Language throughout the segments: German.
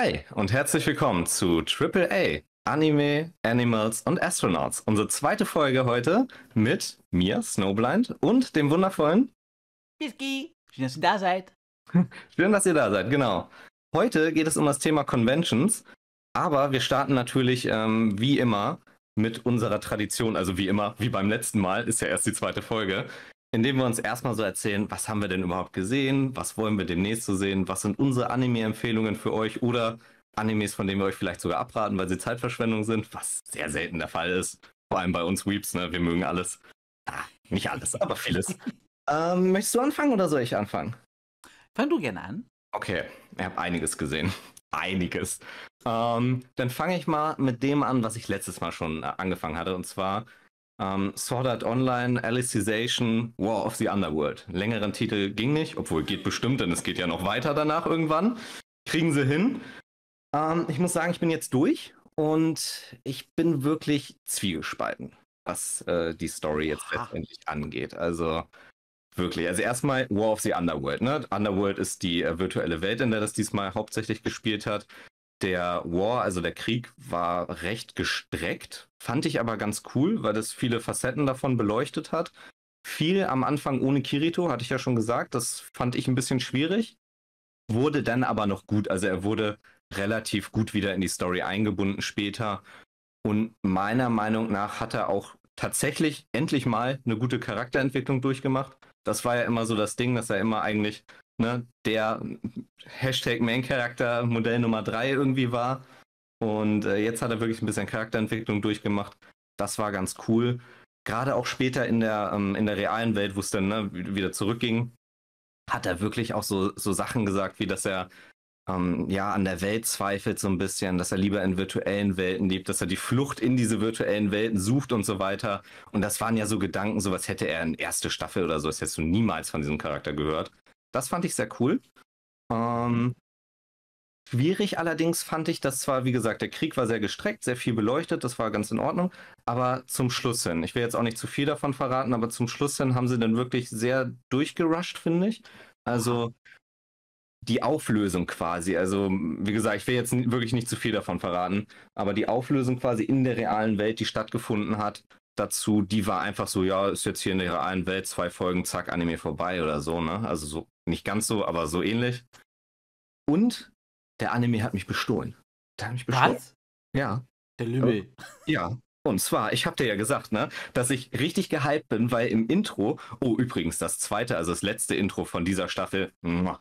Hi und herzlich willkommen zu AAA Anime, Animals und Astronauts. Unsere zweite Folge heute mit mir, Snowblind, und dem wundervollen Biski. Schön, dass ihr da seid. Schön, dass ihr da seid, genau. Heute geht es um das Thema Conventions, aber wir starten natürlich ähm, wie immer mit unserer Tradition, also wie immer, wie beim letzten Mal, ist ja erst die zweite Folge, indem wir uns erstmal so erzählen, was haben wir denn überhaupt gesehen, was wollen wir demnächst so sehen, was sind unsere Anime-Empfehlungen für euch oder Animes, von denen wir euch vielleicht sogar abraten, weil sie Zeitverschwendung sind, was sehr selten der Fall ist. Vor allem bei uns Weeps, ne? Wir mögen alles. Ah, nicht alles, aber vieles. ähm, möchtest du anfangen oder soll ich anfangen? Fang du gerne an. Okay, ich habe einiges gesehen. Einiges. Ähm, dann fange ich mal mit dem an, was ich letztes Mal schon äh, angefangen hatte, und zwar ähm, Sword Art Online, Alicization, War of the Underworld. Längeren Titel ging nicht, obwohl geht bestimmt, denn es geht ja noch weiter danach irgendwann. Kriegen sie hin. Ähm, ich muss sagen, ich bin jetzt durch und ich bin wirklich zwiegespalten, was äh, die Story jetzt Aha. letztendlich angeht. Also wirklich. Also erstmal War of the Underworld. Ne? Underworld ist die äh, virtuelle Welt, in der das diesmal hauptsächlich gespielt hat. Der War, also der Krieg, war recht gestreckt, fand ich aber ganz cool, weil das viele Facetten davon beleuchtet hat. Viel am Anfang ohne Kirito, hatte ich ja schon gesagt, das fand ich ein bisschen schwierig. Wurde dann aber noch gut, also er wurde relativ gut wieder in die Story eingebunden später. Und meiner Meinung nach hat er auch tatsächlich endlich mal eine gute Charakterentwicklung durchgemacht. Das war ja immer so das Ding, dass er immer eigentlich ne, der Hashtag Main-Charakter Modell Nummer 3 irgendwie war. Und äh, jetzt hat er wirklich ein bisschen Charakterentwicklung durchgemacht. Das war ganz cool. Gerade auch später in der, ähm, in der realen Welt, wo es dann ne, wieder zurückging, hat er wirklich auch so, so Sachen gesagt, wie dass er ähm, ja an der Welt zweifelt so ein bisschen, dass er lieber in virtuellen Welten lebt, dass er die Flucht in diese virtuellen Welten sucht und so weiter. Und das waren ja so Gedanken, sowas hätte er in erste Staffel oder so, das hättest du niemals von diesem Charakter gehört. Das fand ich sehr cool. Ähm, schwierig allerdings fand ich, dass zwar, wie gesagt, der Krieg war sehr gestreckt, sehr viel beleuchtet, das war ganz in Ordnung, aber zum Schluss hin, ich will jetzt auch nicht zu viel davon verraten, aber zum Schluss hin haben sie dann wirklich sehr durchgerusht, finde ich. Also die Auflösung quasi, also wie gesagt, ich will jetzt wirklich nicht zu viel davon verraten, aber die Auflösung quasi in der realen Welt, die stattgefunden hat, dazu, die war einfach so, ja, ist jetzt hier in der realen Welt, zwei Folgen, zack, Anime vorbei oder so, ne? Also so, nicht ganz so, aber so ähnlich. Und der Anime hat mich bestohlen. Der hat mich bestohlen. Was? Ja, Der Lümmel. ja. Und zwar, ich habe dir ja gesagt, ne, dass ich richtig gehypt bin, weil im Intro, oh übrigens, das zweite, also das letzte Intro von dieser Staffel,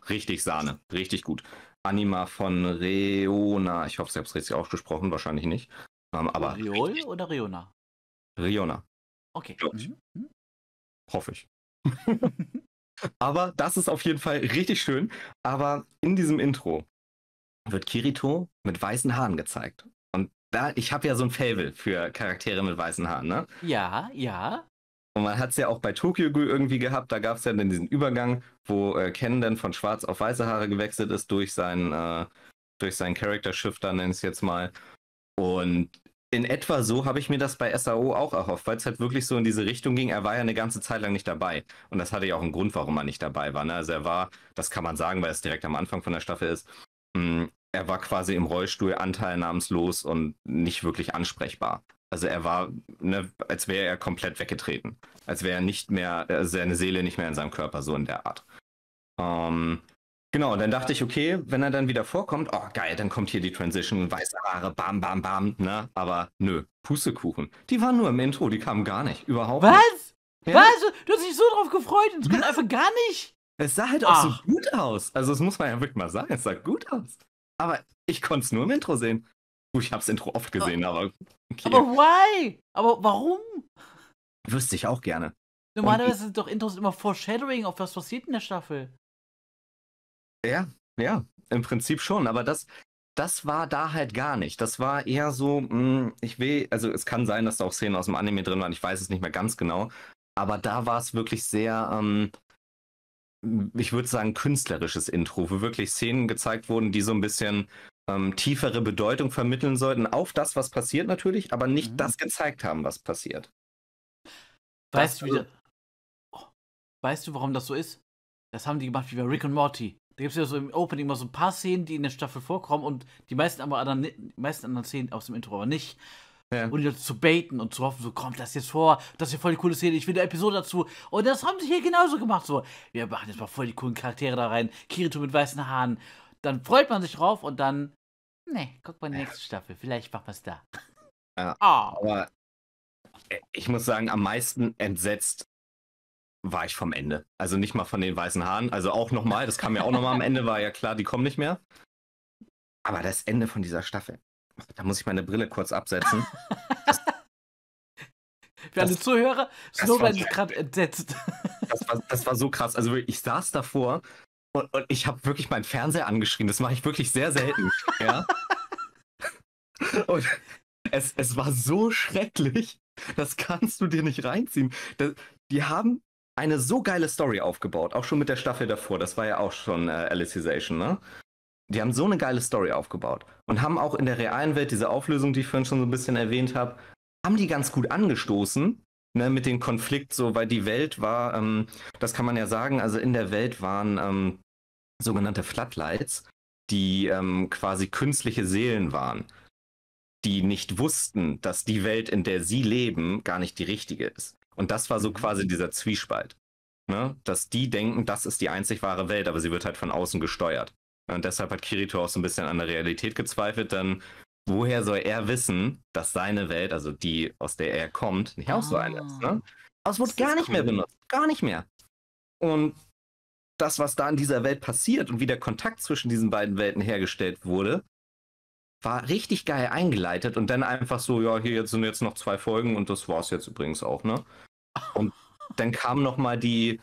richtig Sahne, richtig gut. Anima von Reona, ich hoffe, ich habe es richtig ausgesprochen, wahrscheinlich nicht. Ähm, aber Riol oder Riona? Okay. Ich. Mhm. Mhm. hoffe ich. Aber das ist auf jeden Fall richtig schön. Aber in diesem Intro wird Kirito mit weißen Haaren gezeigt. Und da, ich habe ja so ein Fable für Charaktere mit weißen Haaren, ne? Ja, ja. Und man hat es ja auch bei Tokyo Ghoul irgendwie gehabt, da gab es ja dann diesen Übergang, wo äh, Ken dann von schwarz auf weiße Haare gewechselt ist durch sein, äh, durch seinen Character Shifter, nenne ich es jetzt mal. Und in etwa so habe ich mir das bei SAO auch erhofft, weil es halt wirklich so in diese Richtung ging. Er war ja eine ganze Zeit lang nicht dabei. Und das hatte ja auch einen Grund, warum er nicht dabei war. Ne? Also er war, das kann man sagen, weil es direkt am Anfang von der Staffel ist, mh, er war quasi im Rollstuhl anteilnahmslos und nicht wirklich ansprechbar. Also er war, ne, als wäre er komplett weggetreten. Als wäre er nicht mehr, äh, seine Seele nicht mehr in seinem Körper, so in der Art. Ähm, genau, und dann dachte ich, okay, wenn er dann wieder vorkommt, oh geil, dann kommt hier die Transition, weiße Haare, bam, bam, bam, ne? Aber nö, Pustekuchen. Die waren nur im Intro, die kamen gar nicht, überhaupt nicht. Was? Ja. Was? Du hast dich so drauf gefreut und es kommt einfach gar nicht. Es sah halt auch Ach. so gut aus. Also das muss man ja wirklich mal sagen, es sah gut aus. Aber ich konnte es nur im Intro sehen. Gut, ich habe das Intro oft gesehen, aber okay. Aber why? Aber warum? wüsste ich auch gerne. Normalerweise sind doch Intros immer Foreshadowing auf was passiert in der Staffel. Ja, ja, im Prinzip schon, aber das, das war da halt gar nicht. Das war eher so, mh, ich will, also es kann sein, dass da auch Szenen aus dem Anime drin waren, ich weiß es nicht mehr ganz genau, aber da war es wirklich sehr, ähm, ich würde sagen, künstlerisches Intro, wo wirklich Szenen gezeigt wurden, die so ein bisschen ähm, tiefere Bedeutung vermitteln sollten auf das, was passiert natürlich, aber nicht Mhm. das gezeigt haben, was passiert. Weißt du, also- das, oh, weißt du, warum das so ist? Das haben die gemacht wie bei Rick und Morty. Da gibt es ja so im Opening immer so ein paar Szenen, die in der Staffel vorkommen und die meisten aber anderen, die meisten anderen Szenen aus dem Intro aber nicht. Ja. Und die Leute zu baiten und zu hoffen, so kommt das jetzt vor, das ist ja voll die coole Szene, ich will eine Episode dazu. Und das haben sie hier genauso gemacht. So, wir machen jetzt mal voll die coolen Charaktere da rein. Kirito mit weißen Haaren. Dann freut man sich drauf und dann, nee, guck mal in die nächste Staffel. Vielleicht machen wir es da. Ja. Ah. Aber äh, ich muss sagen, am meisten entsetzt war ich vom Ende. Also nicht mal von den weißen Haaren. Also auch nochmal, das kam ja auch nochmal am Ende, war ja klar, die kommen nicht mehr. Aber das Ende von dieser Staffel. Da muss ich meine Brille kurz absetzen. Für alle Das- Zuhörer, das war- ist gerade entsetzt. Das war, das war so krass. Also ich saß davor und, und ich habe wirklich meinen Fernseher angeschrien. Das mache ich wirklich sehr selten. ja. Und es, es war so schrecklich. Das kannst du dir nicht reinziehen. Das, die haben eine so geile Story aufgebaut, auch schon mit der Staffel davor. Das war ja auch schon äh, Alicization, ne? Die haben so eine geile Story aufgebaut und haben auch in der realen Welt diese Auflösung, die ich vorhin schon so ein bisschen erwähnt habe, haben die ganz gut angestoßen, ne, mit dem Konflikt, so, weil die Welt war, ähm, das kann man ja sagen, also in der Welt waren ähm, sogenannte Floodlights, die ähm, quasi künstliche Seelen waren, die nicht wussten, dass die Welt, in der sie leben, gar nicht die richtige ist. Und das war so Mhm. quasi dieser Zwiespalt. Ne? Dass die denken, das ist die einzig wahre Welt, aber sie wird halt von außen gesteuert. Und deshalb hat Kirito auch so ein bisschen an der Realität gezweifelt, denn woher soll er wissen, dass seine Welt, also die, aus der er kommt, nicht auch so eine ist? Ah. Ne? Aber es wurde gar nicht mehr cool. benutzt. Gar nicht mehr. Und das, was da in dieser Welt passiert und wie der Kontakt zwischen diesen beiden Welten hergestellt wurde, war richtig geil eingeleitet und dann einfach so, ja, hier jetzt sind jetzt noch zwei Folgen und das war's jetzt übrigens auch, ne? Und dann kam noch mal die,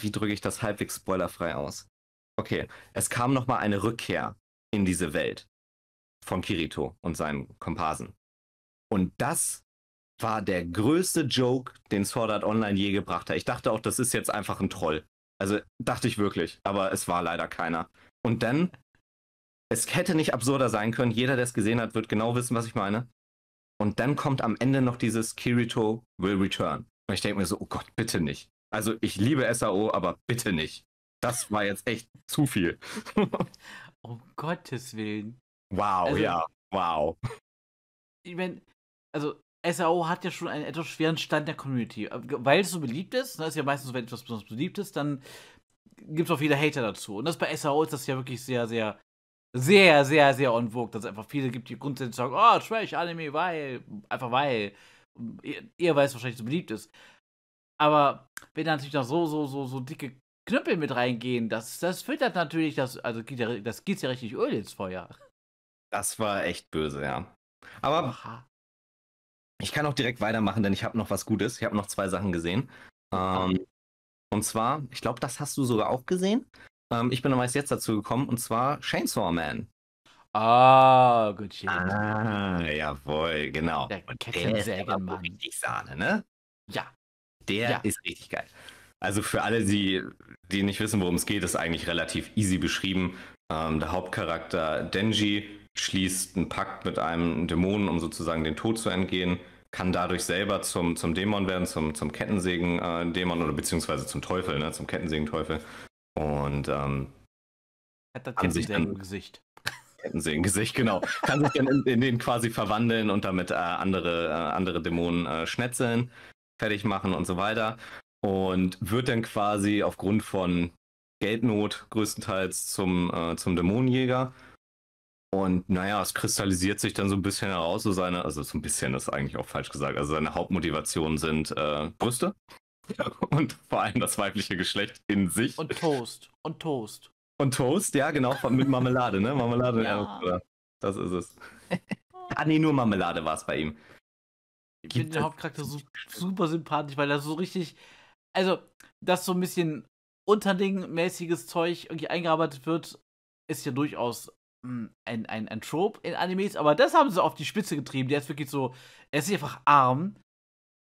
wie drücke ich das halbwegs spoilerfrei aus? Okay, es kam noch mal eine Rückkehr in diese Welt von Kirito und seinen Komparsen. Und das war der größte Joke, den Sword Art Online je gebracht hat. Ich dachte auch, das ist jetzt einfach ein Troll. Also dachte ich wirklich, aber es war leider keiner. Und dann, es hätte nicht absurder sein können. Jeder, der es gesehen hat, wird genau wissen, was ich meine. Und dann kommt am Ende noch dieses Kirito will return. Und ich denke mir so, oh Gott, bitte nicht. Also ich liebe SAO, aber bitte nicht. Das war jetzt echt zu viel. Um Gottes Willen. wow, Also- ja, wow. Ich meine, also SAO hat ja schon einen etwas schweren Stand der Community. äh, Weil es so beliebt ist, ne, ist ja meistens so, wenn etwas besonders beliebt ist, dann gibt es auch viele Hater dazu. Und das bei SAO ist das ja wirklich sehr, sehr, sehr, sehr, sehr on vogue, dass es einfach viele gibt, die grundsätzlich sagen, oh, Trash, Anime, weil, einfach weil. Eher- weil es wahrscheinlich so beliebt ist. Aber wenn da natürlich noch so, so, so, so dicke Knüppel mit reingehen, das, das füttert natürlich das, also geht ja, das geht ja richtig Öl ins Feuer. Das war echt böse, ja. Aber Aha. Ich kann auch direkt weitermachen, denn ich habe noch was Gutes. Ich habe noch zwei Sachen gesehen. Ähm, und zwar, ich glaube, das hast du sogar auch gesehen. Ähm, ich bin erst jetzt dazu gekommen, und zwar Chainsaw Man. Ah, gut shit. Ah, jawohl, genau. Der Und Kettensägenmann. aber so richtig Sahne, ne? Ja. Der Ja. ist richtig geil. Also für alle, die, die nicht wissen, worum es geht, ist eigentlich relativ easy beschrieben. Ähm, der Hauptcharakter Denji schließt einen Pakt mit einem Dämonen, um sozusagen den Tod zu entgehen, kann dadurch selber zum, zum Dämon werden, zum, zum Kettensägen-Dämon oder beziehungsweise zum Teufel, ne, zum Kettensägen-Teufel. Und ähm, Hat das Kann sich Kettensägen dann- im Gesicht. Kettensägen-Gesicht, genau. Kann sich dann in, in den quasi verwandeln und damit äh, andere, äh, andere Dämonen äh, schnetzeln, fertig machen und so weiter. Und wird dann quasi aufgrund von Geldnot größtenteils zum, äh, zum Dämonenjäger. Und naja, es kristallisiert sich dann so ein bisschen heraus, so seine, also so ein bisschen ist eigentlich auch falsch gesagt, also seine Hauptmotivationen sind äh, Brüste und vor allem das weibliche Geschlecht in sich. Und Toast. Und Toast. Und Toast, ja, genau, mit Marmelade, ne? Marmelade, Ja. ja. das ist es. ah, nee, nur Marmelade war es bei ihm. Ich finde den Hauptcharakter su super sympathisch, weil er so richtig. Also, dass so ein bisschen Unterding-mäßiges Zeug irgendwie eingearbeitet wird, ist ja durchaus mh, ein, ein, ein Trope in Animes, aber das haben sie auf die Spitze getrieben. Der ist wirklich so. Er ist einfach arm.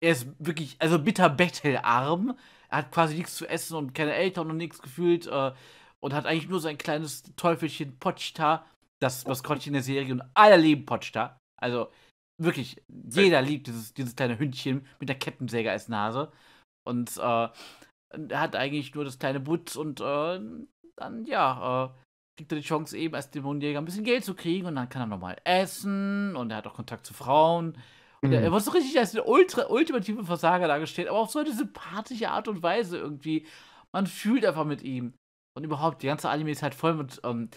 Er ist wirklich, also bitter bettelarm. Er hat quasi nichts zu essen und keine Eltern und nichts gefühlt. Äh, und hat eigentlich nur sein kleines Teufelchen Pochta, das Maskottchen der Serie. Und alle lieben Pochta. Also wirklich, jeder liebt dieses, dieses kleine Hündchen mit der Kettensäge als Nase. Und äh, er hat eigentlich nur das kleine Butz und äh, dann ja, äh, kriegt er die Chance eben als Dämonenjäger ein bisschen Geld zu kriegen und dann kann er nochmal essen und er hat auch Kontakt zu Frauen. Und er, er wird so richtig als der ultra, ultimative Versager dargestellt, aber auf so eine sympathische Art und Weise irgendwie. Man fühlt einfach mit ihm. Und überhaupt, die ganze Anime ist halt voll mit ähm,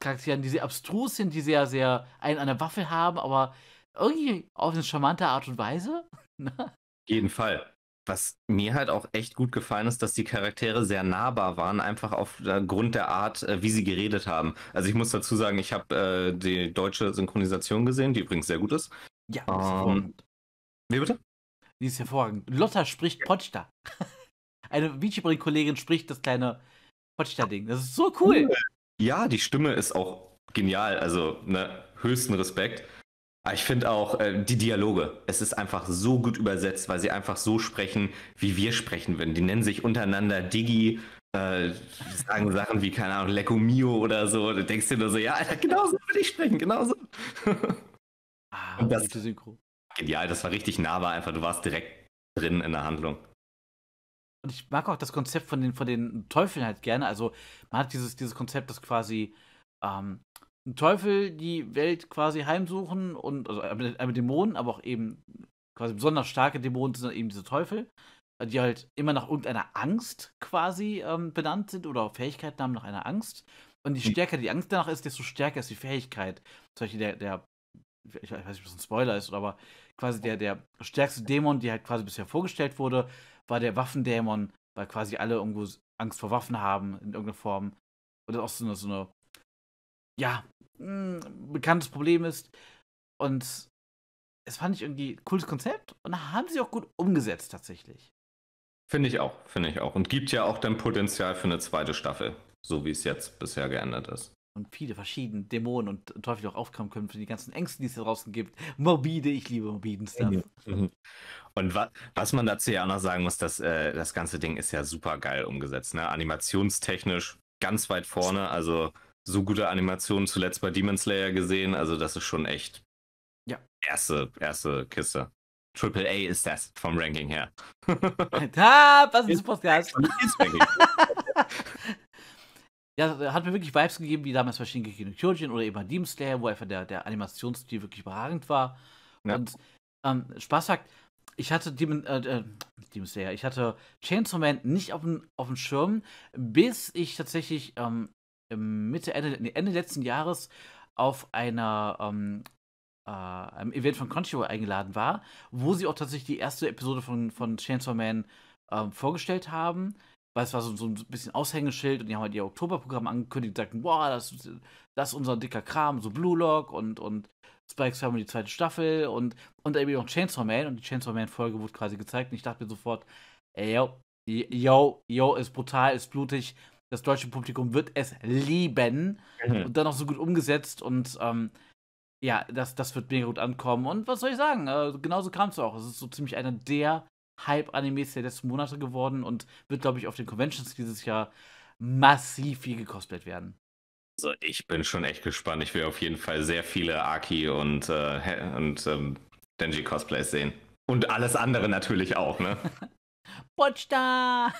Charakteren, die sehr abstrus sind, die sehr, sehr einen an der Waffe haben, aber irgendwie auf eine charmante Art und Weise. Ne? Auf jeden Fall. Was mir halt auch echt gut gefallen ist, dass die Charaktere sehr nahbar waren, einfach aufgrund der Art, äh, wie sie geredet haben. Also ich muss dazu sagen, ich habe äh, die deutsche Synchronisation gesehen, die übrigens sehr gut ist. Ja, Ähm, Wie bitte? Die ist hervorragend. Lotta spricht Potsta. Eine Vichibring-Kollegin spricht das kleine Potsta-Ding. Das ist so cool. Ja, die Stimme ist auch genial, also ne, höchsten Respekt. Aber ich finde auch äh, die Dialoge, es ist einfach so gut übersetzt, weil sie einfach so sprechen, wie wir sprechen würden. Die nennen sich untereinander Digi, äh, sagen Sachen wie, keine Ahnung, Lecco Mio oder so. Du denkst dir nur so, ja, Alter, genauso will ich sprechen, genauso. Ah, Und das- gute Synchro. Genial, das war richtig nahbar, einfach, du warst direkt drin in der Handlung. Und ich mag auch das Konzept von den, von den Teufeln halt gerne. Also, man hat dieses, dieses Konzept, dass quasi ähm, ein Teufel die Welt quasi heimsuchen und, also einmal einmal Dämonen, aber auch eben quasi besonders starke Dämonen sind dann eben diese Teufel, äh, die halt immer nach irgendeiner Angst quasi ähm, benannt sind oder auch Fähigkeiten haben nach einer Angst. Und je Mhm. stärker die Angst danach ist, desto stärker ist die Fähigkeit. Zum Beispiel der, der ich weiß nicht, ob das ein Spoiler ist, aber quasi der, der stärkste Dämon, der halt quasi bisher vorgestellt wurde, war der Waffendämon, weil quasi alle irgendwo Angst vor Waffen haben in irgendeiner Form. Und das auch so eine, so eine ja, mh, bekanntes Problem ist. Und es fand ich irgendwie ein cooles Konzept und haben sie auch gut umgesetzt tatsächlich. Finde ich auch, finde ich auch. Und gibt ja auch dann Potenzial für eine zweite Staffel, so wie es jetzt bisher geändert ist. Und viele verschiedene Dämonen und Teufel auch aufkommen können für die ganzen Ängste, die es da draußen gibt. Morbide, ich liebe morbiden Stuff. Mhm. Und wa was man dazu ja auch noch sagen muss, dass äh, das ganze Ding ist ja super geil umgesetzt. Ne? Animationstechnisch ganz weit vorne. Also so gute Animationen zuletzt bei Demon Slayer gesehen. Also das ist schon echt Ja. erste, erste Kiste. Triple A ist das vom Ranking her. ah, was ist Podcast? Ja, hat mir wirklich Vibes gegeben, wie damals bei Shingeki no Kyojin oder eben bei Demon Slayer, wo einfach der, der Animationsstil wirklich überragend war. Ja. Und ähm, Spaß sagt, ich hatte Demon, äh, äh, Demon Slayer, ich hatte Chainsaw Man nicht auf dem auf dem Schirm, bis ich tatsächlich ähm, Mitte, Ende, nee, Ende letzten Jahres auf einer ähm, äh, einem Event von Crunchyroll eingeladen war, wo sie auch tatsächlich die erste Episode von, von Chainsaw Man ähm, vorgestellt haben weil es war so, so ein bisschen Aushängeschild und die haben halt ihr Oktoberprogramm angekündigt und sagten, boah, das, das ist unser dicker Kram, so Blue Lock und, und Spikes Family die zweite Staffel und, und eben auch Chainsaw Man und die Chainsaw Man-Folge wurde quasi gezeigt und ich dachte mir sofort, ey, yo, yo, yo, ist brutal, ist blutig, das deutsche Publikum wird es lieben Mhm. und dann auch so gut umgesetzt und ähm, ja, das, das wird mega gut ankommen und was soll ich sagen, äh, genauso kam es auch, es ist so ziemlich einer der Hype-Animes der letzten Monate geworden und wird, glaube ich, auf den Conventions dieses Jahr massiv viel gecosplayt werden. Also ich bin schon echt gespannt. Ich will auf jeden Fall sehr viele Aki und, äh, und ähm, Denji Cosplays sehen. Und alles andere natürlich auch, ne? Potsta!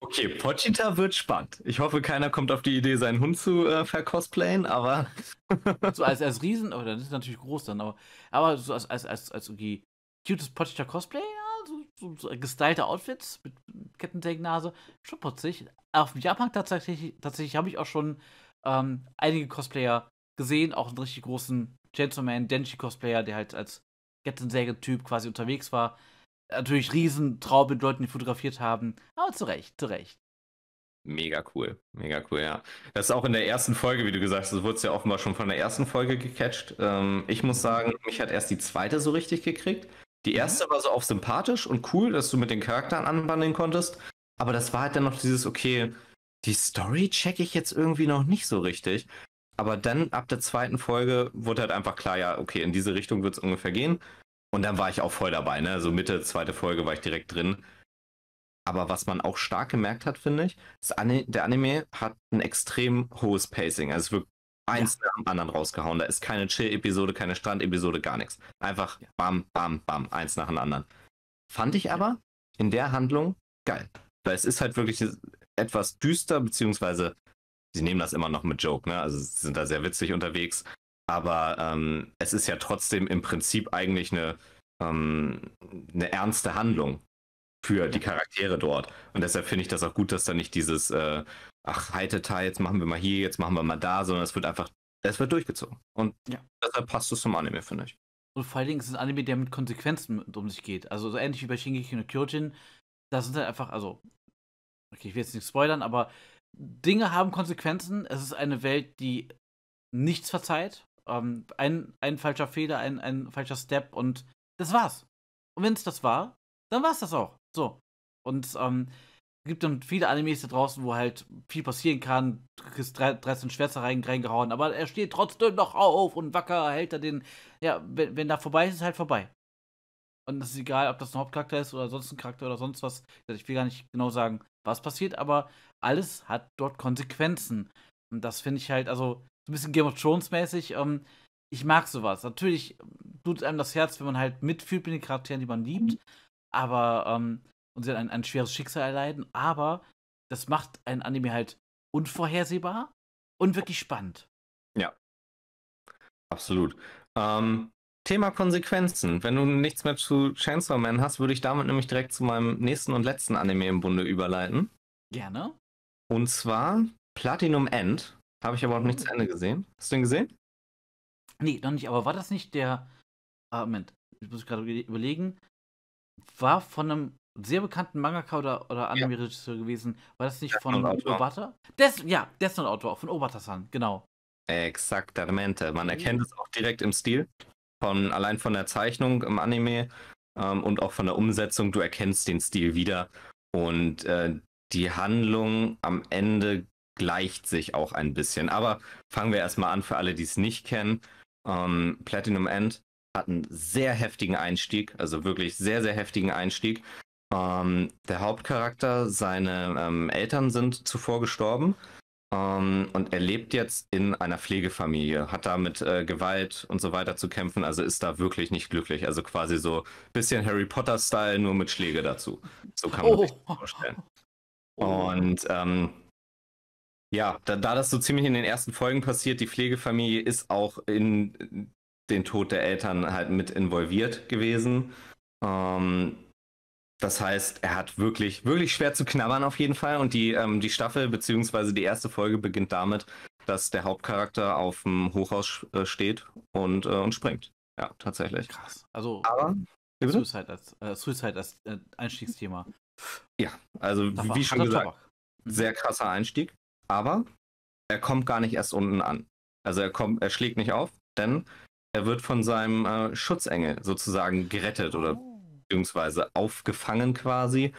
Okay, Pochita wird spannend. Ich hoffe, keiner kommt auf die Idee, seinen Hund zu äh, vercosplayen, aber so als, als Riesen, oh, das ist natürlich groß dann, aber, aber so als, als, als, als irgendwie cutes Potsta Cosplay, so, gestylte Outfits mit Kettensägennase, schon putzig. Auf dem Japan tatsächlich, tatsächlich habe ich auch schon ähm, einige Cosplayer gesehen, auch einen richtig großen Gentleman Denji Cosplayer, der halt als Kettensäge-Typ quasi unterwegs war. Natürlich Riesentraum mit Leuten, die fotografiert haben, aber zu Recht, zu Recht. mega cool. Mega cool, ja. Das ist auch in der ersten Folge, wie du gesagt hast, wurde es ja offenbar schon von der ersten Folge gecatcht. Ähm, ich muss sagen, mich hat erst die zweite so richtig gekriegt. Die erste war so auch sympathisch und cool, dass du mit den Charakteren anbandeln konntest. Aber das war halt dann noch dieses, okay, die Story checke ich jetzt irgendwie noch nicht so richtig. Aber dann ab der zweiten Folge wurde halt einfach klar, ja, okay, in diese Richtung wird es ungefähr gehen. Und dann war ich auch voll dabei, ne? Also Mitte zweite Folge war ich direkt drin. Aber was man auch stark gemerkt hat, finde ich, Ani der Anime hat ein extrem hohes Pacing. Also es wird eins nach dem anderen rausgehauen. Da ist keine Chill-Episode, keine Strand-Episode, gar nichts. Einfach Ja. bam, bam, bam, eins nach dem anderen. Fand ich aber in der Handlung geil. Weil es ist halt wirklich etwas düster, beziehungsweise sie nehmen das immer noch mit Joke, ne? Also sie sind da sehr witzig unterwegs. Aber ähm, es ist ja trotzdem im Prinzip eigentlich eine, ähm, eine ernste Handlung für die Charaktere dort. Und deshalb finde ich das auch gut, dass da nicht dieses, äh, ach, Heiteta, jetzt machen wir mal hier, jetzt machen wir mal da, sondern es wird einfach, es wird durchgezogen. Und ja. deshalb passt es zum Anime, finde ich. Und vor allen Dingen ist es ein Anime, der mit Konsequenzen um sich geht. Also so ähnlich wie bei Shingeki no Kyojin. Da sind halt einfach, also, okay, ich will jetzt nicht spoilern, aber Dinge haben Konsequenzen. Es ist eine Welt, die nichts verzeiht. Ähm, ein, ein falscher Fehler, ein, ein falscher Step und das war's. Und wenn es das war, dann war's das auch. So. Und ähm, gibt dann viele Animes da draußen, wo halt viel passieren kann. Du kriegst 13 Schwärze rein, reingehauen, aber er steht trotzdem noch auf und wacker hält er den. Ja, wenn, wenn da vorbei ist, ist halt vorbei. Und es ist egal, ob das ein Hauptcharakter ist oder sonst ein Charakter oder sonst was. Ich will gar nicht genau sagen, was passiert, aber alles hat dort Konsequenzen. Und das finde ich halt, also so ein bisschen Game of Thrones mäßig. Ähm, ich mag sowas. Natürlich tut einem das Herz, wenn man halt mitfühlt mit den Charakteren, die man liebt. Aber ähm, und sie ein, ein schweres Schicksal erleiden, aber das macht ein Anime halt unvorhersehbar und wirklich spannend. Ja. Absolut. Ähm, Thema Konsequenzen. Wenn du nichts mehr zu Chainsaw Man hast, würde ich damit nämlich direkt zu meinem nächsten und letzten Anime im Bunde überleiten. Gerne. Und zwar Platinum End. Habe ich aber noch nicht zu Ende gesehen. Hast du den gesehen? Nee, noch nicht. Aber war das nicht der. Ah, Moment. Ich muss gerade überlegen. War von einem sehr bekannten Mangaka oder, oder Anime-Regisseur ja. gewesen. War das nicht Death von Obata? Des, ja, Death Note Autor, von Obata-san, genau. Exaktamente. Man erkennt es auch direkt im Stil. Von, allein von der Zeichnung im Anime ähm, und auch von der Umsetzung. Du erkennst den Stil wieder. Und äh, die Handlung am Ende gleicht sich auch ein bisschen. Aber fangen wir erstmal an für alle, die es nicht kennen. Ähm, Platinum End hat einen sehr heftigen Einstieg, also wirklich sehr, sehr heftigen Einstieg. Ähm, der Hauptcharakter, seine ähm, Eltern sind zuvor gestorben ähm, und er lebt jetzt in einer Pflegefamilie, hat da mit äh, Gewalt und so weiter zu kämpfen, also ist da wirklich nicht glücklich. Also quasi so ein bisschen Harry Potter-Style, nur mit Schläge dazu. So kann man oh. sich das vorstellen. Oh. Und ähm, ja, da, da das so ziemlich in den ersten Folgen passiert, die Pflegefamilie ist auch in den Tod der Eltern halt mit involviert gewesen. Ähm, das heißt, er hat wirklich, wirklich schwer zu knabbern auf jeden Fall. Und die, ähm, die Staffel beziehungsweise die erste Folge beginnt damit, dass der Hauptcharakter auf dem Hochhaus äh, steht und, äh, und springt. Ja, tatsächlich. Krass. Also Aber, Suicide als, äh, Suicide als äh, Einstiegsthema. Ja, also wie, wie schon gesagt, mhm. sehr krasser Einstieg. Aber er kommt gar nicht erst unten an. Also er kommt, er schlägt nicht auf, denn er wird von seinem äh, Schutzengel sozusagen gerettet oder oh beziehungsweise aufgefangen quasi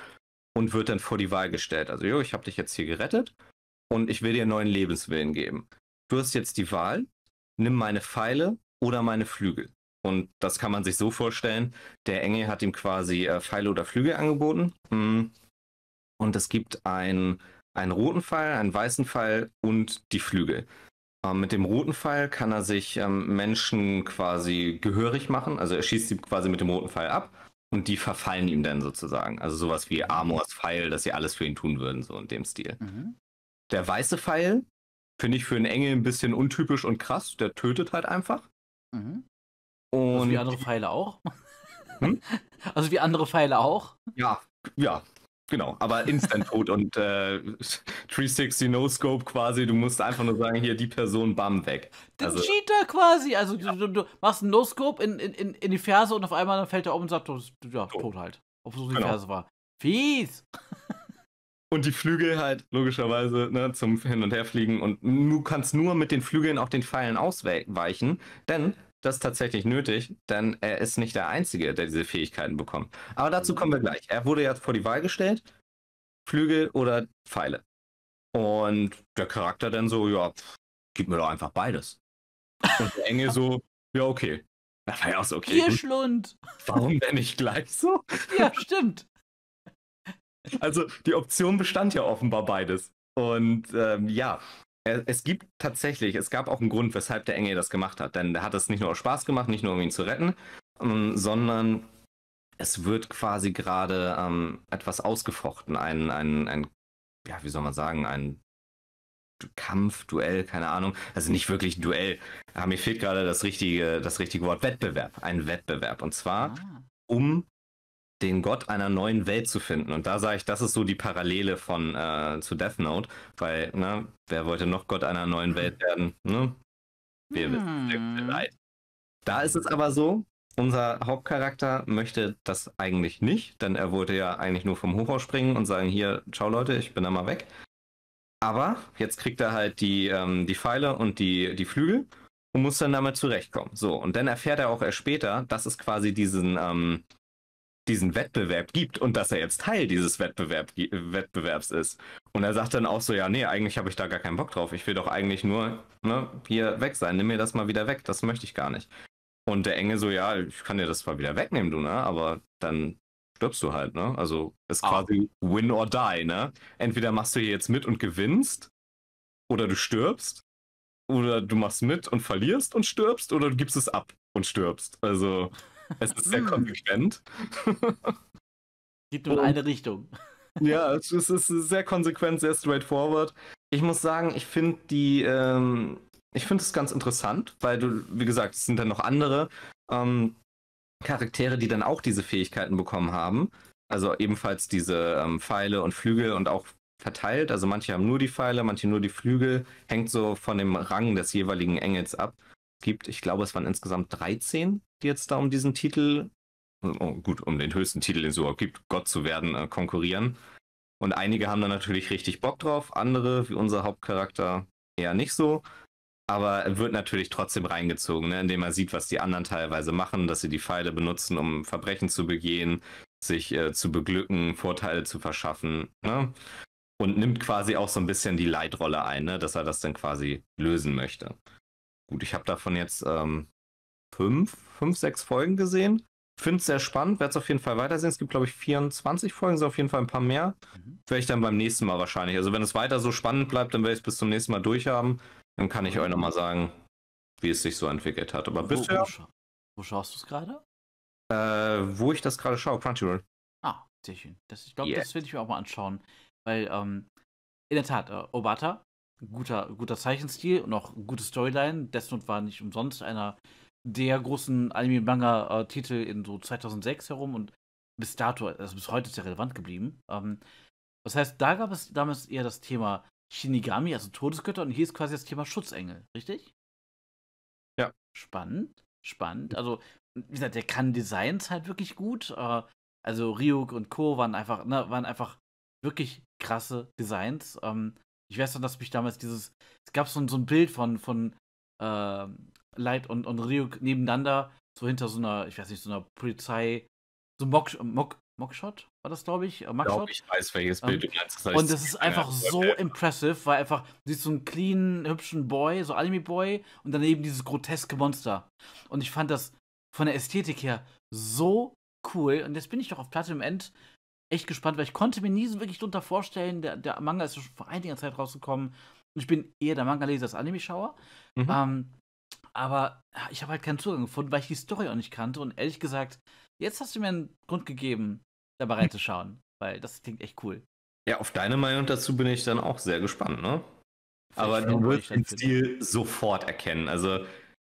und wird dann vor die Wahl gestellt. Also, jo, ich habe dich jetzt hier gerettet und ich will dir einen neuen Lebenswillen geben. Du hast jetzt die Wahl, nimm meine Pfeile oder meine Flügel. Und das kann man sich so vorstellen, der Engel hat ihm quasi äh, Pfeile oder Flügel angeboten. Hm. Und es gibt ein, einen roten Pfeil, einen weißen Pfeil und die Flügel. Ähm, mit dem roten Pfeil kann er sich ähm, Menschen quasi gehörig machen. Also er schießt sie quasi mit dem roten Pfeil ab und die verfallen ihm dann sozusagen. Also sowas wie Amors Pfeil, dass sie alles für ihn tun würden, so in dem Stil. Mhm. Der weiße Pfeil finde ich für einen Engel ein bisschen untypisch und krass. Der tötet halt einfach. Mhm. Und also wie andere Pfeile auch. Hm? Also wie andere Pfeile auch. Ja, ja, Genau, aber Instant-Tod und äh, 360 No-Scope quasi, du musst einfach nur sagen, hier die Person, bam, weg. Der also, Cheater quasi, also ja. du, du, machst einen No-Scope in, in, in die Ferse und auf einmal dann fällt er um und sagt, ja, tot, tot halt. Ob so die genau. Ferse war. Fies! Und die Flügel halt logischerweise ne, zum Hin- und Herfliegen. Und du kannst nur mit den Flügeln auch den Pfeilen ausweichen, denn das ist tatsächlich nötig, denn er ist nicht der Einzige, der diese Fähigkeiten bekommt. Aber dazu kommen wir gleich. Er wurde ja vor die Wahl gestellt, Flügel oder Pfeile. Und der Charakter dann so, ja, pff, gib mir doch einfach beides. Und der Engel so, ja, okay. Da war ja auch so, okay. Ihr Schlund. Warum denn nicht gleich so? Ja, stimmt. Also die Option bestand ja offenbar beides. Und ähm, ja, es gibt tatsächlich, es gab auch einen Grund, weshalb der Engel das gemacht hat. Denn der hat es nicht nur aus Spaß gemacht, nicht nur um ihn zu retten, ähm, sondern es wird quasi gerade ähm, etwas ausgefochten. Ein, ein, ein, ja, wie soll man sagen, ein Kampf, Duell, keine Ahnung. Also nicht wirklich Duell. Aber mir fehlt gerade das richtige, das richtige Wort Wettbewerb. Ein Wettbewerb. Und zwar ah. um den Gott einer neuen Welt zu finden. Und da sage ich, das ist so die Parallele von äh, zu Death Note, weil, ne, wer wollte noch Gott einer neuen Welt werden? Ne? Wir hm. wissen, leid. Da ist es aber so, unser Hauptcharakter möchte das eigentlich nicht, denn er wollte ja eigentlich nur vom Hochhaus springen und sagen, hier, ciao Leute, ich bin da mal weg. Aber jetzt kriegt er halt die, ähm, die Pfeile und die, die Flügel und muss dann damit zurechtkommen. So, und dann erfährt er auch erst später, dass es quasi diesen, ähm, diesen Wettbewerb gibt und dass er jetzt Teil dieses Wettbewerb, Wettbewerbs ist. Und er sagt dann auch so, ja, nee, eigentlich habe ich da gar keinen Bock drauf. Ich will doch eigentlich nur ne, hier weg sein. Nimm mir das mal wieder weg. Das möchte ich gar nicht. Und der Engel so, ja, ich kann dir das zwar wieder wegnehmen, du, ne? Aber dann stirbst du halt, ne? Also ist ah. quasi win or die, ne? Entweder machst du hier jetzt mit und gewinnst, oder du stirbst, oder du machst mit und verlierst und stirbst, oder du gibst es ab und stirbst. Also es ist sehr hm. konsequent. Geht nur in eine Richtung. Ja, es ist sehr konsequent, sehr straightforward. Ich muss sagen, ich finde die, ähm, ich finde es ganz interessant, weil du, wie gesagt, es sind dann noch andere ähm, Charaktere, die dann auch diese Fähigkeiten bekommen haben. Also ebenfalls diese ähm, Pfeile und Flügel und auch verteilt. Also manche haben nur die Pfeile, manche nur die Flügel. Hängt so von dem Rang des jeweiligen Engels ab. Gibt, ich glaube, es waren insgesamt 13, die jetzt da um diesen Titel, oh, gut, um den höchsten Titel, den es überhaupt gibt, Gott zu werden, äh, konkurrieren. Und einige haben da natürlich richtig Bock drauf, andere, wie unser Hauptcharakter, eher nicht so. Aber er wird natürlich trotzdem reingezogen, ne, indem er sieht, was die anderen teilweise machen, dass sie die Pfeile benutzen, um Verbrechen zu begehen, sich äh, zu beglücken, Vorteile zu verschaffen. Ne? Und nimmt quasi auch so ein bisschen die Leitrolle ein, ne, dass er das dann quasi lösen möchte. Gut, ich habe davon jetzt ähm, fünf, fünf, sechs Folgen gesehen. Finde es sehr spannend, werde es auf jeden Fall weitersehen. Es gibt, glaube ich, 24 Folgen, sind auf jeden Fall ein paar mehr. Mhm. Werde ich dann beim nächsten Mal wahrscheinlich. Also, wenn es weiter so spannend bleibt, dann werde ich es bis zum nächsten Mal durchhaben. Dann kann ich euch nochmal sagen, wie es sich so entwickelt hat. Aber wo, bisher. Wo, scha wo schaust du es gerade? Äh, wo ich das gerade schaue, Crunchyroll. Ah, sehr schön. Das, ich glaube, yeah. das will ich mir auch mal anschauen. Weil, ähm, in der Tat, äh, Obata, guter, guter Zeichenstil und auch gute Storyline. Death Note war nicht umsonst einer der großen Anime-Manga-Titel in so 2006 herum und bis dato, also bis heute ist er relevant geblieben. Ähm, das heißt, da gab es damals eher das Thema Shinigami, also Todesgötter, und hier ist quasi das Thema Schutzengel, richtig? Ja. Spannend, spannend. Also, wie gesagt, der kann Designs halt wirklich gut. Äh, also Ryuk und Co. waren einfach, ne, waren einfach wirklich krasse Designs. Ähm, ich weiß noch, dass mich damals dieses, es gab so, so ein Bild von, von äh, Light und, und Ryuk nebeneinander, so hinter so einer, ich weiß nicht, so einer Polizei, so Mock, Mock, Mockshot war das, glaube ich. Äh, Glaub, ich weiß, welches Bild du meinst. Das heißt, und das ist einfach so ja. impressive, weil einfach, du siehst so einen clean, hübschen Boy, so Anime-Boy und daneben dieses groteske Monster. Und ich fand das von der Ästhetik her so cool. Und jetzt bin ich doch auf Platinum End echt gespannt, weil ich konnte mir nie so wirklich drunter vorstellen, der, der Manga ist schon vor einiger Zeit rausgekommen. Und ich bin eher der Manga-Leser als Anime-Schauer. Mhm. Ähm, aber ich habe halt keinen Zugang gefunden, weil ich die Story auch nicht kannte. Und ehrlich gesagt, jetzt hast du mir einen Grund gegeben, dabei reinzuschauen, weil das klingt echt cool. Ja, auf deine Meinung dazu bin ich dann auch sehr gespannt, ne? Aber du wirst den Stil sofort erkennen. Also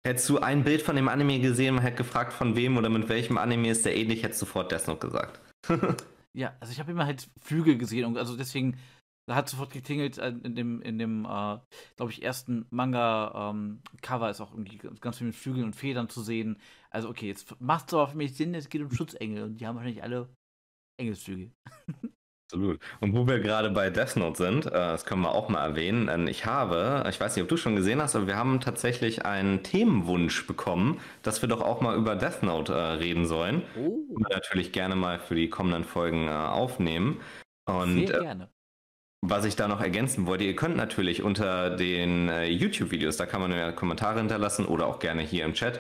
hättest du ein Bild von dem Anime gesehen und hätte gefragt, von wem oder mit welchem Anime ist der ähnlich, hättest du sofort Death Note gesagt. ja, also ich habe immer halt Flügel gesehen und also deswegen da hat sofort geklingelt äh, in dem, in dem äh, glaube ich, ersten Manga-Cover ähm, ist auch irgendwie ganz viel mit Flügeln und Federn zu sehen. Also, okay, jetzt macht es aber für mich Sinn, es geht um Schutzengel und die haben wahrscheinlich alle Engelsflügel. Absolut. Und wo wir gerade bei Death Note sind, äh, das können wir auch mal erwähnen. Ich habe, ich weiß nicht, ob du schon gesehen hast, aber wir haben tatsächlich einen Themenwunsch bekommen, dass wir doch auch mal über Death Note äh, reden sollen. Oh. Und natürlich gerne mal für die kommenden Folgen äh, aufnehmen. Und, Sehr gerne. Was ich da noch ergänzen wollte, ihr könnt natürlich unter den YouTube-Videos, da kann man ja Kommentare hinterlassen oder auch gerne hier im Chat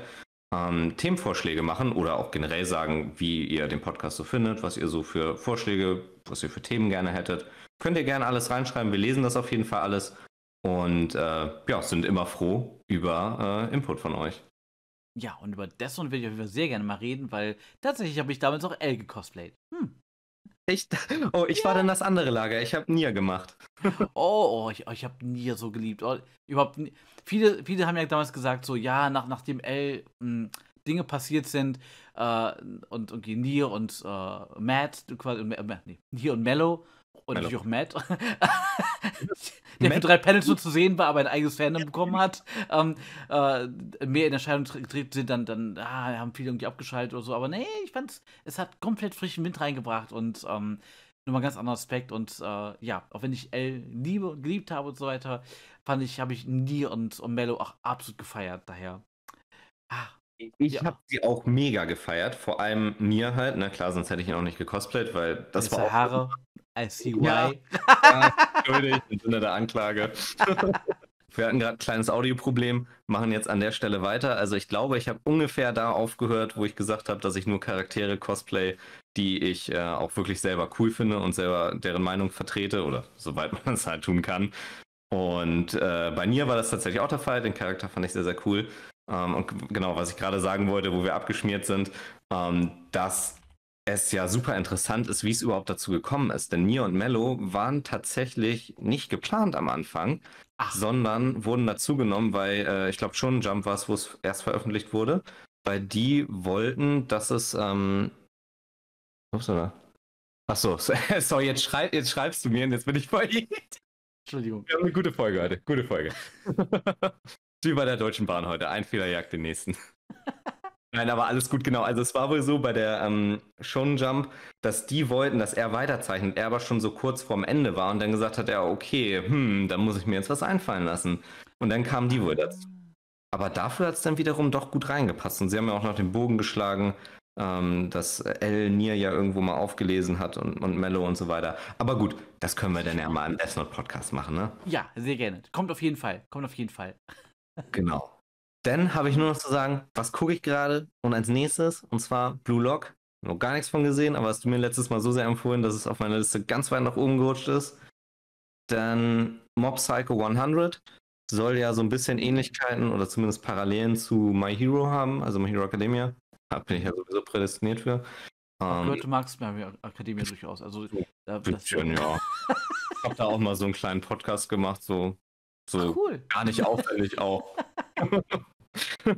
ähm, Themenvorschläge machen oder auch generell sagen, wie ihr den Podcast so findet, was ihr so für Vorschläge, was ihr für Themen gerne hättet. Könnt ihr gerne alles reinschreiben, wir lesen das auf jeden Fall alles und äh, ja, sind immer froh über äh, Input von euch. Ja, und über Desmond will ich auf jeden Fall sehr gerne mal reden, weil tatsächlich habe ich damals auch L gecosplayt. Hm. Ich, oh, ich ja. war dann das andere Lager. Ich habe Nier gemacht. oh, oh, ich, ich habe Nier so geliebt. Oh, überhaupt nie. Viele, viele haben ja damals gesagt, so, ja, nach, nachdem L mh, hm, Dinge passiert sind äh, und, und Nier und äh, Matt, quasi, äh, nee, Nier und Mello und natürlich auch Matt, der für drei Panels nur zu sehen war, aber ein eigenes Fandom bekommen hat, ähm, äh, mehr in Erscheinung getreten sind, dann, dann ah, haben viele irgendwie abgeschaltet oder so. Aber nee, ich fand, es hat komplett frischen Wind reingebracht und ähm, nochmal ein ganz anderer Aspekt. Und äh, ja, auch wenn ich L liebe geliebt habe und so weiter, fand ich, habe ich Nie und, und Mello auch absolut gefeiert. Daher. Ah, ich ja. habe sie auch mega gefeiert, vor allem mir halt, na klar, sonst hätte ich ihn auch nicht gecosplayt, weil das Diese war auch Haare. I see why. Ja, ja entschuldigt, im Sinne der Anklage. Wir hatten gerade ein kleines Audioproblem, machen jetzt an der Stelle weiter. Also ich glaube, ich habe ungefähr da aufgehört, wo ich gesagt habe, dass ich nur Charaktere cosplay, die ich äh, auch wirklich selber cool finde und selber deren Meinung vertrete oder soweit man es halt tun kann. Und äh, bei mir war das tatsächlich auch der Fall. Den Charakter fand ich sehr, sehr cool. Ähm, und genau, was ich gerade sagen wollte, wo wir abgeschmiert sind, ähm, dass es ja super interessant ist, wie es überhaupt dazu gekommen ist. Denn Nier und Mello waren tatsächlich nicht geplant am Anfang, Ach. sondern wurden dazugenommen, weil äh, ich glaube schon Jump war es, wo es erst veröffentlicht wurde, weil die wollten, dass es. Ähm, ups, oder? Achso, sorry, jetzt, schrei jetzt schreibst du mir und jetzt bin ich voll. Entschuldigung. Wir haben eine gute Folge heute. Gute Folge. Wie bei der Deutschen Bahn heute. Ein Fehler jagt den nächsten. Nein, aber alles gut, genau. Also es war wohl so bei der ähm, Shonen Jump, dass die wollten, dass er weiterzeichnet. Er aber schon so kurz vorm Ende war und dann gesagt hat er, okay, hm, dann muss ich mir jetzt was einfallen lassen. Und dann kamen die wohl dazu. Aber dafür hat es dann wiederum doch gut reingepasst. Und sie haben ja auch noch den Bogen geschlagen, ähm, dass El Nier ja irgendwo mal aufgelesen hat und, und Mello und so weiter. Aber gut, das können wir dann ja mal im Death Note Podcast machen, ne? Ja, sehr gerne. Kommt auf jeden Fall. Kommt auf jeden Fall. Genau. Dann habe ich nur noch zu sagen, was gucke ich gerade und als nächstes, und zwar Blue Lock. Noch gar nichts von gesehen, aber hast du mir letztes Mal so sehr empfohlen, dass es auf meiner Liste ganz weit nach oben gerutscht ist. Dann Mob Psycho 100 soll ja so ein bisschen Ähnlichkeiten oder zumindest Parallelen zu My Hero haben, also My Hero Academia. Da bin ich ja sowieso prädestiniert für. Ähm, gehört, du magst My Hero Academia durchaus. Also, da, schön, ja. ich habe da auch mal so einen kleinen Podcast gemacht, so so cool. gar nicht auffällig auch.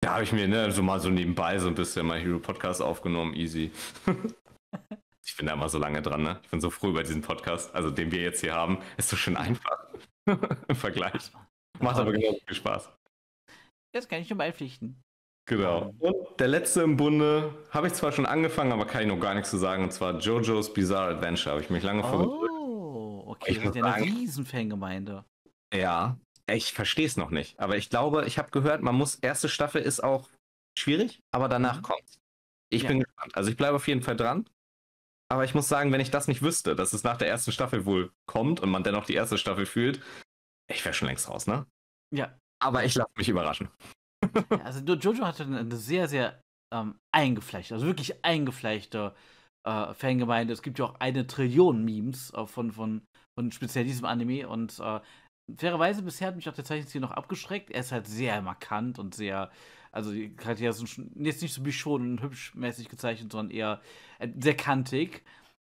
da habe ich mir ne, so mal so nebenbei so ein bisschen My Hero Podcast aufgenommen, easy. ich bin da immer so lange dran, ne? Ich bin so froh über diesen Podcast, also den wir jetzt hier haben. Ist so schön einfach im Vergleich. Macht aber genauso viel Spaß. Das kann ich nur beipflichten. Genau. Und der letzte im Bunde habe ich zwar schon angefangen, aber kann ich noch gar nichts zu sagen. Und zwar JoJo's Bizarre Adventure. Habe ich mich lange oh. vorgedrückt okay, ich das ist ja eine riesen Fangemeinde. Ja, ich verstehe es noch nicht. Aber ich glaube, ich habe gehört, man muss, erste Staffel ist auch schwierig, aber danach mhm. kommt. Ich ja. bin gespannt. Also ich bleibe auf jeden Fall dran. Aber ich muss sagen, wenn ich das nicht wüsste, dass es nach der ersten Staffel wohl kommt und man dennoch die erste Staffel fühlt, ich wäre schon längst raus, ne? Ja. Aber ich lasse mich überraschen. Ja, also Jojo hatte eine sehr, sehr ähm, eingeflechte, also wirklich eingeflechte äh, Fangemeinde. Es gibt ja auch eine Trillion Memes äh, von, von und speziell diesem Anime. Und äh, fairerweise bisher hat mich auch der Zeichenstil noch abgeschreckt. Er ist halt sehr markant und sehr, also die Charaktere sind schon, jetzt nicht so wie schon und hübsch mäßig gezeichnet, sondern eher äh, sehr kantig.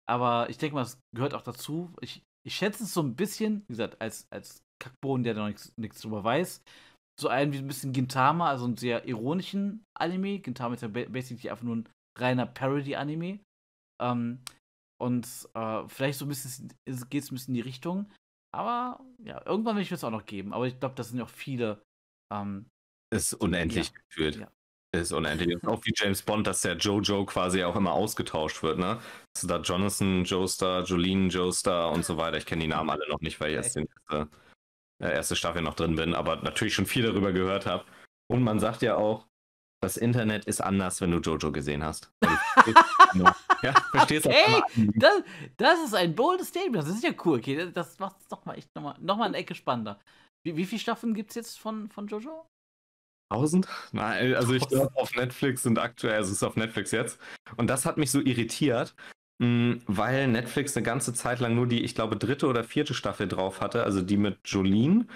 Aber ich denke mal, es gehört auch dazu. Ich, ich schätze es so ein bisschen, wie gesagt, als, als Kackbohnen, der da noch nichts drüber weiß. So einen wie ein bisschen Gintama, also einen sehr ironischen Anime. Gintama ist ja basically einfach nur ein reiner Parody-Anime. Ähm, und äh, vielleicht so ein bisschen geht es ein bisschen in die Richtung. Aber ja, irgendwann will ich es auch noch geben. Aber ich glaube, das sind auch viele. Ähm, ist unendlich ja. gefühlt. Ja. Ist unendlich. auch wie James Bond, dass der Jojo quasi auch immer ausgetauscht wird, ne? Dass da Jonathan Joestar, Jolene Joestar und so weiter. Ich kenne die Namen alle noch nicht, weil ich erst in der äh, erste Staffel noch drin bin, aber natürlich schon viel darüber gehört habe. Und man sagt ja auch, das Internet ist anders, wenn du Jojo gesehen hast. ja, verstehst du? Okay, das, das ist ein boldes Statement. Das ist ja cool. Okay, das macht es doch mal echt nochmal noch mal eine Ecke spannender. Wie, wie viele Staffeln gibt es jetzt von, von Jojo? Tausend? Nein, also ich glaube, auf Netflix sind aktuell, also es ist auf Netflix jetzt. Und das hat mich so irritiert, hm, weil Netflix eine ganze Zeit lang nur die, ich glaube, dritte oder vierte Staffel drauf hatte, also die mit Jolene.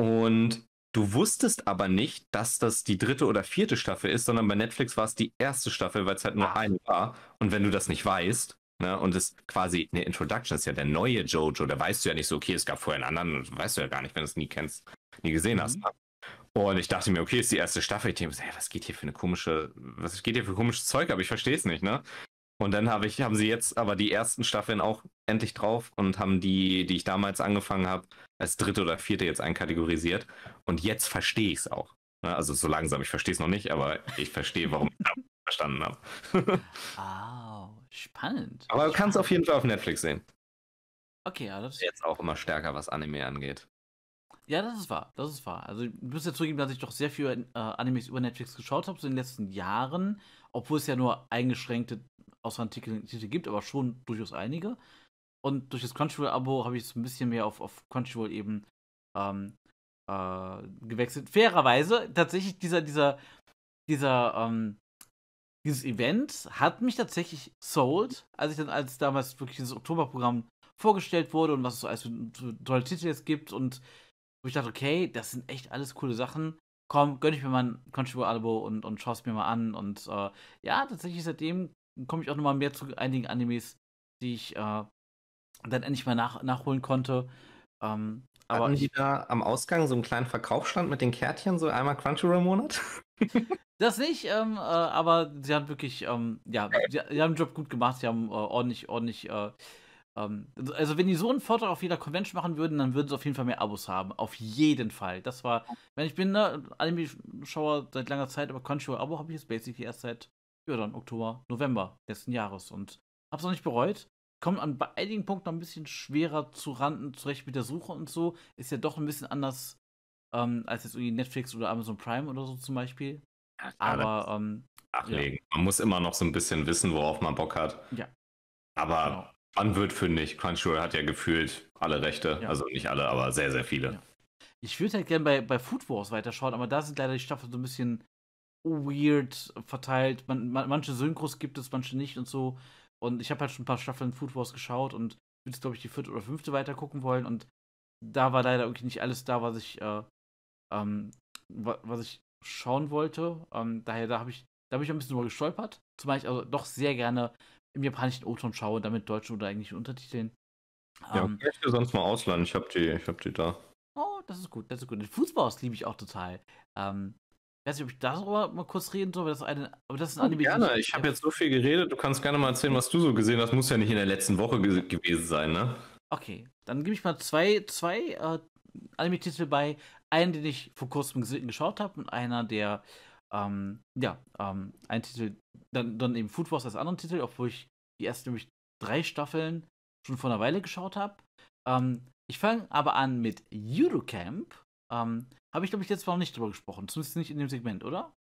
Und Du wusstest aber nicht, dass das die dritte oder vierte Staffel ist, sondern bei Netflix war es die erste Staffel, weil es halt nur Ach. eine war. Und wenn du das nicht weißt, Ne? Und das quasi eine Introduction ist ja der neue Jojo. Da weißt du ja nicht so, okay, es gab vorher einen anderen, weißt du ja gar nicht, wenn du es nie kennst, nie gesehen mhm. hast. Ne? Und ich dachte mir, okay, ist die erste Staffel. Ich denke, hey, was geht hier für eine komische, was geht hier für komisches Zeug? Aber ich verstehe es nicht, ne? Und dann habe ich, haben sie jetzt aber die ersten Staffeln auch endlich drauf und haben die, die ich damals angefangen habe, als dritte oder vierte jetzt einkategorisiert. Und jetzt verstehe ich es auch. Ne? Also so langsam, ich verstehe es noch nicht, aber ich verstehe, warum ich es verstanden habe. oh, spannend. Aber du kannst auf jeden Fall auf Netflix sehen. Okay, ja, das ist jetzt auch immer stärker, was Anime angeht. Ja, das ist wahr, das ist wahr. Also ich muss ja zugeben, dass ich doch sehr viel äh, Animes über Netflix geschaut habe, so in den letzten Jahren, obwohl es ja nur eingeschränkte Auswahltitel gibt, aber schon durchaus einige. Und durch das Crunchyroll-Abo habe ich es ein bisschen mehr auf, auf Crunchyroll eben ähm, äh, gewechselt. Fairerweise, tatsächlich dieser, dieser, dieser, ähm, dieses Event hat mich tatsächlich sold, als ich dann, als damals wirklich dieses Oktoberprogramm vorgestellt wurde und was es so als für tolle Titel jetzt gibt und wo ich dachte, okay, das sind echt alles coole Sachen. Komm, gönn ich mir mal ein Crunchyroll-Abo und, und schaue es mir mal an. Und äh, ja, tatsächlich seitdem komme ich auch nochmal mehr zu einigen Animes, die ich äh, dann endlich mal nach, nachholen konnte. Ähm, aber Hatten die da am Ausgang so einen kleinen Verkaufsstand mit den Kärtchen, so einmal Crunchyroll im Monat? das nicht, ähm, äh, aber sie haben wirklich, ähm, ja, sie, sie, haben den Job gut gemacht, sie haben äh, ordentlich, ordentlich äh, ähm, also, wenn die so einen Vortrag auf jeder Convention machen würden, dann würden sie auf jeden Fall mehr Abos haben. Auf jeden Fall. Das war, wenn ich bin, ne, Anime-Schauer seit langer Zeit, aber Crunchyroll-Abo habe ich jetzt basically erst seit, ja, dann Oktober, November letzten Jahres und hab's noch nicht bereut. Kommt an bei einigen Punkten noch ein bisschen schwerer zu randen, zurecht mit der Suche und so. Ist ja doch ein bisschen anders ähm, als jetzt irgendwie Netflix oder Amazon Prime oder so zum Beispiel. Ja, aber ähm, nachlegen. Ja. Man muss immer noch so ein bisschen wissen, worauf man Bock hat. Ja. Aber genau. Man wird fündig. Crunchyroll hat ja gefühlt alle Rechte. Ja. Also nicht alle, aber sehr, sehr viele. Ich würde halt gerne bei, bei Food Wars weiterschauen, aber da sind leider die Staffeln so ein bisschen weird verteilt. Man, man, manche Synchros gibt es, manche nicht und so. Und ich habe halt schon ein paar Staffeln Food Wars geschaut und würde jetzt, glaube ich, die vierte oder fünfte weiter gucken wollen. Und da war leider irgendwie nicht alles da, was ich, äh, ähm, was ich schauen wollte. Ähm, daher, da habe ich, da habe ich ein bisschen drüber gestolpert. Zumal ich also doch sehr gerne im japanischen O-Ton schaue, damit deutschen oder englischen Untertiteln. Ja, ähm, ich dir sonst mal ausleihen. Ich habe die, hab die da. Oh, das ist gut, das ist gut. Den Fußball liebe ich auch total. Ähm, ich weiß nicht, ob ich darüber mal kurz reden soll, aber das ist, eine, aber das ist ein Anime. Gerne, ich, ich habe jetzt so viel geredet, du kannst gerne mal erzählen, was du so gesehen hast. Muss ja nicht in der letzten Woche ge gewesen sein, ne? Okay, dann gebe ich mal zwei, zwei äh, Anime-Titel bei. Einen, den ich vor kurzem geschaut habe und einer, der ähm, ja, ähm, ein Titel, dann, dann eben Food Wars als anderen Titel, obwohl ich die ersten nämlich drei Staffeln schon vor einer Weile geschaut habe. Ähm, ich fange aber an mit Eurocamp. Ähm, habe ich, glaube ich, jetzt noch nicht drüber gesprochen. Zumindest nicht in dem Segment, oder?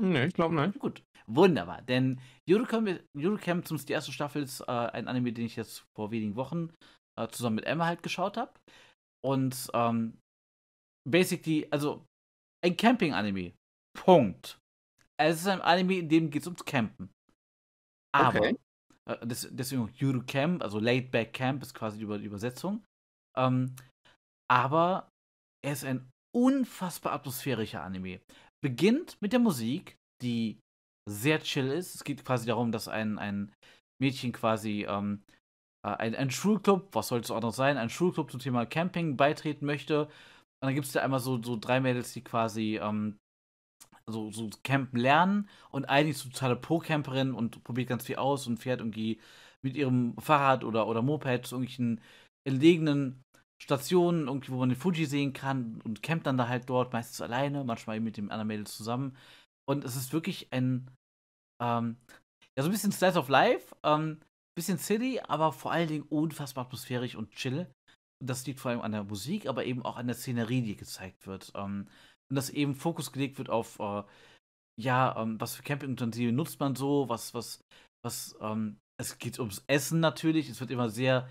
Nee, ich glaube nicht. Gut, wunderbar. Denn Eurocamp, Eurocamp zumindest die erste Staffel, ist äh, ein Anime, den ich jetzt vor wenigen Wochen äh, zusammen mit Emma halt geschaut habe. Und ähm, basically, also ein Camping-Anime. Punkt. Es ist ein Anime, in dem geht es ums Campen. Aber, okay. äh, das, deswegen Yuru Camp, also Laid Back Camp ist quasi die Übersetzung. Ähm, aber er ist ein unfassbar atmosphärischer Anime. Beginnt mit der Musik, die sehr chill ist. Es geht quasi darum, dass ein, ein Mädchen quasi ähm, äh, ein, ein Schulclub, was soll es anderes sein, ein Schulclub zum Thema Camping beitreten möchte. Und dann gibt es da einmal so, so drei Mädels, die quasi ähm, so, so campen lernen und eigentlich so totale Pro-Camperin und probiert ganz viel aus und fährt irgendwie mit ihrem Fahrrad oder, oder Moped zu irgendwelchen entlegenen Stationen, irgendwie, wo man den Fuji sehen kann und campt dann da halt dort, meistens alleine, manchmal eben mit dem anderen Mädel zusammen. Und es ist wirklich ein, ähm, ja, so ein bisschen Slice of Life, ähm, bisschen silly, aber vor allen Dingen unfassbar atmosphärisch und chill. Und das liegt vor allem an der Musik, aber eben auch an der Szenerie, die gezeigt wird. Ähm, und dass eben Fokus gelegt wird auf, äh, ja, ähm, was für Campingutensilien nutzt man so, was, was, was, ähm, es geht ums Essen natürlich, es wird immer sehr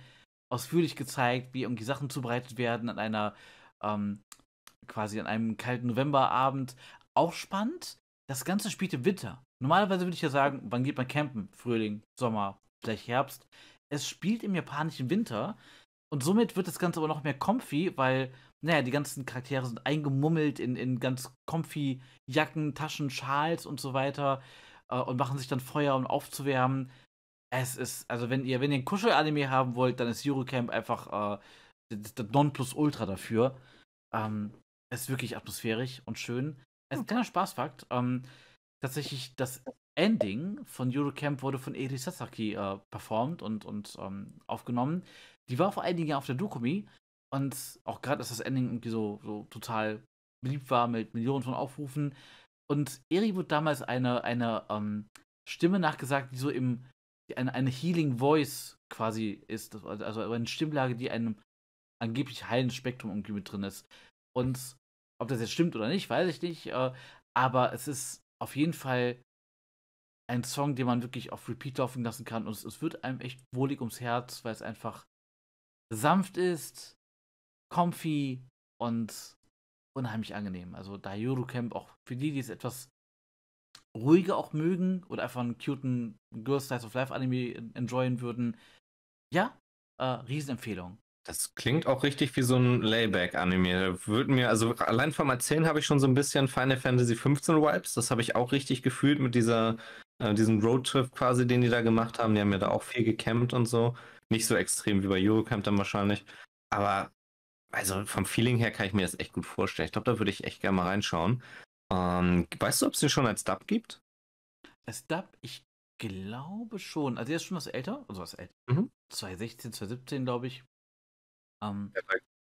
ausführlich gezeigt, wie irgendwie Sachen zubereitet werden an einer, ähm, quasi an einem kalten Novemberabend. Auch spannend, das Ganze spielt im Winter. Normalerweise würde ich ja sagen, wann geht man campen? Frühling, Sommer, vielleicht Herbst. Es spielt im japanischen Winter und somit wird das Ganze aber noch mehr comfy, weil naja, die ganzen Charaktere sind eingemummelt in, in ganz comfy Jacken, Taschen, Schals und so weiter äh, und machen sich dann Feuer, um aufzuwärmen. Es ist, also wenn ihr, wenn ihr ein Kuschel-Anime haben wollt, dann ist Eurocamp einfach äh, das, Nonplusultra dafür. Ähm, es ist wirklich atmosphärisch und schön. Es ist ein kleiner Spaßfakt. Ähm, tatsächlich, das Ending von Eurocamp wurde von Eri Sasaki äh, performt und, und ähm, aufgenommen. Die war vor einigen Jahren auf der Dokumi und auch gerade, dass das Ending irgendwie so, so total beliebt war mit Millionen von Aufrufen. Und Eri wurde damals eine, eine ähm, Stimme nachgesagt, die so im eine, eine Healing Voice quasi ist. Also eine Stimmlage, die einem angeblich heilen Spektrum irgendwie mit drin ist. Und ob das jetzt stimmt oder nicht, weiß ich nicht. Äh, aber es ist auf jeden Fall ein Song, den man wirklich auf Repeat laufen lassen kann. Und es, es wird einem echt wohlig ums Herz, weil es einfach sanft ist, comfy und unheimlich angenehm. Also da Eurocamp auch für die, die es etwas ruhiger auch mögen oder einfach einen cuten Girls Slice of Life Anime enjoyen würden, ja, äh, Riesenempfehlung. Das klingt auch richtig wie so ein Layback-Anime. Würde mir, also allein vom Erzählen habe ich schon so ein bisschen Final Fantasy 15 Vibes. Das habe ich auch richtig gefühlt mit dieser, äh, diesem Roadtrip quasi, den die da gemacht haben. Die haben ja da auch viel gecampt und so. Nicht so extrem wie bei Eurocamp dann wahrscheinlich. Aber also vom Feeling her kann ich mir das echt gut vorstellen. Ich glaube, da würde ich echt gerne mal reinschauen. Ähm, weißt du, ob es den schon als Dub gibt? Als Dub, ich glaube schon. Also der ist schon was älter, also was älter. Mhm. 2016, 2017, glaube ich. Ähm, ja,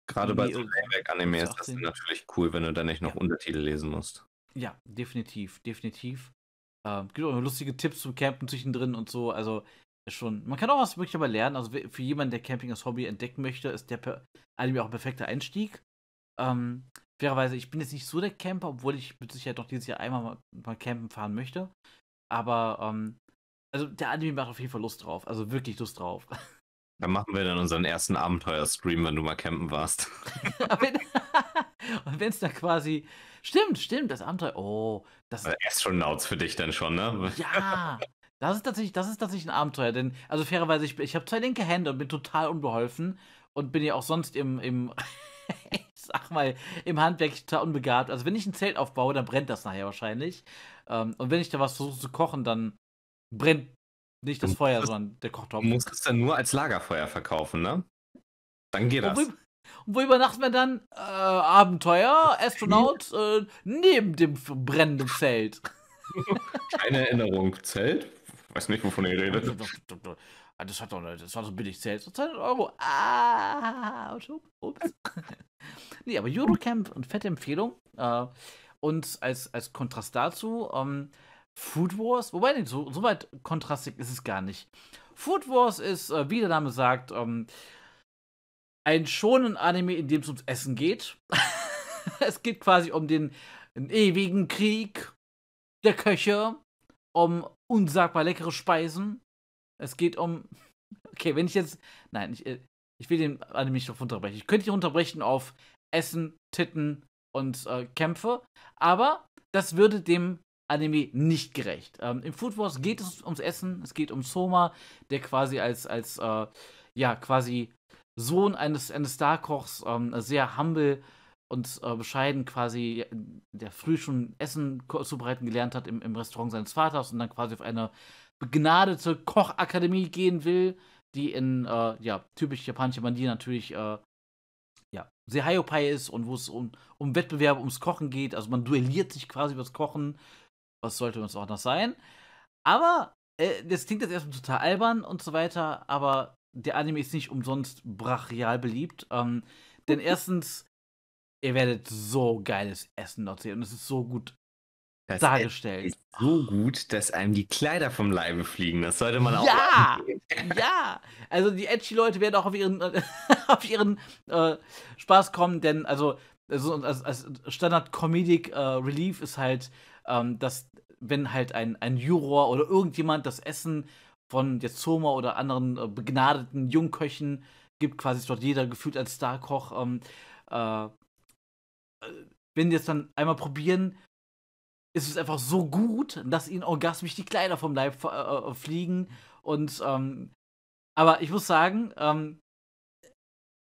gerade bei so Layback-Anime ist das natürlich cool, wenn du da nicht noch ja. Untertitel lesen musst. Ja, definitiv, definitiv. Ähm, gibt auch lustige Tipps zum Campen zwischendrin und so. Also schon. Man kann auch was wirklich aber lernen. Also für jemanden, der Camping als Hobby entdecken möchte, ist der Anime auch ein perfekter Einstieg. Ähm, fairerweise, ich bin jetzt nicht so der Camper, obwohl ich mit Sicherheit noch dieses Jahr einmal mal, mal campen fahren möchte. Aber, ähm, also der Anime macht auf jeden Fall Lust drauf. Also wirklich Lust drauf. Dann machen wir dann unseren ersten Abenteuer-Stream, wenn du mal campen warst. Und wenn es da quasi. Stimmt, stimmt, das Abenteuer. Oh, das. Astronauts für dich dann schon, ne? Ja. Das ist tatsächlich, das ist tatsächlich ein Abenteuer, denn, also fairerweise, ich, ich habe zwei linke Hände und bin total unbeholfen und bin ja auch sonst im, im sag mal, im Handwerk total unbegabt. Also wenn ich ein Zelt aufbaue, dann brennt das nachher wahrscheinlich. Ähm, und wenn ich da was versuche zu kochen, dann brennt nicht das Feuer, sondern der Kochtopf. Du musst es dann nur als Lagerfeuer verkaufen, ne? Dann geht das. Und wo, wo übernachten wir dann? Äh, Abenteuer, Astronaut, äh, neben dem brennenden Zelt. Keine Erinnerung. Zelt? Weiß nicht, wovon ihr redet. Ah, das, hat doch, das war so billig. So 200 Euro. Ah, ups. nee, aber Eurocamp und fette Empfehlung. Äh, und als, als Kontrast dazu, ähm, Food Wars, wobei so, so weit kontrastig ist es gar nicht. Food Wars ist, äh, wie der Name sagt, ähm, ein schonen Anime, in dem es ums Essen geht. es geht quasi um den, den ewigen Krieg der Köche, um unsagbar leckere Speisen. Es geht um. Okay, wenn ich jetzt. Nein, ich, äh, ich will den Anime nicht auf unterbrechen. Ich könnte ihn unterbrechen auf Essen, Titten und äh, Kämpfe, aber das würde dem Anime nicht gerecht. Ähm, Im Food Wars geht es ums Essen, es geht um Soma, der quasi als, als äh, ja, quasi Sohn eines, eines Starkochs ähm, sehr humble und äh, bescheiden quasi, der früh schon Essen zubereiten gelernt hat im, im Restaurant seines Vaters und dann quasi auf eine begnadete Kochakademie gehen will, die in, äh, ja, typisch japanischer Manier natürlich, äh, ja, sehr Hiopai ist und wo es um, um Wettbewerbe, ums Kochen geht. Also man duelliert sich quasi übers Kochen. Was sollte uns auch noch sein? Aber, äh, das klingt jetzt erstmal total albern und so weiter, aber der Anime ist nicht umsonst brachial beliebt. Ähm, denn erstens, ihr werdet so geiles Essen dort sehen und es ist so gut das dargestellt. Ist so gut, dass einem die Kleider vom Leibe fliegen. Das sollte man auch. Ja, ja. Also die edgy Leute werden auch auf ihren, auf ihren äh, Spaß kommen, denn also, also als, als Standard Comedic äh, Relief ist halt, ähm, dass wenn halt ein, ein Juror oder irgendjemand das Essen von jetzt Zoma oder anderen äh, begnadeten Jungköchen gibt, quasi dort jeder gefühlt als Starkoch. Ähm, äh, äh, wenn die es dann einmal probieren, ist es einfach so gut, dass ihnen orgasmisch die Kleider vom Leib äh, äh, fliegen. Und, ähm, aber ich muss sagen, ähm,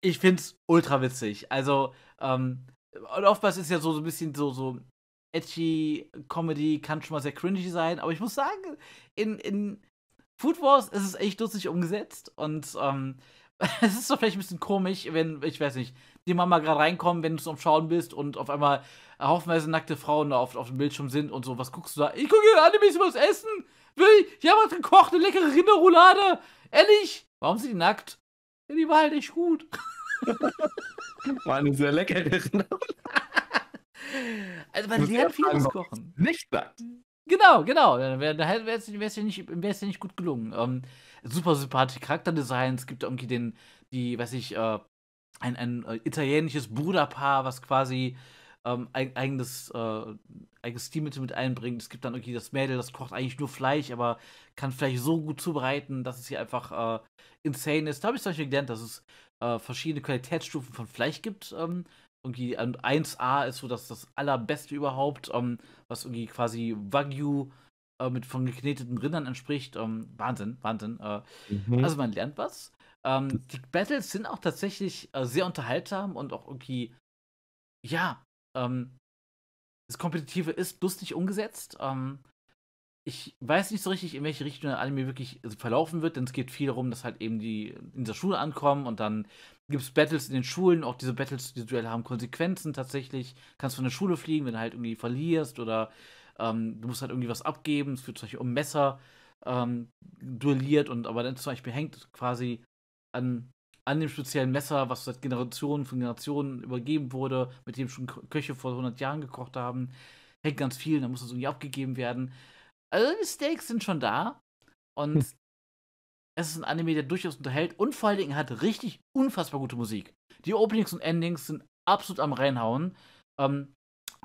ich find's ultra witzig. Also, ähm, und oftmals ist ja so, so ein bisschen so, so edgy Comedy kann schon mal sehr cringy sein, aber ich muss sagen, in, in Food Wars, es ist echt lustig umgesetzt und ähm, es ist doch vielleicht ein bisschen komisch, wenn, ich weiß nicht, die Mama gerade reinkommen, wenn du am Schauen bist und auf einmal haufenweise nackte Frauen da auf, auf dem Bildschirm sind und so, was guckst du da? Ich gucke hier Animes übers Essen! Ich habe was gekocht, eine leckere Rinderroulade! Ehrlich? Warum sind die nackt? Ja, die war halt echt gut. War eine sehr leckere Rinderroulade. Also man lernt vieles kochen. Nicht nackt. Genau, genau. Da wäre es ja, nicht, ja nicht gut gelungen. Ähm, super sympathische Charakterdesigns. Es gibt irgendwie den, die, weiß ich, äh, ein, ein äh, italienisches Bruderpaar, was quasi ähm, ein, eigenes, äh, eigenes Stilmittel mit einbringt. Es gibt dann irgendwie das Mädel, das kocht eigentlich nur Fleisch, aber kann Fleisch so gut zubereiten, dass es hier einfach äh, insane ist. Da habe ich zum Beispiel gelernt, dass es äh, verschiedene Qualitätsstufen von Fleisch gibt. Ähm, irgendwie 1A ist so das, das allerbeste überhaupt, ähm, was irgendwie quasi Wagyu äh, mit von gekneteten Rindern entspricht. Ähm, Wahnsinn, Wahnsinn. Äh, mhm. Also man lernt was. Ähm, die Battles sind auch tatsächlich äh, sehr unterhaltsam und auch irgendwie, ja, ähm, das Kompetitive ist lustig umgesetzt. Ähm, ich weiß nicht so richtig, in welche Richtung der Anime wirklich verlaufen wird, denn es geht viel darum, dass halt eben die in der Schule ankommen und dann gibt es Battles in den Schulen. Auch diese Battles, diese Duelle haben Konsequenzen tatsächlich. Kannst von der Schule fliegen, wenn du halt irgendwie verlierst oder ähm, du musst halt irgendwie was abgeben. Es wird zum Beispiel um Messer ähm, duelliert und aber dann zum Beispiel hängt quasi an, an dem speziellen Messer, was seit Generationen von Generationen übergeben wurde, mit dem schon Köche vor 100 Jahren gekocht haben, hängt ganz viel, dann muss das irgendwie abgegeben werden. Also die Stakes sind schon da. Und hm. es ist ein Anime, der durchaus unterhält und vor allen Dingen hat richtig unfassbar gute Musik. Die Openings und Endings sind absolut am reinhauen. Ähm,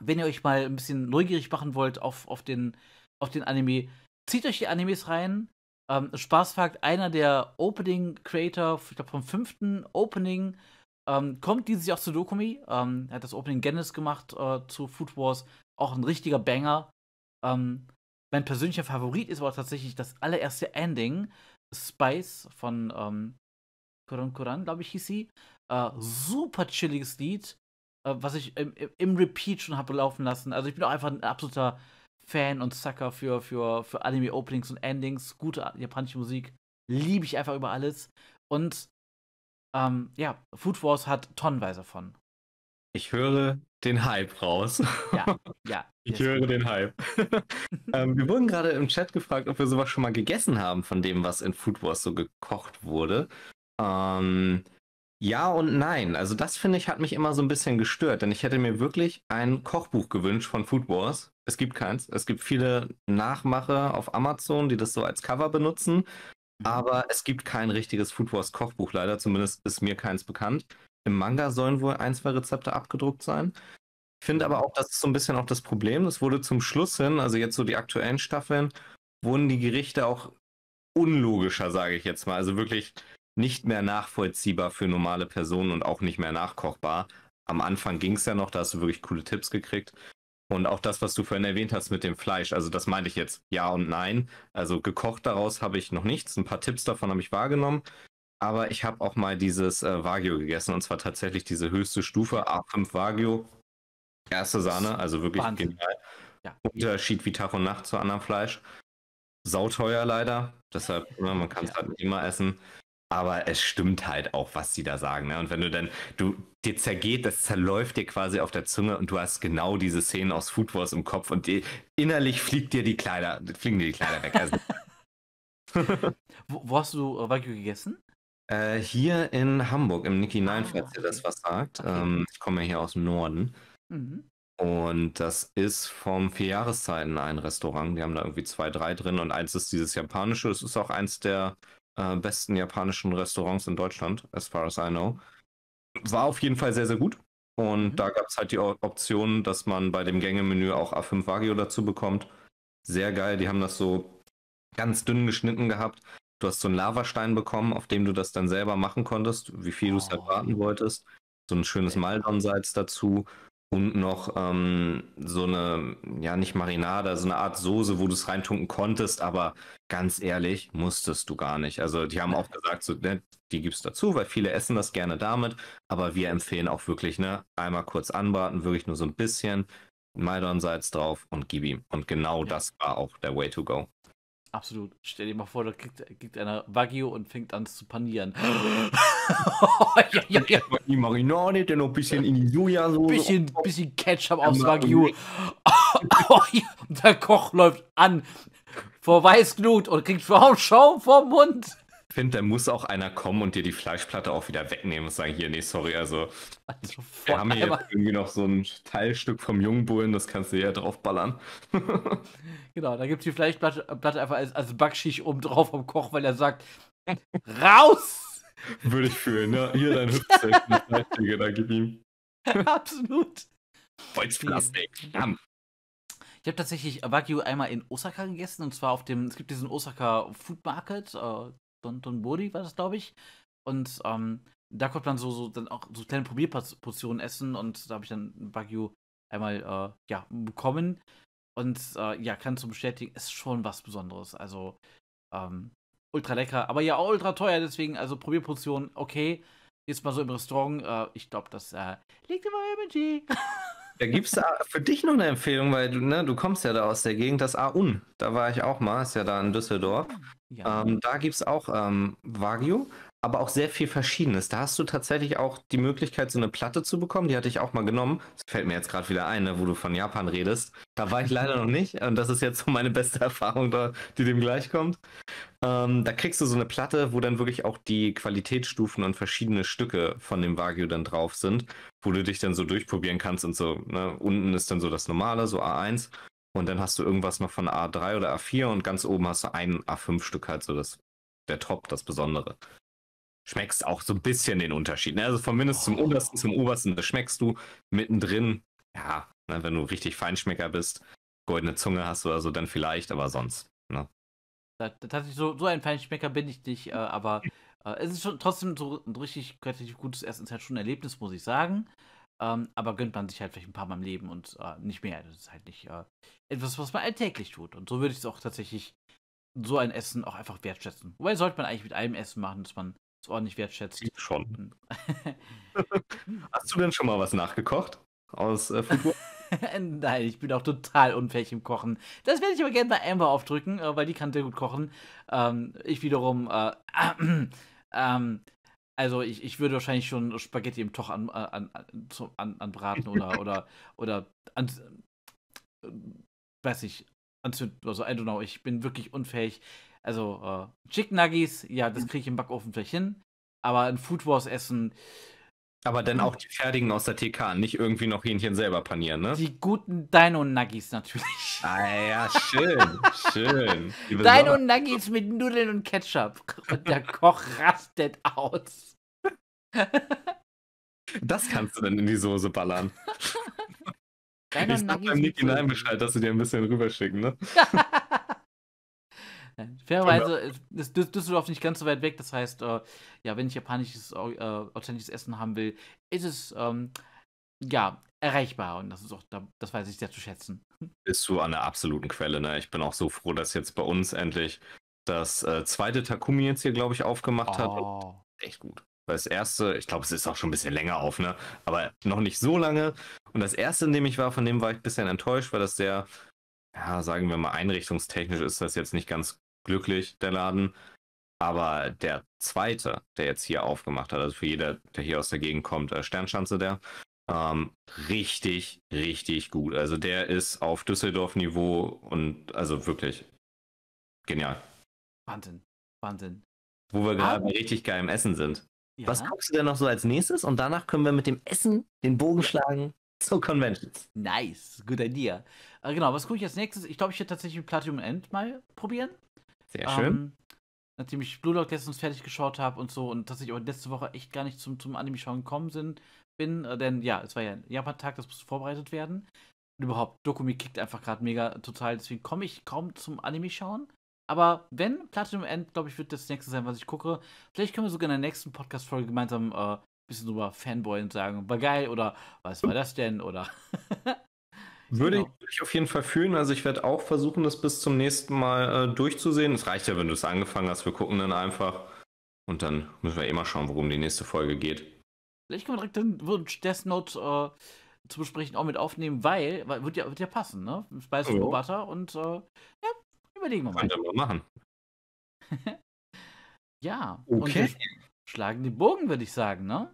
wenn ihr euch mal ein bisschen neugierig machen wollt auf, auf, den, auf den Anime, zieht euch die Animes rein. Ähm, Spaßfakt, einer der Opening-Creator, ich glaube vom fünften Opening, ähm, kommt dieses Jahr auch zu Dokumi. Ähm, er hat das Opening Genesis gemacht äh, zu Food Wars. Auch ein richtiger Banger. Ähm, mein persönlicher Favorit ist aber tatsächlich das allererste Ending, Spice von ähm, Koran Koran, glaube ich, hieß sie. Äh, super chilliges Lied, äh, was ich im, im Repeat schon habe laufen lassen. Also ich bin auch einfach ein absoluter Fan und Sucker für, für, für Anime-Openings und Endings. Gute japanische Musik. Liebe ich einfach über alles. Und ähm, ja, Food Wars hat tonnenweise von. Ich höre den Hype raus. Ja, ja. Ich höre den Hype. ähm, wir wurden gerade im Chat gefragt, ob wir sowas schon mal gegessen haben von dem, was in Food Wars so gekocht wurde. Ähm, ja und nein. Also das finde ich hat mich immer so ein bisschen gestört, denn ich hätte mir wirklich ein Kochbuch gewünscht von Food Wars. Es gibt keins. Es gibt viele Nachmache auf Amazon, die das so als Cover benutzen. Mhm. Aber es gibt kein richtiges Food Wars Kochbuch leider. Zumindest ist mir keins bekannt. Im Manga sollen wohl ein, zwei Rezepte abgedruckt sein. Ich finde aber auch, das ist so ein bisschen auch das Problem. Es wurde zum Schluss hin, also jetzt so die aktuellen Staffeln, wurden die Gerichte auch unlogischer, sage ich jetzt mal. Also wirklich nicht mehr nachvollziehbar für normale Personen und auch nicht mehr nachkochbar. Am Anfang ging es ja noch, da hast du wirklich coole Tipps gekriegt. Und auch das, was du vorhin erwähnt hast mit dem Fleisch, also das meinte ich jetzt ja und nein. Also gekocht daraus habe ich noch nichts. Ein paar Tipps davon habe ich wahrgenommen. Aber ich habe auch mal dieses äh, Wagyu gegessen und zwar tatsächlich diese höchste Stufe, A5 Wagyu. Erste Sahne, also wirklich Wahnsinn. genial. Ja. Unterschied wie Tag und Nacht zu anderem Fleisch. Sauteuer leider, deshalb, ne, man kann es ja. halt nicht immer essen. Aber es stimmt halt auch, was die da sagen. Ne? Und wenn du dann, du, dir zergeht, das zerläuft dir quasi auf der Zunge und du hast genau diese Szenen aus Food Wars im Kopf und die, innerlich fliegt dir die Kleider, fliegen dir die Kleider weg. Also. wo, wo, hast du äh, Wagyu gegessen? Äh, hier in Hamburg, im Niki 9, ah, falls ihr das was sagt. Okay. Ähm, ich komme ja hier aus dem Norden. Mhm. Und das ist vom Vier Jahreszeiten ein Restaurant. Die haben da irgendwie zwei, drei drin und eins ist dieses japanische. Es ist auch eins der äh, besten japanischen Restaurants in Deutschland, as far as I know. War auf jeden Fall sehr, sehr gut. Und mhm. da gab es halt die Option, dass man bei dem Gängemenü auch A5 Wagyu dazu bekommt. Sehr geil. Die haben das so ganz dünn geschnitten gehabt. Du hast so einen Lavastein bekommen, auf dem du das dann selber machen konntest, wie viel oh. du es erwarten wolltest. So ein schönes Maldon-Salz dazu und noch ähm, so eine, ja, nicht Marinade, so eine Art Soße, wo du es reintunken konntest, aber ganz ehrlich, musstest du gar nicht. Also, die haben auch gesagt, so, ne, die es dazu, weil viele essen das gerne damit, aber wir empfehlen auch wirklich, ne, einmal kurz anbraten, wirklich nur so ein bisschen, Maldon-Salz drauf und gib ihm. Und genau das war auch der Way to go. Absolut. Stell dir mal vor, da kriegt, kriegt einer Wagyu und fängt an zu panieren. ja, ja, ja. Die Marinade, dann noch ein bisschen in die Sojasauce. Bisschen, bisschen Ketchup aufs Wagyu. und der Koch läuft an vor Weißglut und kriegt Schaum vom Mund. Ich finde, da muss auch einer kommen und dir die Fleischplatte auch wieder wegnehmen und sagen, hier, nee, sorry, also, also wir haben hier jetzt irgendwie noch so ein Teilstück vom Jungbullen, das kannst du ja draufballern. genau, da gibt es die Fleischplatte einfach als, als Backschicht oben drauf vom Koch, weil er sagt, raus! Würde ich fühlen, ja. Hier dein Hüftzelt, da gib ihm. Absolut. Holzplastik. Ich habe tatsächlich Wagyu einmal in Osaka gegessen und zwar auf dem, es gibt diesen Osaka Food Market, äh, Don, Don Bodi war das, glaube ich. Und ähm, da konnte man so, so dann auch so kleine Probierportionen essen und da habe ich dann Wagyu einmal äh, ja, bekommen. Und äh, ja, kann zum bestätigen, ist schon was Besonderes. Also ähm, ultra lecker, aber ja auch ultra teuer, deswegen, also Probierportionen, okay. Jetzt mal so im Restaurant, äh, ich glaube, das äh, liegt im Budget. Da gibt es für dich noch eine Empfehlung, weil du, ne, du kommst ja da aus der Gegend, das AUN. Da war ich auch mal, ist ja da in Düsseldorf. Ja. Ähm, da gibt es auch ähm, Wagyu, aber auch sehr viel Verschiedenes. Da hast du tatsächlich auch die Möglichkeit, so eine Platte zu bekommen. Die hatte ich auch mal genommen. Das fällt mir jetzt gerade wieder ein, ne, wo du von Japan redest. Da war ich leider noch nicht. Und das ist jetzt so meine beste Erfahrung, da, die dem gleich kommt. Ähm, da kriegst du so eine Platte, wo dann wirklich auch die Qualitätsstufen und verschiedene Stücke von dem Wagyu dann drauf sind, wo du dich dann so durchprobieren kannst und so. Ne? Unten ist dann so das normale, so A1. Und dann hast du irgendwas noch von A3 oder A4 und ganz oben hast du ein A5-Stück halt so das, der Top, das Besondere schmeckst auch so ein bisschen den Unterschied. Ne? Also vom Mindest zum Untersten zum Obersten, das schmeckst du mittendrin. Ja, ne, wenn du richtig Feinschmecker bist, goldene Zunge hast oder so, dann vielleicht, aber sonst. Ne? Tatsächlich so, so ein Feinschmecker bin ich nicht, äh, aber äh, es ist schon trotzdem so ein richtig qualitativ gutes Essen. Es ist halt schon ein Erlebnis, muss ich sagen. Ähm, aber gönnt man sich halt vielleicht ein paar Mal im Leben und äh, nicht mehr. Das ist halt nicht äh, etwas, was man alltäglich tut. Und so würde ich es auch tatsächlich so ein Essen auch einfach wertschätzen. Wobei sollte man eigentlich mit allem Essen machen, dass man ordentlich wertschätzt. Ich schon. Hast du denn schon mal was nachgekocht aus äh, Football? Nein, ich bin auch total unfähig im Kochen. Das werde ich aber gerne bei Amber aufdrücken, äh, weil die kann sehr gut kochen. Ähm, ich wiederum, äh, ähm, also ich, ich würde wahrscheinlich schon Spaghetti im Toch an, äh, an, an, anbraten oder, oder, oder an, äh, weiß ich, anzünden. Also, I don't know, ich bin wirklich unfähig. Also, äh, Chicken Nuggies, ja, das kriege ich im Backofen vielleicht hin. Aber ein Food Wars essen. Aber dann auch die fertigen aus der TK, nicht irgendwie noch Hähnchen selber panieren, ne? Die guten Dino Nuggies natürlich. Ah ja, schön, schön. Dino Nuggies mit Nudeln und Ketchup. Und der Koch rastet aus. Das kannst du dann in die Soße ballern. Dino ich sag beim Nick Bescheid, dass sie dir ein bisschen rüberschicken, ne? Fairerweise ist Düsseldorf nicht ganz so weit weg. Das heißt, äh, ja, wenn ich japanisches, äh, authentisches Essen haben will, ist es ähm, ja erreichbar und das ist auch, das weiß ich sehr zu schätzen. Bist du an der absoluten Quelle, ne? Ich bin auch so froh, dass jetzt bei uns endlich das äh, zweite Takumi jetzt hier, glaube ich, aufgemacht oh. hat. echt gut. Das erste, ich glaube, es ist auch schon ein bisschen länger auf, ne? Aber noch nicht so lange. Und das erste, in dem ich war, von dem war ich ein bisschen enttäuscht, weil das sehr, ja, sagen wir mal, einrichtungstechnisch ist das jetzt nicht ganz glücklich, der Laden. Aber der zweite, der jetzt hier aufgemacht hat, also für jeder, der hier aus der Gegend kommt, äh, Sternschanze der, ähm, richtig, richtig gut. Also der ist auf Düsseldorf-Niveau und also wirklich genial. Wahnsinn, Wahnsinn. Wo wir gerade richtig geil im Essen sind. Ja. Was guckst du denn noch so als nächstes? Und danach können wir mit dem Essen den Bogen schlagen zu Conventions. Nice, good idea. Äh, genau, was gucke ich als nächstes? Ich glaube, ich werde tatsächlich Platinum End mal probieren. Sehr schön. Ähm, nachdem ich Blue Lock letztens fertig geschaut habe und so und dass ich auch letzte Woche echt gar nicht zum, zum Anime-Schauen gekommen sind, bin, äh, denn ja, es war ja ein Japan-Tag, das musste vorbereitet werden. Und überhaupt, Dokumi kickt einfach gerade mega total, deswegen komme ich kaum zum Anime-Schauen. Aber wenn Platinum End, glaube ich, wird das nächste sein, was ich gucke. Vielleicht können wir sogar in der nächsten Podcast-Folge gemeinsam äh, ein bisschen drüber Fanboy und sagen, war geil oder was war das denn oder Würde genau. ich auf jeden Fall fühlen. Also ich werde auch versuchen, das bis zum nächsten Mal äh, durchzusehen. Es reicht ja, wenn du es angefangen hast. Wir gucken dann einfach. Und dann müssen wir eh mal schauen, worum die nächste Folge geht. Vielleicht können wir direkt den Wunsch Death Note äh, zu besprechen auch mit aufnehmen, weil, weil wird, ja, wird ja passen, ne? Spice oh. Butter und äh, ja, Überlegen wir mal. Könnte man machen. ja. Okay. Und wir schlagen den Bogen, würde ich sagen, ne?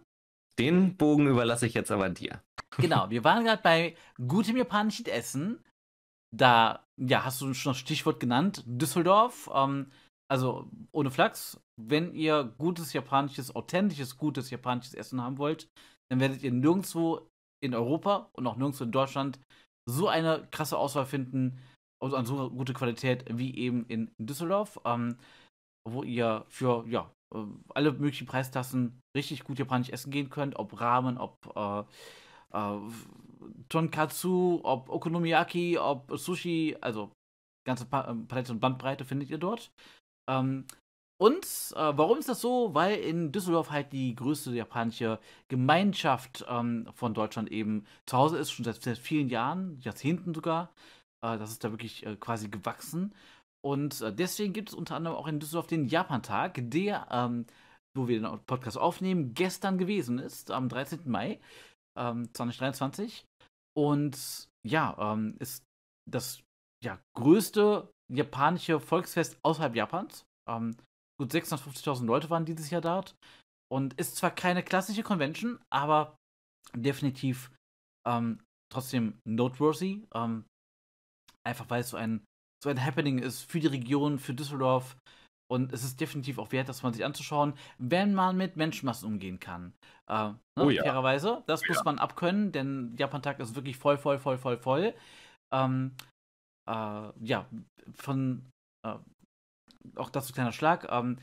Den Bogen überlasse ich jetzt aber dir. Genau, wir waren gerade bei gutem japanischen Essen. Da, ja, hast du schon das Stichwort genannt, Düsseldorf. Ähm, also ohne Flachs, wenn ihr gutes japanisches, authentisches, gutes japanisches Essen haben wollt, dann werdet ihr nirgendwo in Europa und auch nirgendwo in Deutschland so eine krasse Auswahl finden und an so gute Qualität wie eben in Düsseldorf, ähm, wo ihr für ja, äh, alle möglichen Preistassen richtig gut japanisch essen gehen könnt, ob Ramen, ob äh, äh, Tonkatsu, ob Okonomiyaki, ob Sushi, also ganze pa ähm, Palette und Bandbreite findet ihr dort. Ähm, und äh, warum ist das so? Weil in Düsseldorf halt die größte japanische Gemeinschaft ähm, von Deutschland eben zu Hause ist, schon seit, seit vielen Jahren, Jahrzehnten sogar. Äh, das ist da wirklich äh, quasi gewachsen. Und äh, deswegen gibt es unter anderem auch in Düsseldorf den Japantag, der, ähm, wo wir den Podcast aufnehmen, gestern gewesen ist, am 13. Mai ähm, 2023. Und ja, ähm, ist das ja, größte japanische Volksfest außerhalb Japans. Ähm, gut 650.000 Leute waren dieses Jahr dort. Und ist zwar keine klassische Convention, aber definitiv ähm, trotzdem noteworthy. Ähm, einfach weil es so ein, so ein Happening ist für die Region, für Düsseldorf. Und es ist definitiv auch wert, das mal sich anzuschauen, wenn man mit Menschenmassen umgehen kann. Äh, ne, Oh ja. Fairerweise. Das Oh muss ja. man abkönnen, denn Japan-Tag ist wirklich voll, voll, voll, voll, voll. Ähm, äh, ja, von äh, auch dazu kleiner Schlag. Ähm,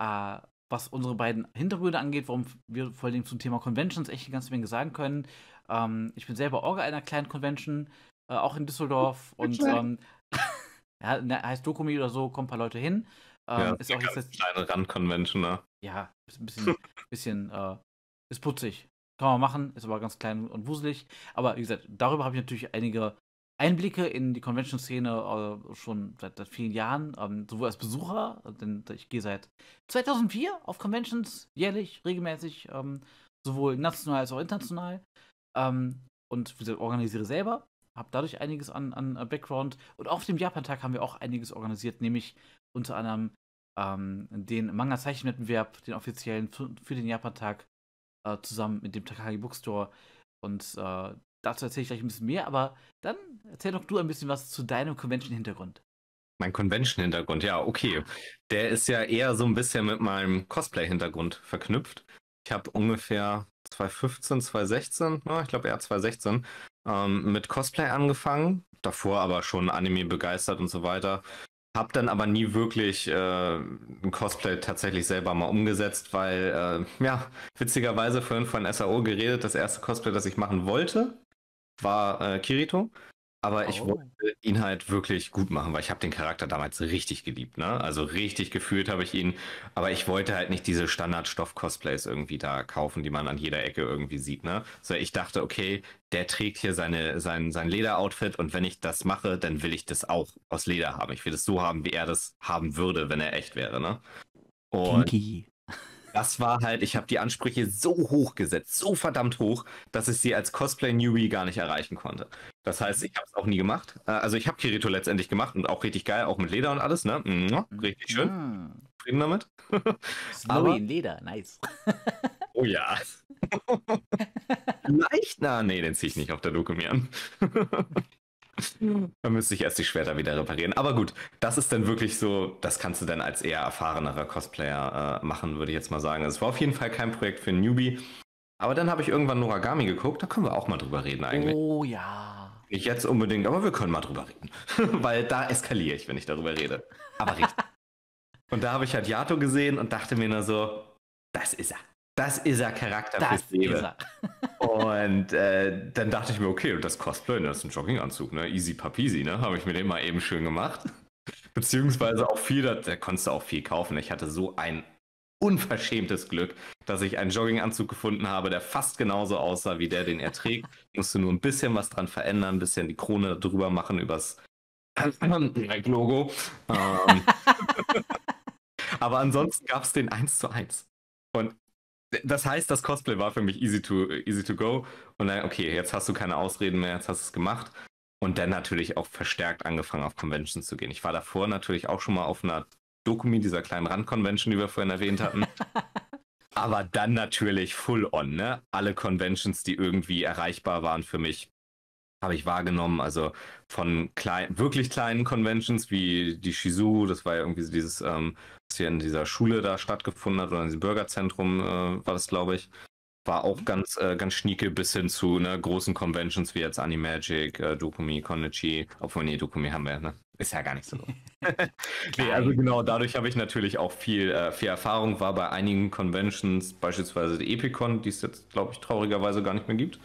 äh, was unsere beiden Hintergründe angeht, warum wir vor allem zum Thema Conventions echt eine ganze Menge sagen können. Ähm, ich bin selber Orga einer kleinen Convention, äh, auch in Düsseldorf. und ähm, ja, ne, heißt Dokumi oder so, kommen ein paar Leute hin. Ähm, ja, ist auch eine jetzt ganz kleine Randconvention, ne? ja, ist ein bisschen, bisschen äh, ist putzig. Kann man machen, ist aber ganz klein und wuselig. Aber wie gesagt, darüber habe ich natürlich einige Einblicke in die Convention-Szene äh, schon seit, seit vielen Jahren, ähm, sowohl als Besucher, denn ich gehe seit 2004 auf Conventions, jährlich, regelmäßig, ähm, sowohl national als auch international. Ähm, und wie gesagt, organisiere selber, habe dadurch einiges an, an äh, Background. Und auf dem Japan-Tag haben wir auch einiges organisiert, nämlich unter anderem ähm, den Manga-Zeichenwettbewerb, den offiziellen für, für den Japan-Tag, äh, zusammen mit dem Takagi Bookstore. Und äh, dazu erzähle ich gleich ein bisschen mehr, aber dann erzähl doch du ein bisschen was zu deinem Convention-Hintergrund. Mein Convention-Hintergrund, ja, okay. Der ist ja eher so ein bisschen mit meinem Cosplay-Hintergrund verknüpft. Ich habe ungefähr 2015, 2016, na, ich glaube eher 2016, ähm, mit Cosplay angefangen. Davor aber schon Anime begeistert und so weiter. Hab dann aber nie wirklich äh, ein Cosplay tatsächlich selber mal umgesetzt, weil, äh, ja, witzigerweise vorhin von SAO geredet, das erste Cosplay, das ich machen wollte, war äh, Kirito. Aber ich Oh. wollte ihn halt wirklich gut machen, weil ich habe den Charakter damals richtig geliebt, ne? Also richtig gefühlt habe ich ihn, aber ich wollte halt nicht diese Standardstoff-Cosplays irgendwie da kaufen, die man an jeder Ecke irgendwie sieht, ne? So ich dachte, okay, der trägt hier seine, sein, sein Lederoutfit und wenn ich das mache, dann will ich das auch aus Leder haben. Ich will es so haben, wie er das haben würde, wenn er echt wäre, ne? Und Kinky. das war halt, ich habe die Ansprüche so hoch gesetzt, so verdammt hoch, dass ich sie als Cosplay-Newbie gar nicht erreichen konnte. Das heißt, ich habe es auch nie gemacht. Äh, Also ich habe Kirito letztendlich gemacht und auch richtig geil, auch mit Leder und alles, ne? Mua, Richtig schön, Mm. zufrieden damit. Snowy Aber- in Leder, nice. Oh ja. Leicht? Na, nee, den ziehe ich nicht auf der Doku mir an. da müsste ich erst die Schwerter wieder reparieren. Aber gut, das ist dann wirklich so, das kannst du dann als eher erfahrenerer Cosplayer äh, machen, würde ich jetzt mal sagen. Es war auf jeden Fall kein Projekt für einen Newbie. Aber dann habe ich irgendwann Noragami geguckt, da können wir auch mal drüber reden eigentlich. Oh ja. Nicht jetzt unbedingt, aber wir können mal drüber reden. Weil da eskaliere ich, wenn ich darüber rede. Aber richtig. und da habe ich halt Yato gesehen und dachte mir nur so, das ist er. Das ist er Charakter Das fürs Leben. ist er. Und äh, dann dachte ich mir, okay, das Cosplay, das ist ein Jogginganzug, ne? Easy papisi, ne? Habe ich mir den mal eben schön gemacht. Beziehungsweise auch viel, da, da konntest du auch viel kaufen. Ich hatte so ein unverschämtes Glück, dass ich einen Jogginganzug gefunden habe, der fast genauso aussah wie der, den er trägt. Musste nur ein bisschen was dran verändern, ein bisschen die Krone drüber machen übers Nike-Logo. Ähm, aber ansonsten gab es den 1 zu 1. Und das heißt, das Cosplay war für mich easy to, easy to go. Und dann, okay, jetzt hast du keine Ausreden mehr, jetzt hast du es gemacht. Und dann natürlich auch verstärkt angefangen, auf Conventions zu gehen. Ich war davor natürlich auch schon mal auf einer Dokumi, dieser kleinen Rand-Convention, die wir vorhin erwähnt hatten. Aber dann natürlich full on, ne? Alle Conventions, die irgendwie erreichbar waren für mich, habe ich wahrgenommen. Also von klein, wirklich kleinen Conventions wie die Shizu, das war ja irgendwie dieses, ähm, was hier in dieser Schule da stattgefunden hat, oder in diesem Bürgerzentrum äh, war das, glaube ich. War auch ganz, äh, ganz schnieke bis hin zu ne, großen Conventions wie jetzt Animagic, äh, Dokumi, Konichi. Obwohl, nee, Dokumi haben wir, ne? Ist ja gar nicht so. nee, also genau, dadurch habe ich natürlich auch viel, äh, viel Erfahrung, war bei einigen Conventions, beispielsweise die Epicon, die es jetzt, glaube ich, traurigerweise gar nicht mehr gibt.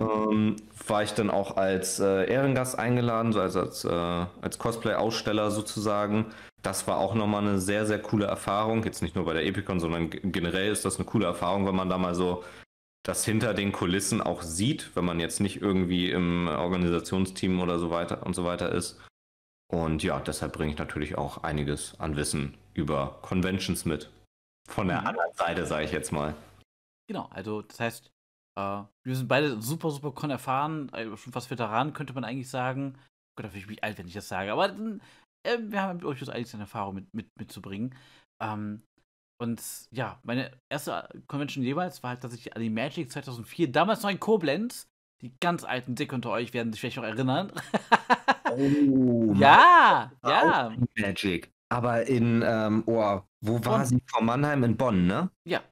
Ähm, war ich dann auch als äh, Ehrengast eingeladen, so als, als, äh, als Cosplay-Aussteller sozusagen. Das war auch nochmal eine sehr, sehr coole Erfahrung. Jetzt nicht nur bei der Epicon, sondern generell ist das eine coole Erfahrung, wenn man da mal so das hinter den Kulissen auch sieht, wenn man jetzt nicht irgendwie im Organisationsteam oder so weiter und so weiter ist. Und ja, deshalb bringe ich natürlich auch einiges an Wissen über Conventions mit. Von der mhm. anderen Seite, sage ich jetzt mal. Genau, also das heißt, äh, wir sind beide super, super Con erfahren, äh, schon fast Veteranen, könnte man eigentlich sagen. Gott, da fühle ich mich alt, wenn ich das sage, aber äh, wir haben durchaus einiges an Erfahrung mit, mit, mitzubringen. Ähm, und ja, meine erste Convention jeweils war halt tatsächlich Animagic 2004, damals noch in Koblenz. Die ganz alten Dick unter euch werden sich vielleicht noch erinnern. Oh, ja, ja. Magic. Aber in, ähm, oh, wo war Bonn. sie? Von Mannheim in Bonn, ne? Ja.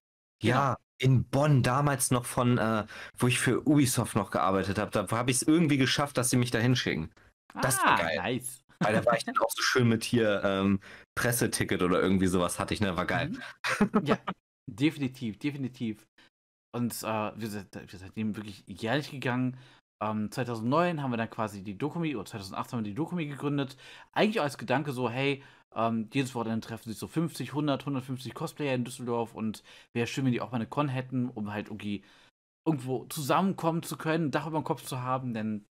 Ja, genau. In Bonn, damals noch von, äh, wo ich für Ubisoft noch gearbeitet habe. Da habe ich es irgendwie geschafft, dass sie mich da hinschicken. Das ah, war geil. Nice. Weil da war ich dann auch so schön mit hier ähm, Presseticket oder irgendwie sowas hatte ich, ne? War geil. Mhm. Ja, definitiv, definitiv. Und äh, wir, sind, wir sind dem wirklich jährlich gegangen. Ähm, 2009 haben wir dann quasi die Dokumi, oder 2008 haben wir die Dokumi gegründet. Eigentlich als Gedanke so, hey, ähm, jedes Wochenende treffen sich so 50, 100, 150 Cosplayer in Düsseldorf und wäre schön, wenn die auch mal eine Con hätten, um halt irgendwie irgendwo zusammenkommen zu können, ein Dach über dem Kopf zu haben, denn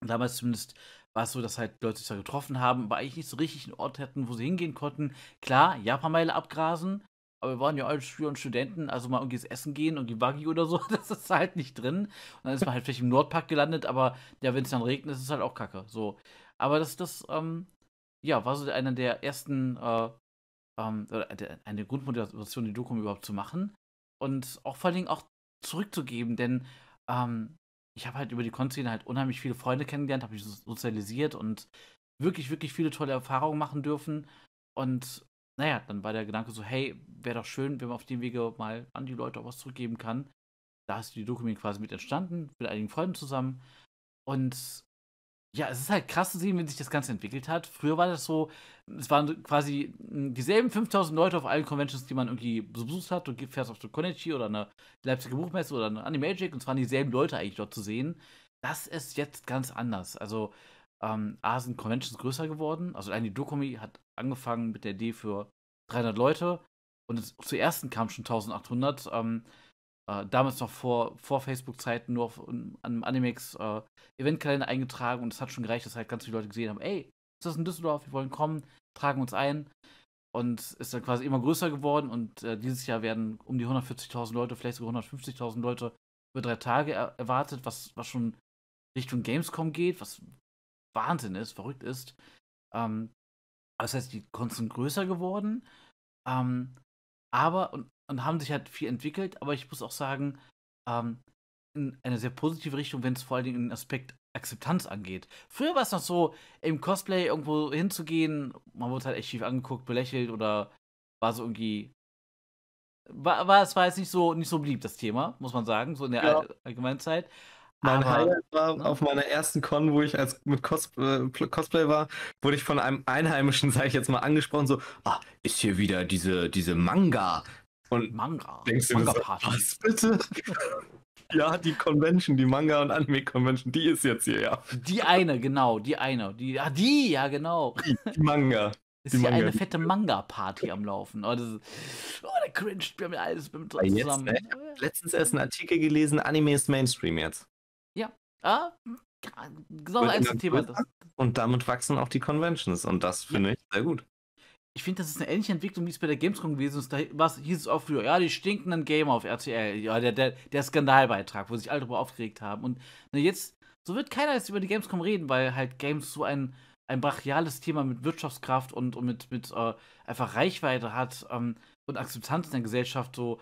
damals zumindest war es so, dass halt Leute sich da getroffen haben, aber eigentlich nicht so richtig einen Ort hätten, wo sie hingehen konnten. Klar, Japanmeile abgrasen, aber wir waren ja alle Schüler und Studenten, also mal irgendwie essen gehen und die Buggy oder so, das ist halt nicht drin. Und dann ist man halt vielleicht im Nordpark gelandet, aber ja, wenn es dann regnet, ist es halt auch kacke. So. Aber das, das, ähm, ja, war so einer der ersten, äh, ähm, eine Grundmotivation, die Dokum überhaupt zu machen. Und auch vor allen Dingen auch zurückzugeben, denn ähm, ich habe halt über die Konzerne halt unheimlich viele Freunde kennengelernt, habe mich sozialisiert und wirklich, wirklich viele tolle Erfahrungen machen dürfen. Und naja, dann war der Gedanke so, hey, wäre doch schön, wenn man auf dem Wege mal an die Leute auch was zurückgeben kann. Da ist die Dokument quasi mit entstanden, mit einigen Freunden zusammen. Und ja, es ist halt krass zu sehen, wie sich das Ganze entwickelt hat. Früher war das so, es waren quasi dieselben 5000 Leute auf allen Conventions, die man irgendwie besucht hat. Du fährst auf der Konichi oder eine Leipziger Buchmesse oder eine Animagic und es waren dieselben Leute eigentlich dort zu sehen. Das ist jetzt ganz anders. Also, ähm, A sind Conventions größer geworden. Also, die Dokumi hat angefangen mit der Idee für 300 Leute und es, zu ersten kamen schon 1800. Ähm, äh, damals noch vor, vor Facebook-Zeiten nur auf an einem Animex äh, Eventkalender eingetragen und es hat schon gereicht, dass halt ganz viele Leute gesehen haben, ey, ist das in Düsseldorf, wir wollen kommen, tragen uns ein. Und ist dann quasi immer größer geworden und äh, dieses Jahr werden um die 140.000 Leute, vielleicht sogar 150.000 Leute über drei Tage er erwartet, was, was schon Richtung Gamescom geht, was Wahnsinn ist, verrückt ist. Ähm, das heißt, die Cons sind größer geworden, ähm, aber, und und haben sich halt viel entwickelt, aber ich muss auch sagen, ähm, in eine sehr positive Richtung, wenn es vor allen Dingen den Aspekt Akzeptanz angeht. Früher war es noch so, im Cosplay irgendwo hinzugehen, man wurde halt echt schief angeguckt, belächelt oder war so irgendwie. War, war es war jetzt nicht so, nicht so beliebt, das Thema, muss man sagen, so in der ja. allgemeinen Zeit. Mein Aber, Highlight war ne? auf meiner ersten Con, wo ich als mit Cos äh, Cosplay war, wurde ich von einem Einheimischen, sage ich jetzt mal, angesprochen, so, ah, ist hier wieder diese, diese Manga, und Manga. Denkst du, Manga so, was bitte? ja, die Convention, die Manga- und Anime-Convention, die ist jetzt hier, ja. Die eine, genau, die eine. Die, ah, die, ja, genau. Die, die Manga. Ist die hier Manga. eine fette Manga-Party am Laufen. Oh, das ist, oh der cringe, wir haben ja alles mit zusammen. Jetzt, ne? Letztens erst einen Artikel gelesen, Anime ist Mainstream jetzt. Ja. Ah, genau ein Thema. Das. Und damit wachsen auch die Conventions und das finde ja. ich sehr gut ich finde, das ist eine ähnliche Entwicklung, wie es bei der Gamescom gewesen ist. Da was, hieß es auch früher, ja, die stinkenden Gamer auf RTL, ja, der, der, der Skandalbeitrag, wo sich alle darüber aufgeregt haben. Und na, jetzt so wird keiner jetzt über die Gamescom reden, weil halt Games so ein, ein brachiales Thema mit Wirtschaftskraft und, und mit, mit äh, einfach Reichweite hat ähm, und Akzeptanz in der Gesellschaft. So,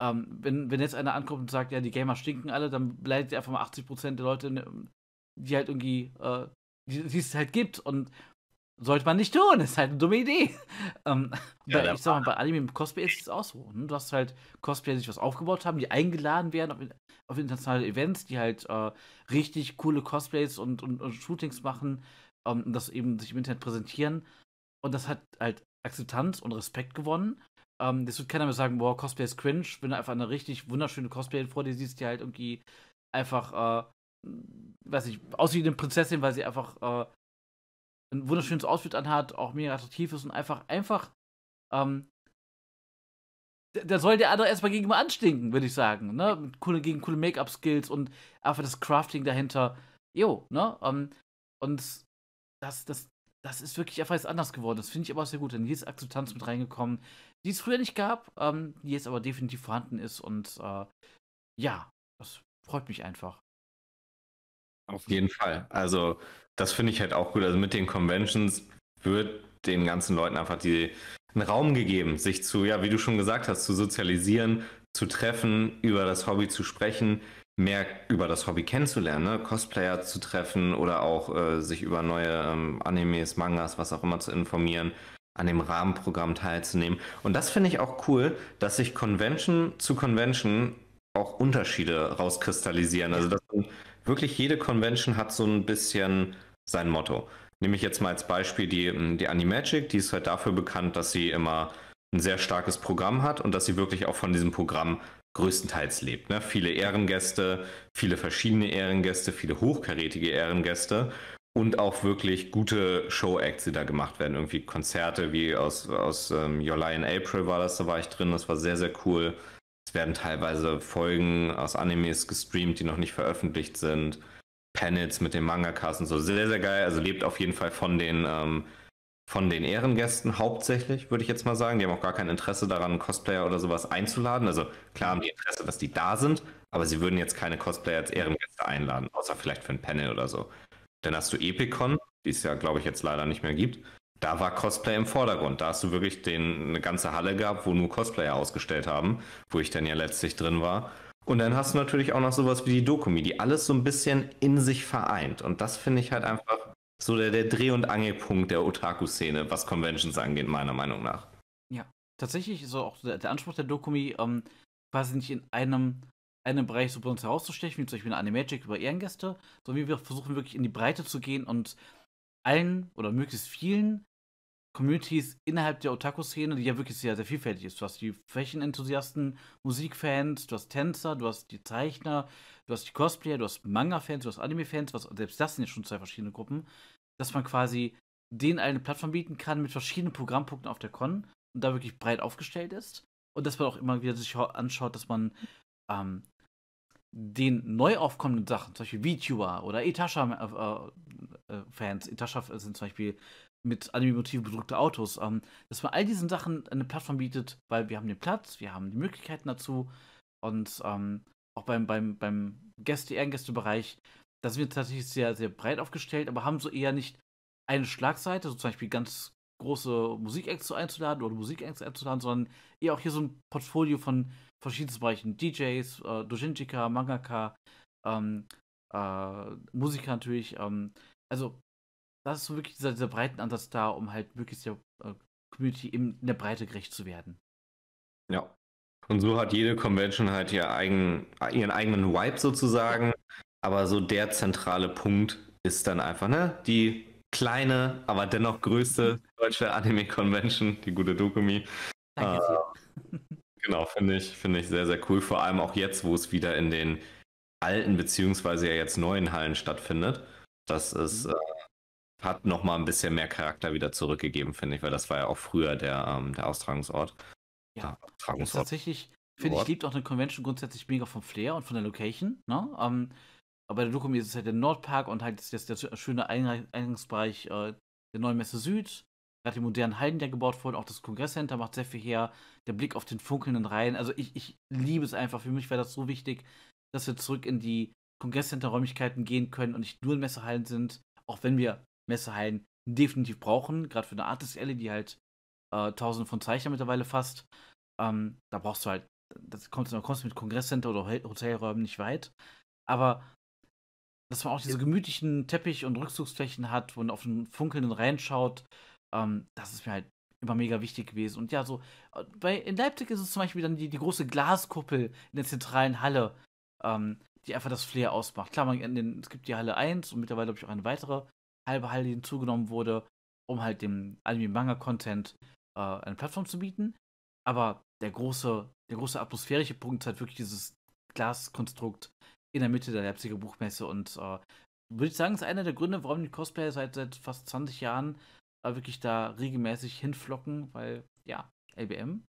ähm, wenn, wenn jetzt einer ankommt und sagt, ja, die Gamer stinken alle, dann bleibt einfach mal 80% der Leute, ne, die halt irgendwie, äh, die es halt gibt. Und sollte man nicht tun, ist halt eine dumme Idee. ähm, ja, bei, ich sag mal, bei Anime und Cosplay ist es auch so. Ne? Du hast halt Cosplayer, die sich was aufgebaut haben, die eingeladen werden auf, auf internationale Events, die halt äh, richtig coole Cosplays und, und, und Shootings machen ähm, und das eben sich im Internet präsentieren. Und das hat halt Akzeptanz und Respekt gewonnen. Ähm, das wird keiner mehr sagen, boah, Cosplay ist cringe. Wenn du einfach eine richtig wunderschöne Cosplay vor dir siehst, die halt irgendwie einfach, äh, weiß ich, aussieht wie eine Prinzessin, weil sie einfach äh, ein wunderschönes Outfit anhat, auch mega attraktiv ist und einfach, einfach, ähm, da soll der andere erstmal gegenüber anstinken, würde ich sagen, ne? Coole, gegen coole Make-up-Skills und einfach das Crafting dahinter. Jo, ne? Ähm, und das, das, das ist wirklich einfach jetzt anders geworden. Das finde ich aber auch sehr gut, denn hier ist Akzeptanz mit reingekommen, die es früher nicht gab, ähm, die jetzt aber definitiv vorhanden ist und äh, ja, das freut mich einfach. Auf jeden Fall. Also, das finde ich halt auch gut. Also mit den Conventions wird den ganzen Leuten einfach die, einen Raum gegeben, sich zu, ja, wie du schon gesagt hast, zu sozialisieren, zu treffen, über das Hobby zu sprechen, mehr über das Hobby kennenzulernen, ne? Cosplayer zu treffen oder auch äh, sich über neue ähm, Animes, Mangas, was auch immer zu informieren, an dem Rahmenprogramm teilzunehmen. Und das finde ich auch cool, dass sich Convention zu Convention auch Unterschiede rauskristallisieren. Also dass wirklich jede Convention hat so ein bisschen sein Motto. Nehme ich jetzt mal als Beispiel die, die Animagic, die ist halt dafür bekannt, dass sie immer ein sehr starkes Programm hat und dass sie wirklich auch von diesem Programm größtenteils lebt. Ne? Viele Ehrengäste, viele verschiedene Ehrengäste, viele hochkarätige Ehrengäste und auch wirklich gute Show-Acts, die da gemacht werden. Irgendwie Konzerte wie aus, aus ähm, Your Lie April war das, da war ich drin, das war sehr, sehr cool. Es werden teilweise Folgen aus Animes gestreamt, die noch nicht veröffentlicht sind. Panels mit den Mangakas und so. Sehr, sehr geil. Also lebt auf jeden Fall von den, ähm, von den Ehrengästen hauptsächlich, würde ich jetzt mal sagen. Die haben auch gar kein Interesse daran, Cosplayer oder sowas einzuladen. Also klar haben die Interesse, dass die da sind, aber sie würden jetzt keine Cosplayer als Ehrengäste einladen, außer vielleicht für ein Panel oder so. Dann hast du Epicon, die es ja, glaube ich, jetzt leider nicht mehr gibt. Da war Cosplay im Vordergrund. Da hast du wirklich den, eine ganze Halle gehabt, wo nur Cosplayer ausgestellt haben, wo ich dann ja letztlich drin war. Und dann hast du natürlich auch noch sowas wie die Dokumi, die alles so ein bisschen in sich vereint. Und das finde ich halt einfach so der, der Dreh- und Angelpunkt der Otaku-Szene, was Conventions angeht, meiner Meinung nach. Ja, tatsächlich ist auch der, der Anspruch der Dokumi, ähm, quasi nicht in einem, einem Bereich so bei uns herauszustechen, wie zum Beispiel eine Animagic über Ehrengäste, sondern wir versuchen wirklich in die Breite zu gehen und allen oder möglichst vielen Communities innerhalb der Otaku-Szene, die ja wirklich sehr, sehr vielfältig ist. Du hast die Flächenenthusiasten, Musikfans, du hast Tänzer, du hast die Zeichner, du hast die Cosplayer, du hast Manga-Fans, du hast Anime-Fans, selbst das sind ja schon zwei verschiedene Gruppen, dass man quasi denen eine Plattform bieten kann mit verschiedenen Programmpunkten auf der Con und da wirklich breit aufgestellt ist. Und dass man auch immer wieder sich anschaut, dass man ähm, den neu aufkommenden Sachen, zum Beispiel VTuber oder Etasha-Fans, äh, äh, Etasha sind zum Beispiel mit Anime-Motiven bedruckte Autos, ähm, dass man all diesen Sachen eine Plattform bietet, weil wir haben den Platz, wir haben die Möglichkeiten dazu und ähm, auch beim, beim, beim Gäste-, Ehrengäste-Bereich, da sind wir tatsächlich sehr, sehr breit aufgestellt, aber haben so eher nicht eine Schlagseite, so zum Beispiel ganz große Musikacts einzuladen oder Musikacts einzuladen, sondern eher auch hier so ein Portfolio von verschiedenen Bereichen. DJs, äh, Dojinjika, Mangaka, ähm, äh, Musiker natürlich. Ähm, also das ist so wirklich dieser, dieser breiten Ansatz da, um halt möglichst der äh, Community in der Breite gerecht zu werden. Ja. Und so hat jede Convention halt ihr eigen, ihren eigenen Vibe sozusagen. Aber so der zentrale Punkt ist dann einfach, ne, die kleine, aber dennoch größte deutsche Anime-Convention, die gute Dokumi. Danke äh, genau, finde ich, finde ich sehr, sehr cool. Vor allem auch jetzt, wo es wieder in den alten beziehungsweise ja jetzt neuen Hallen stattfindet. Das ist mhm. äh, hat nochmal ein bisschen mehr Charakter wieder zurückgegeben, finde ich, weil das war ja auch früher der, ähm, der Austragungsort. Ja, Austragungsort. tatsächlich, finde ich, liebt auch eine Convention grundsätzlich mega vom Flair und von der Location. Ne? Ähm, aber der Dokumi ist es halt der Nordpark und halt ist jetzt der schöne Eingangsbereich äh, der neuen Messe Süd. Gerade die modernen Hallen, die gebaut wurden, auch das Kongresscenter macht sehr viel her. Der Blick auf den funkelnden Rhein. Also ich, ich liebe es einfach. Für mich wäre das so wichtig, dass wir zurück in die Kongresscenter-Räumlichkeiten gehen können und nicht nur in Messehallen sind, auch wenn wir Messehallen definitiv brauchen, gerade für eine Artist Alley, die halt äh, tausende von Zeichnern mittlerweile fasst. Ähm, da brauchst du halt, das kommst, da kommst du mit Kongresscenter oder Hotelräumen nicht weit. Aber dass man auch diese gemütlichen Teppich- und Rückzugsflächen hat, wo man auf den funkelnden reinschaut, ähm, das ist mir halt immer mega wichtig gewesen. Und ja, so, äh, bei, in Leipzig ist es zum Beispiel dann die, die große Glaskuppel in der zentralen Halle, ähm, die einfach das Flair ausmacht. Klar, man, den, es gibt die Halle 1 und mittlerweile habe ich auch eine weitere halbe Halle, hinzugenommen wurde, um halt dem Anime-Manga-Content äh, eine Plattform zu bieten. Aber der große, der große atmosphärische Punkt ist halt wirklich dieses Glaskonstrukt in der Mitte der Leipziger Buchmesse und äh, würde ich sagen, ist einer der Gründe, warum die Cosplayer seit, seit fast 20 Jahren äh, wirklich da regelmäßig hinflocken, weil ja, LBM.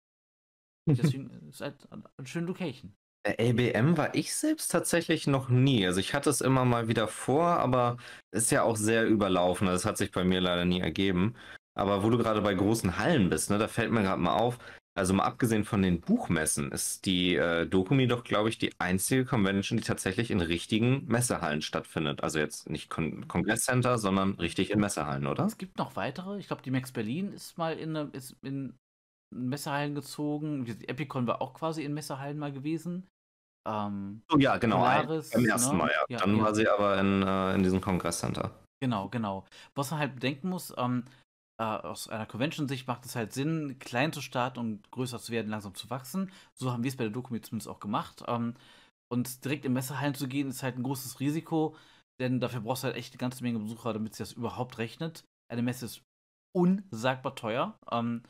Deswegen ist halt eine schöne Location. LBM war ich selbst tatsächlich noch nie. Also ich hatte es immer mal wieder vor, aber ist ja auch sehr überlaufen. Das hat sich bei mir leider nie ergeben. Aber wo du gerade bei großen Hallen bist, ne, da fällt mir gerade mal auf, also mal abgesehen von den Buchmessen, ist die äh, Dokumi doch, glaube ich, die einzige Convention, die tatsächlich in richtigen Messehallen stattfindet. Also jetzt nicht Kon Kongresscenter, sondern richtig in Messehallen, oder? Es gibt noch weitere. Ich glaube, die Max Berlin ist mal in, ist in Messehallen gezogen. Die Epicon war auch quasi in Messehallen mal gewesen. Ähm, oh ja, genau. Polaris, beim ersten ne? Mal, ja. ja Dann ja. war sie aber in, äh, in diesem Kongresscenter. Genau, genau. Was man halt bedenken muss, ähm, äh, aus einer Convention-Sicht macht es halt Sinn, klein zu starten und größer zu werden, langsam zu wachsen. So haben wir es bei der Dokumi zumindest auch gemacht. Ähm, und direkt in Messehallen zu gehen, ist halt ein großes Risiko, denn dafür brauchst du halt echt eine ganze Menge Besucher, damit sich das überhaupt rechnet. Eine Messe ist unsagbar teuer. Ähm,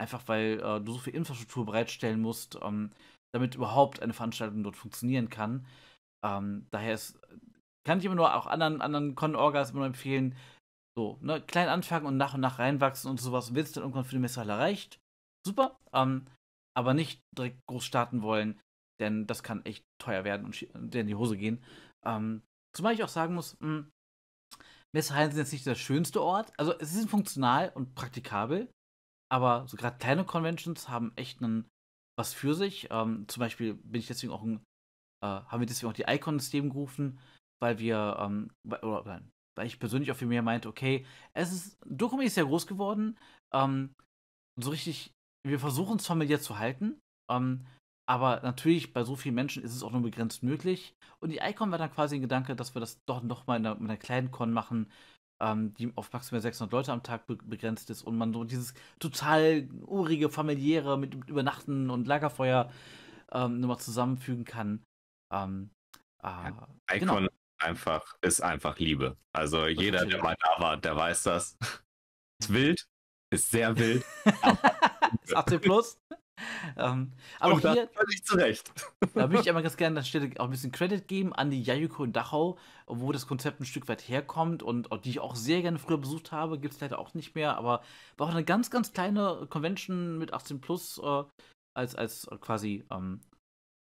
einfach weil äh, du so viel Infrastruktur bereitstellen musst, ähm, damit überhaupt eine Veranstaltung dort funktionieren kann. Ähm, daher ist, kann ich immer nur auch anderen, anderen Con-Orgas immer nur empfehlen, so, ne, klein anfangen und nach und nach reinwachsen und sowas. Wenn es dann irgendwann für die Messerhalle erreicht, super. Ähm, aber nicht direkt groß starten wollen, denn das kann echt teuer werden und in die Hose gehen. Ähm, zumal ich auch sagen muss, mh, hm, Messehallen sind jetzt nicht der schönste Ort. Also es ist funktional und praktikabel, aber so gerade kleine Conventions haben echt einen was für sich. Ähm, zum Beispiel bin ich deswegen auch ein, äh, haben wir deswegen auch die Icon ins Leben gerufen, weil wir, ähm, oder weil ich persönlich auch für mich meinte, okay, es ist, Dokumi ist ja groß geworden, ähm, so richtig, wir versuchen es familiär zu halten, ähm, aber natürlich bei so vielen Menschen ist es auch nur begrenzt möglich. Und die Icon war dann quasi ein Gedanke, dass wir das doch noch mal in in einer kleinen Con machen, ähm, die auf maximal 600 Leute am Tag be begrenzt ist und man so dieses total urige, familiäre mit, mit Übernachten und Lagerfeuer ähm, nochmal zusammenfügen kann. Ähm, äh, Icon genau einfach, ist einfach Liebe. Also das jeder, der mal da war, der weiß das. Ist wild, ist sehr wild. ist 18 plus. ähm, aber Und auch hier, völlig zurecht. da würde ich einmal ganz gerne an der Stelle auch ein bisschen Credit geben an die Yayuko in Dachau, wo das Konzept ein Stück weit herkommt und, und die ich auch sehr gerne früher besucht habe. Gibt es leider auch nicht mehr, aber war auch eine ganz, ganz kleine Convention mit 18 plus äh, als, als quasi ähm,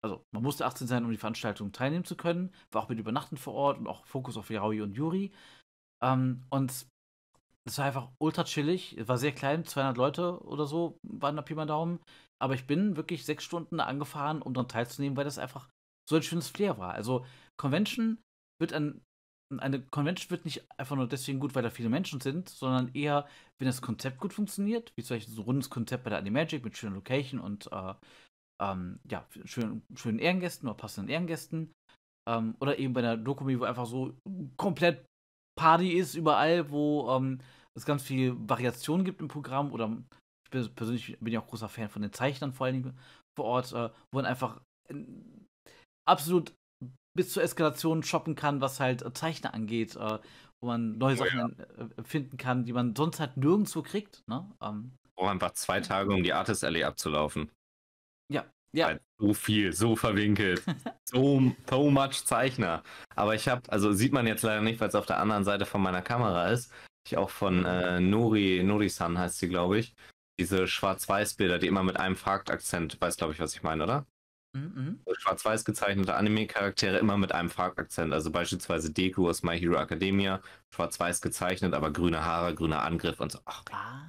also man musste 18 sein, um die Veranstaltung teilnehmen zu können. War auch mit Übernachten vor Ort und auch Fokus auf Yaoi und Yuri. Ähm, und es war einfach ultra chillig. Es war sehr klein, 200 Leute oder so waren da Pi mal Daumen. Aber ich bin wirklich sechs Stunden angefahren, um daran teilzunehmen, weil das einfach so ein schönes Flair war. Also Convention wird ein, eine Convention wird nicht einfach nur deswegen gut, weil da viele Menschen sind, sondern eher, wenn das Konzept gut funktioniert, wie zum Beispiel so ein rundes Konzept bei der Animagic mit schöner Location und äh, ähm, ja, schönen, schönen Ehrengästen oder passenden Ehrengästen. Ähm, oder eben bei der Dokumi, wo einfach so komplett Party ist überall, wo ähm, es ganz viel Variation gibt im Programm. Oder ich bin, persönlich bin ja auch großer Fan von den Zeichnern vor allen Dingen vor Ort, äh, wo man einfach absolut bis zur Eskalation shoppen kann, was halt äh, Zeichner angeht, äh, wo man neue oh, Sachen ja. Äh, finden kann, die man sonst halt nirgendwo kriegt. Ne? Ähm, oh, einfach zwei Tage, um die Artist Alley abzulaufen. Ja, ja. Halt so viel, so verwinkelt, so, so much Zeichner. Aber ich habe, also sieht man jetzt leider nicht, weil es auf der anderen Seite von meiner Kamera ist. Ich auch von äh, Nori, Nori-san heißt sie, glaube ich. Diese Schwarz-Weiß-Bilder, die immer mit einem Farbakzent, weiß glaube ich, was ich meine, oder? Mhm. Schwarz-Weiß gezeichnete Anime-Charaktere immer mit einem Farbakzent. Also beispielsweise Deku aus My Hero Academia, schwarz-weiß gezeichnet, aber grüne Haare, grüner Angriff und so. Ach, ah.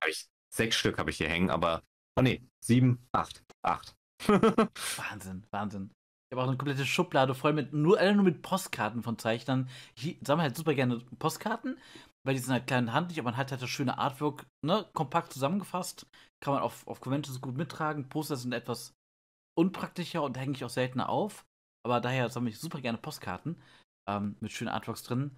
Hab ich, sechs Stück habe ich hier hängen, aber. Oh nee, sieben, acht. Acht. Wahnsinn, Wahnsinn. habe auch eine komplette Schublade voll mit nur, nur mit Postkarten von Zeichnern. Ich sammle halt super gerne Postkarten, weil die sind halt klein handlich, aber man hat halt das schöne Artwork, ne, kompakt zusammengefasst. Kann man auf, auf Conventions gut mittragen. Poster sind etwas unpraktischer und hänge ich auch seltener auf. Aber daher sammle ich super gerne Postkarten ähm, mit schönen Artworks drin.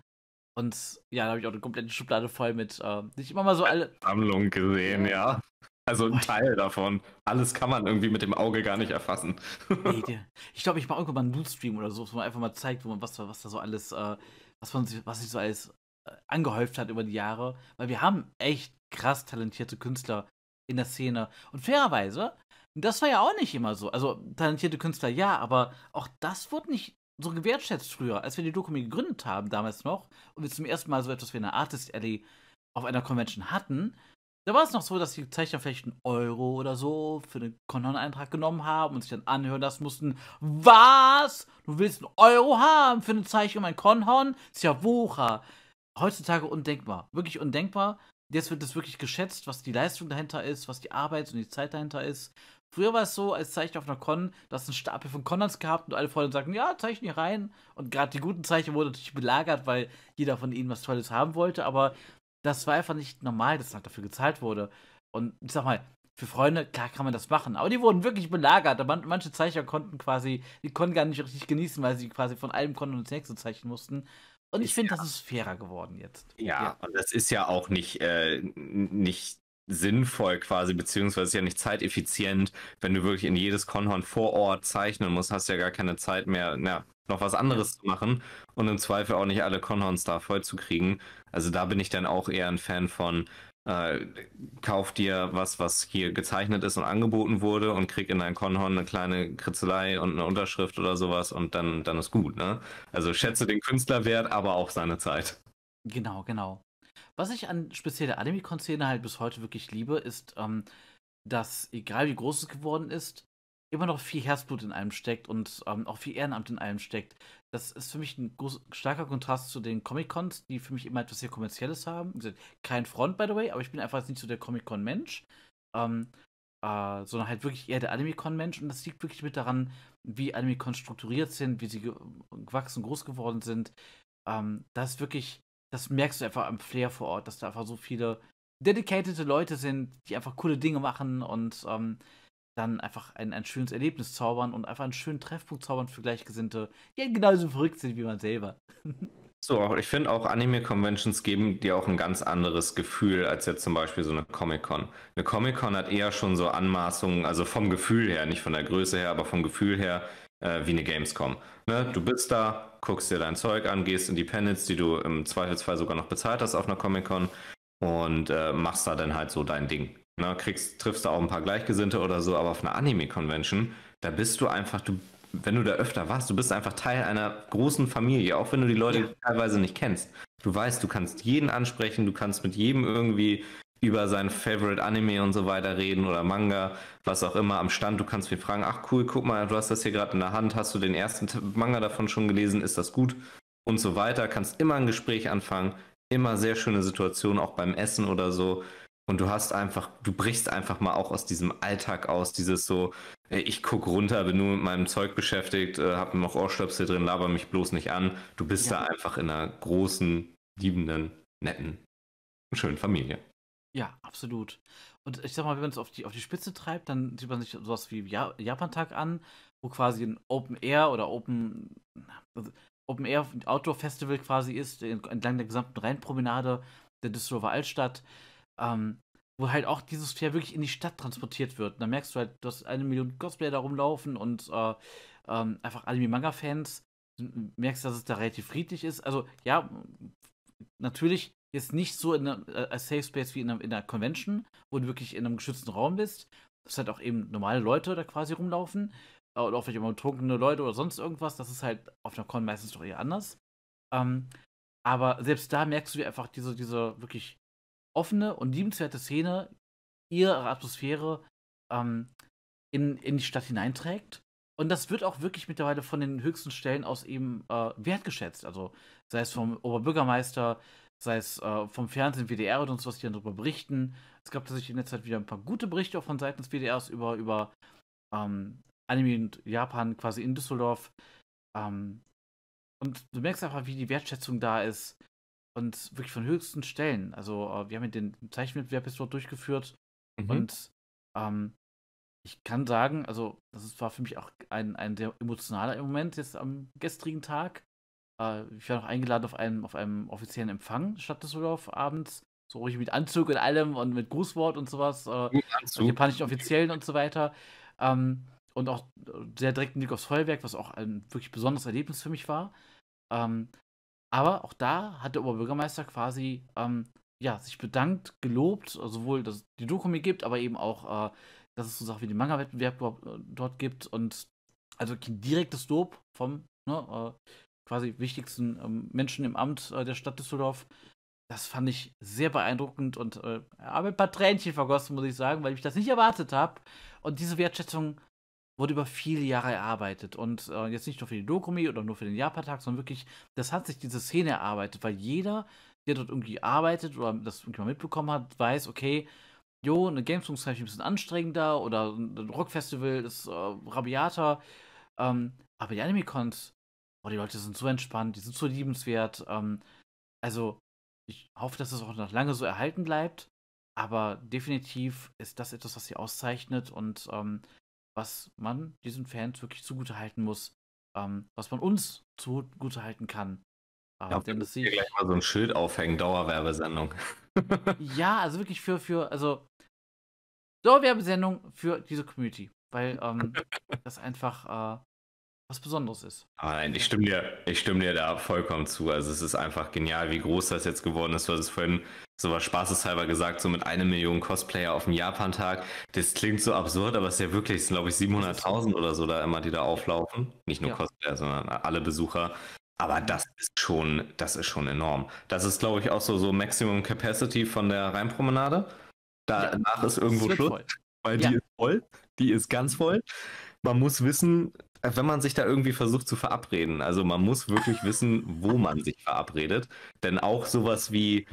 Und ja, da habe ich auch eine komplette Schublade voll mit, äh, nicht immer mal so alle. Sammlung gesehen, ja. Also ein Teil davon. Alles kann man irgendwie mit dem Auge gar nicht erfassen. Nee, ich glaube, ich mache irgendwann mal einen Loot-Stream oder so, wo man einfach mal zeigt, wo man, was, was da so alles, äh, was, man, was sich so alles äh, angehäuft hat über die Jahre. Weil wir haben echt krass talentierte Künstler in der Szene. Und fairerweise, das war ja auch nicht immer so. Also talentierte Künstler ja, aber auch das wurde nicht so gewertschätzt früher, als wir die Dokumi gegründet haben, damals noch, und wir zum ersten Mal so etwas wie eine Artist Alley auf einer Convention hatten, da war es noch so, dass die Zeichner vielleicht einen Euro oder so für den Konton-Eintrag genommen haben und sich dann anhören lassen mussten, was? Du willst einen Euro haben für eine Zeichnung, mein Konhorn? Ist ja Wucher. Heutzutage undenkbar. Wirklich undenkbar. Jetzt wird es wirklich geschätzt, was die Leistung dahinter ist, was die Arbeit und die Zeit dahinter ist. Früher war es so, als Zeichner auf einer Con, du hast einen Stapel von Connons gehabt und alle Freunde sagten, ja, zeichne hier rein. Und gerade die guten Zeichner wurden natürlich belagert, weil jeder von ihnen was Tolles haben wollte, aber das war einfach nicht normal, dass halt dafür gezahlt wurde. Und ich sag mal, für Freunde, klar kann man das machen, aber die wurden wirklich belagert. Manche Zeichner konnten quasi, die konnten gar nicht richtig genießen, weil sie quasi von einem Konto ins nächste zeichnen mussten. Und ich finde, ja. das ist fairer geworden jetzt. Ja, ja, und das ist ja auch nicht, äh, nicht sinnvoll quasi, beziehungsweise ist ja nicht zeiteffizient, wenn du wirklich in jedes Konhorn vor Ort zeichnen musst, hast du ja gar keine Zeit mehr, na, noch was anderes zu machen und im Zweifel auch nicht alle Konhorns da voll zu kriegen. Also da bin ich dann auch eher ein Fan von, äh, kauf dir was, was hier gezeichnet ist und angeboten wurde und krieg in dein Konhorn eine kleine Kritzelei und eine Unterschrift oder sowas und dann, dann ist gut, ne? Also schätze den Künstlerwert, aber auch seine Zeit. Genau, genau. Was ich an speziell der Anime-Con-Szene halt bis heute wirklich liebe, ist, ähm, dass, egal wie groß es geworden ist, immer noch viel Herzblut in einem steckt und ähm, auch viel Ehrenamt in einem steckt. Das ist für mich ein groß, starker Kontrast zu den Comic-Cons, die für mich immer etwas sehr Kommerzielles haben. Kein Front, by the way, aber ich bin einfach nicht so der Comic-Con-Mensch. Ähm, äh, sondern halt wirklich eher der Anime-Con-Mensch. Und das liegt wirklich mit daran, wie Anime-Cons strukturiert sind, wie sie gewachsen, groß geworden sind. Ähm, das wirklich das merkst du einfach am Flair vor Ort, dass da einfach so viele dedicated Leute sind, die einfach coole Dinge machen und ähm, dann einfach ein, ein schönes Erlebnis zaubern und einfach einen schönen Treffpunkt zaubern für Gleichgesinnte, die genauso verrückt sind wie man selber. So, ich finde auch Anime-Conventions geben dir auch ein ganz anderes Gefühl als jetzt zum Beispiel so eine Comic-Con. Eine Comic-Con hat eher schon so Anmaßungen, also vom Gefühl her, nicht von der Größe her, aber vom Gefühl her, äh, wie eine Gamescom. Ne? Du bist da, guckst dir dein Zeug an, gehst in die Panels, die du im Zweifelsfall sogar noch bezahlt hast auf einer Comic-Con und äh, machst da dann halt so dein Ding. Ne? Kriegst, triffst da auch ein paar Gleichgesinnte oder so, aber auf einer Anime-Convention, da bist du einfach, du, wenn du da öfter warst, du bist einfach Teil einer großen Familie, auch wenn du die Leute ja. teilweise nicht kennst. Du weißt, du kannst jeden ansprechen, du kannst mit jedem irgendwie über sein Favorite Anime und so weiter reden oder Manga, was auch immer am Stand. Du kannst mich fragen, ach cool, guck mal, du hast das hier gerade in der Hand, hast du den ersten Manga davon schon gelesen, ist das gut? Und so weiter. Kannst immer ein Gespräch anfangen, immer sehr schöne Situationen, auch beim Essen oder so. Und du hast einfach, du brichst einfach mal auch aus diesem Alltag aus, dieses so, ich guck runter, bin nur mit meinem Zeug beschäftigt, äh, hab noch Ohrstöpsel drin, laber mich bloß nicht an. Du bist ja. da einfach in einer großen, liebenden, netten, schönen Familie. Ja, absolut. Und ich sag mal, wenn man es auf die, auf die Spitze treibt, dann sieht man sich sowas wie ja Japan-Tag an, wo quasi ein Open Air oder Open, also Open Air Outdoor Festival quasi ist, entlang der gesamten Rheinpromenade der Düsseldorfer Altstadt, ähm, wo halt auch dieses Fair wirklich in die Stadt transportiert wird. Und da merkst du halt, dass eine Million Cosplayer da rumlaufen und äh, ähm, einfach Anime-Manga-Fans. Merkst, dass es da relativ friedlich ist. Also, ja, natürlich jetzt nicht so in einer äh, Safe Space wie in einer, in einer Convention, wo du wirklich in einem geschützten Raum bist. dass halt auch eben normale Leute da quasi rumlaufen. Äh, oder auch vielleicht immer betrunkene Leute oder sonst irgendwas. Das ist halt auf einer Con meistens doch eher anders. Ähm, aber selbst da merkst du, einfach diese, diese wirklich offene und liebenswerte Szene ihre Atmosphäre ähm, in, in die Stadt hineinträgt. Und das wird auch wirklich mittlerweile von den höchsten Stellen aus eben äh, wertgeschätzt. Also sei es vom Oberbürgermeister, sei es äh, vom Fernsehen, WDR und uns, was die darüber berichten. Es gab tatsächlich in der Zeit wieder ein paar gute Berichte auch von Seiten des WDRs über, über ähm, Anime und Japan quasi in Düsseldorf. Ähm, und du merkst einfach, wie die Wertschätzung da ist. Und wirklich von höchsten Stellen. Also, äh, wir haben den Zeichenwettbewerb jetzt dort durchgeführt. Mhm. Und ähm, ich kann sagen, also, das war für mich auch ein, ein sehr emotionaler Moment jetzt am gestrigen Tag. Äh, ich war noch eingeladen auf einem, auf einem offiziellen Empfang Stadt Düsseldorf abends. So richtig mit Anzug und allem und mit Grußwort und sowas. Äh, japanischen Offiziellen und so weiter. Ähm, und auch sehr direkten Blick aufs Feuerwerk, was auch ein wirklich besonderes Erlebnis für mich war. Ähm, aber auch da hat der Oberbürgermeister quasi ähm, ja, sich bedankt, gelobt, sowohl, dass es die Doku mir gibt, aber eben auch, äh, dass es so Sachen wie den Manga-Wettbewerb äh, dort gibt und also ein direktes Lob vom ne, äh, quasi wichtigsten ähm, Menschen im Amt äh, der Stadt Düsseldorf. Das fand ich sehr beeindruckend und äh, habe ein paar Tränchen vergossen, muss ich sagen, weil ich das nicht erwartet habe. Und diese Wertschätzung wurde über viele Jahre erarbeitet. Und äh, jetzt nicht nur für die Dokumi oder nur für den Japan-Tag, sondern wirklich, das hat sich diese Szene erarbeitet, weil jeder, der dort irgendwie arbeitet oder das irgendwie mal mitbekommen hat, weiß, okay, jo, eine Gamescom ist ein bisschen anstrengender oder ein Rockfestival ist äh, rabiater. Ähm, aber die Anime-Cons, oh, die Leute sind so entspannt, die sind so liebenswert. Ähm, also, ich hoffe, dass es auch noch lange so erhalten bleibt. Aber definitiv ist das etwas, was sie auszeichnet und ähm, was man diesen Fans wirklich zugutehalten muss, ähm, was man uns zugutehalten kann. Ähm, ja, denn das hier gleich mal so ein Schild aufhängen, Dauerwerbesendung. ja, also wirklich für, für, also Dauerwerbesendung für diese Community, weil ähm, das einfach äh, was Besonderes ist. Ah, nein, ich stimme dir, ich stimme dir da vollkommen zu. Also es ist einfach genial, wie groß das jetzt geworden ist. Du hast es vorhin so was spaßeshalber gesagt, so mit einer Million Cosplayer auf dem Japan-Tag. Das klingt so absurd, aber es ist ja wirklich, es sind glaube ich 700.000 oder so da immer, die da auflaufen. Nicht nur ja. Cosplayer, sondern alle Besucher. Aber das ist schon, das ist schon enorm. Das ist, glaube ich, auch so, so Maximum Capacity von der Rheinpromenade. Danach ja, ist irgendwo Schluss, voll. weil ja. die ist voll. Die ist ganz voll. Man muss wissen, wenn man sich da irgendwie versucht zu verabreden. Also man muss wirklich wissen, wo man sich verabredet. Denn auch sowas wie,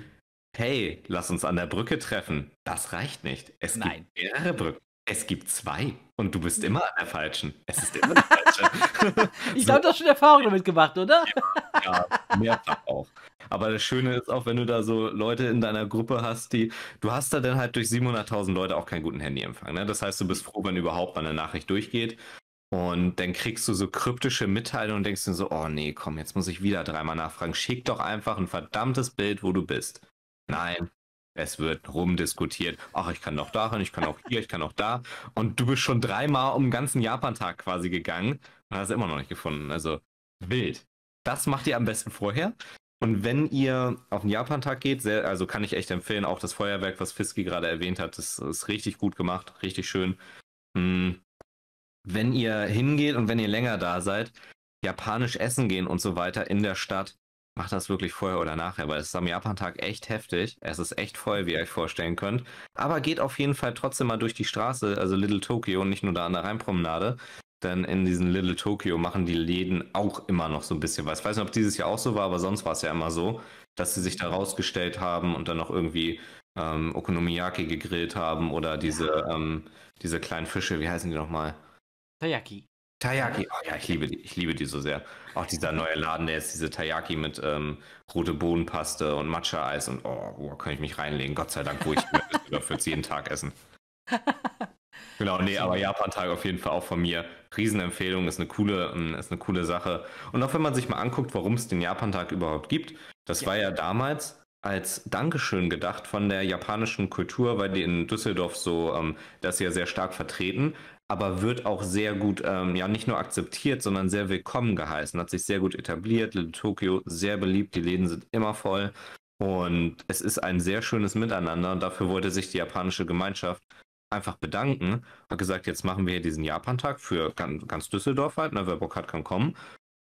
hey, lass uns an der Brücke treffen, das reicht nicht. Es Nein. gibt mehrere Brücken. Es gibt zwei und du bist immer an der falschen. Es ist immer die falsche. ich glaube, du hast schon Erfahrung damit gemacht, oder? Ja, ja, mehrfach auch. Aber das Schöne ist auch, wenn du da so Leute in deiner Gruppe hast, die, du hast da dann halt durch 700.000 Leute auch keinen guten Handyempfang. Ne? Das heißt, du bist froh, wenn überhaupt mal eine Nachricht durchgeht. Und dann kriegst du so kryptische Mitteilungen und denkst dir so, oh nee, komm, jetzt muss ich wieder dreimal nachfragen. Schick doch einfach ein verdammtes Bild, wo du bist. Nein, es wird rumdiskutiert. Ach, ich kann doch dahin, ich kann auch hier, ich kann auch da. Und du bist schon dreimal um den ganzen Japan-Tag quasi gegangen und hast es immer noch nicht gefunden. Also wild. Das macht ihr am besten vorher. Und wenn ihr auf den Japan-Tag geht, sehr, also kann ich echt empfehlen, auch das Feuerwerk, was Fiski gerade erwähnt hat, das ist richtig gut gemacht, richtig schön. Hm. Wenn ihr hingeht und wenn ihr länger da seid, japanisch essen gehen und so weiter in der Stadt, macht das wirklich vorher oder nachher, weil es ist am Japan-Tag echt heftig. Es ist echt voll, wie ihr euch vorstellen könnt. Aber geht auf jeden Fall trotzdem mal durch die Straße, also Little Tokyo, nicht nur da an der Rheinpromenade. Denn in diesem Little Tokyo machen die Läden auch immer noch so ein bisschen was. Ich weiß nicht, ob dieses Jahr auch so war, aber sonst war es ja immer so, dass sie sich da rausgestellt haben und dann noch irgendwie ähm, Okonomiyaki gegrillt haben oder diese, ähm, diese kleinen Fische, wie heißen die nochmal? Tayaki. Taiyaki, oh ja, ich liebe die, ich liebe die so sehr. Auch dieser neue Laden, der jetzt diese Taiyaki mit ähm, rote Bohnenpaste und Matcha-Eis und oh, wo kann ich mich reinlegen? Gott sei Dank, wo ich dafür jeden Tag essen. genau, nee, aber Japan-Tag auf jeden Fall auch von mir. Riesenempfehlung, ist eine coole, ähm, ist eine coole Sache. Und auch wenn man sich mal anguckt, warum es den Japan-Tag überhaupt gibt, das ja. war ja damals als Dankeschön gedacht von der japanischen Kultur, weil die in Düsseldorf so ähm, das ja sehr stark vertreten aber wird auch sehr gut, ähm, ja, nicht nur akzeptiert, sondern sehr willkommen geheißen, hat sich sehr gut etabliert. Little Tokyo sehr beliebt, die Läden sind immer voll und es ist ein sehr schönes Miteinander und dafür wollte sich die japanische Gemeinschaft einfach bedanken, hat gesagt, jetzt machen wir hier diesen Japan-Tag für ganz, ganz Düsseldorf halt, ne, wer Bock hat, kann kommen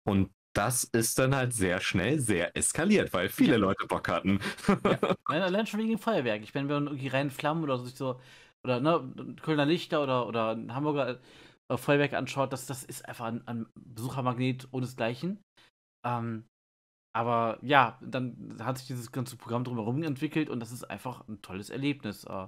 und das ist dann halt sehr schnell sehr eskaliert, weil viele ja. Leute Bock hatten. ja. Allein schon wegen dem Feuerwerk. Ich meine, wenn man irgendwie rein Flammen oder sich so oder ne, Kölner Lichter oder, oder ein Hamburger äh, Feuerwerk anschaut, das, das ist einfach ein, ein Besuchermagnet ohnesgleichen. Ähm, aber ja, dann hat sich dieses ganze Programm drumherum entwickelt und das ist einfach ein tolles Erlebnis. Äh,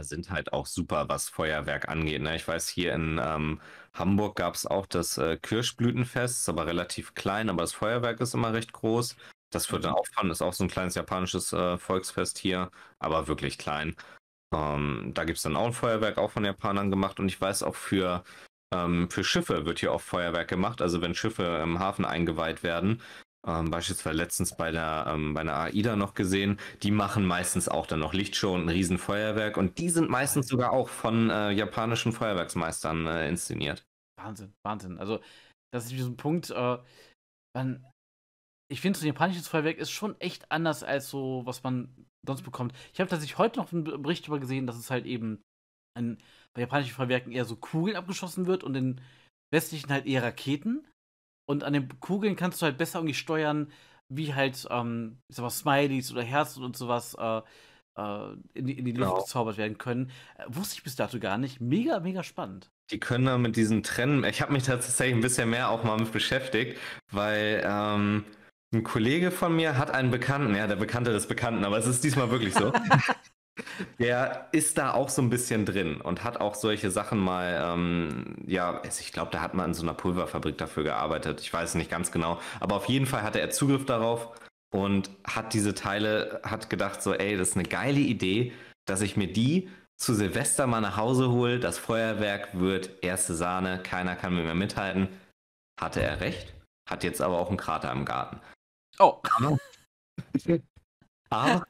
sind halt auch super, was Feuerwerk angeht. Ne? Ich weiß, hier in ähm, Hamburg gab es auch das äh, Kirschblütenfest, ist aber relativ klein, aber das Feuerwerk ist immer recht groß. Das wird dann mhm. auffahren, ist auch so ein kleines japanisches äh, Volksfest hier, aber wirklich klein. Ähm, da gibt es dann auch ein Feuerwerk, auch von Japanern gemacht. Und ich weiß auch für, ähm, für Schiffe wird hier auch Feuerwerk gemacht. Also wenn Schiffe im Hafen eingeweiht werden, ähm, beispielsweise letztens bei der, ähm, bei einer AIDA noch gesehen, die machen meistens auch dann noch Lichtshow und ein Riesenfeuerwerk und die sind meistens sogar auch von äh, japanischen Feuerwerksmeistern äh, inszeniert. Wahnsinn, Wahnsinn. Also, das ist so ein Punkt, äh, man, ich finde, so ein japanisches Feuerwerk ist schon echt anders als so, was man sonst bekommt. Ich habe tatsächlich heute noch einen Bericht darüber gesehen, dass es halt eben ein, bei japanischen Feuerwerken eher so Kugeln abgeschossen wird und in westlichen halt eher Raketen. Und an den Kugeln kannst du halt besser irgendwie steuern, wie halt, ähm, ich sag mal, Smileys oder Herzen und sowas äh, äh, in, die, in die Luft genau. gezaubert werden können. Äh, wusste ich bis dato gar nicht. Mega, mega spannend. Die können da mit diesen Trennen, ich habe mich tatsächlich ein bisschen mehr auch mal mit beschäftigt, weil ähm, ein Kollege von mir hat einen Bekannten, ja, der Bekannte des Bekannten, aber es ist diesmal wirklich so. Der ist da auch so ein bisschen drin und hat auch solche Sachen mal, ähm, ja, also ich glaube, da hat man in so einer Pulverfabrik dafür gearbeitet. Ich weiß es nicht ganz genau. Aber auf jeden Fall hatte er Zugriff darauf und hat diese Teile, hat gedacht so, ey, das ist eine geile Idee, dass ich mir die zu Silvester mal nach Hause hole. Das Feuerwerk wird erste Sahne, keiner kann mir mithalten. Hatte er recht, hat jetzt aber auch einen Krater im Garten. Oh. Aber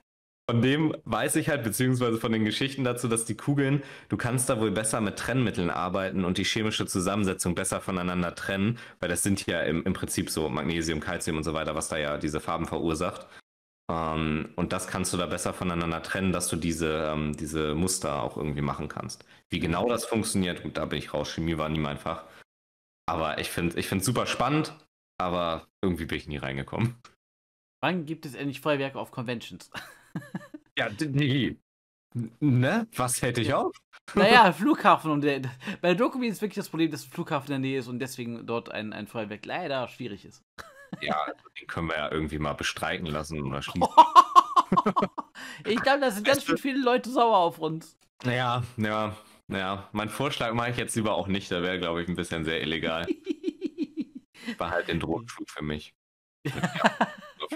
von dem weiß ich halt, beziehungsweise von den Geschichten dazu, dass die Kugeln, du kannst da wohl besser mit Trennmitteln arbeiten und die chemische Zusammensetzung besser voneinander trennen, weil das sind ja im, im Prinzip so Magnesium, Calcium und so weiter, was da ja diese Farben verursacht. Ähm, und das kannst du da besser voneinander trennen, dass du diese, ähm, diese Muster auch irgendwie machen kannst. Wie genau das funktioniert, gut, da bin ich raus. Chemie war nie mein Fach. Aber ich finde es ich super spannend, aber irgendwie bin ich nie reingekommen. Wann gibt es endlich Feuerwerke auf Conventions? ja, die. Ne? Was hätte ich auch? Naja, Flughafen und der, bei der Dokumi ist wirklich das Problem, dass Flughafen in der Nähe ist und deswegen dort ein, ein Feuerwerk leider schwierig ist. Ja, den können wir ja irgendwie mal bestreiken lassen oder schließen. ich glaube, da sind ganz schön viele Leute sauer auf uns. Ja, ja, ja. Mein Vorschlag mache ich jetzt lieber auch nicht, da wäre, glaube ich, ein bisschen sehr illegal. War halt den Drogenflug für mich. Ja,